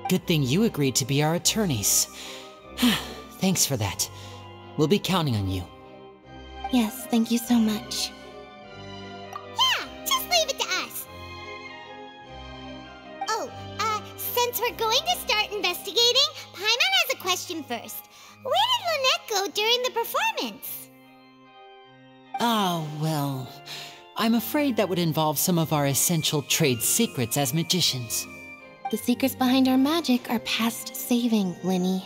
Good thing you agreed to be our attorneys. Thanks for that. We'll be counting on you. Yes, thank you so much. Yeah, just leave it to us. Oh, uh, since we're going to start investigating, Paimon has a question first. Where did Lynette go during the performance? Oh, well. I'm afraid that would involve some of our essential trade secrets as magicians. The secrets behind our magic are past saving, Lyney.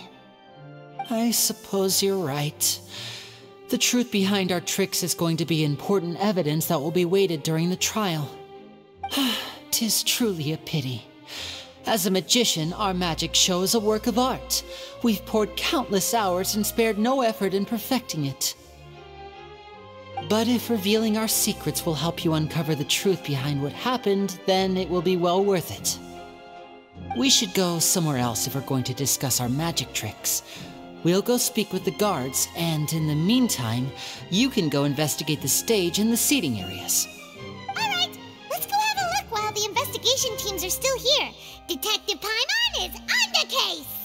I suppose you're right. The truth behind our tricks is going to be important evidence that will be weighted during the trial. Tis truly a pity. As a magician, our magic show is a work of art. We've poured countless hours and spared no effort in perfecting it. But if revealing our secrets will help you uncover the truth behind what happened, then it will be well worth it. We should go somewhere else if we're going to discuss our magic tricks. We'll go speak with the guards, and in the meantime, you can go investigate the stage and the seating areas. Alright, let's go have a look while the investigation teams are still here. Detective Paimon is on the case!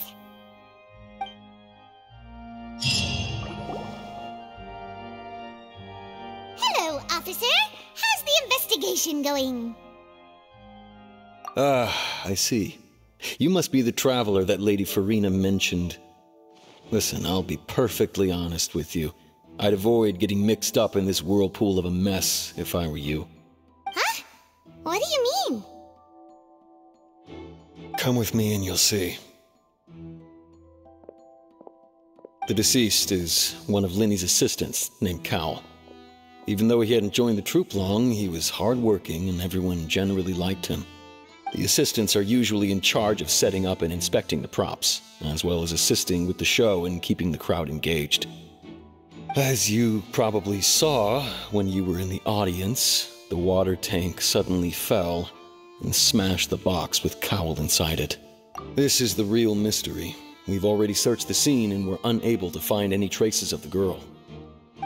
Hello, officer. How's the investigation going? Ah, I see. You must be the traveler that Lady Furina mentioned. Listen, I'll be perfectly honest with you. I'd avoid getting mixed up in this whirlpool of a mess if I were you. Huh? What do you mean? Come with me and you'll see. The deceased is one of Lyney's assistants named Cowell. Even though he hadn't joined the troupe long, he was hardworking and everyone generally liked him. The assistants are usually in charge of setting up and inspecting the props, as well as assisting with the show and keeping the crowd engaged. As you probably saw when you were in the audience, the water tank suddenly fell and smashed the box with Cowell inside it. This is the real mystery. We've already searched the scene and were unable to find any traces of the girl.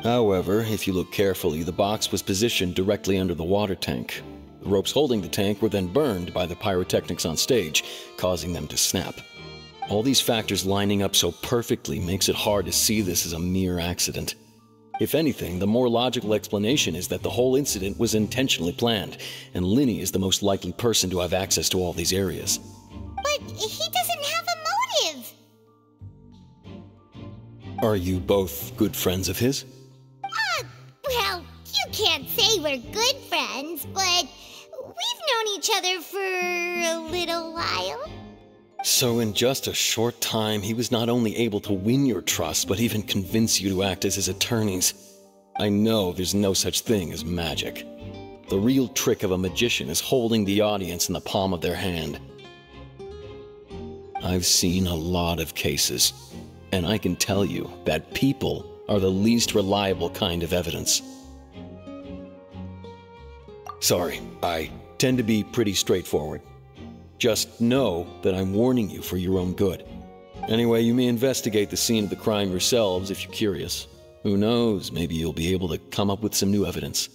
However, if you look carefully, the box was positioned directly under the water tank. The ropes holding the tank were then burned by the pyrotechnics on stage, causing them to snap. All these factors lining up so perfectly makes it hard to see this as a mere accident. If anything, the more logical explanation is that the whole incident was intentionally planned, and Lyney is the most likely person to have access to all these areas. But he doesn't have a motive. Are you both good friends of his? We're good friends, but we've known each other for a little while. So, in just a short time, he was not only able to win your trust, but even convince you to act as his attorneys. I know there's no such thing as magic. The real trick of a magician is holding the audience in the palm of their hand. I've seen a lot of cases, and I can tell you that people are the least reliable kind of evidence. Sorry, I tend to be pretty straightforward. Just know that I'm warning you for your own good. Anyway, you may investigate the scene of the crime yourselves if you're curious. Who knows, maybe you'll be able to come up with some new evidence.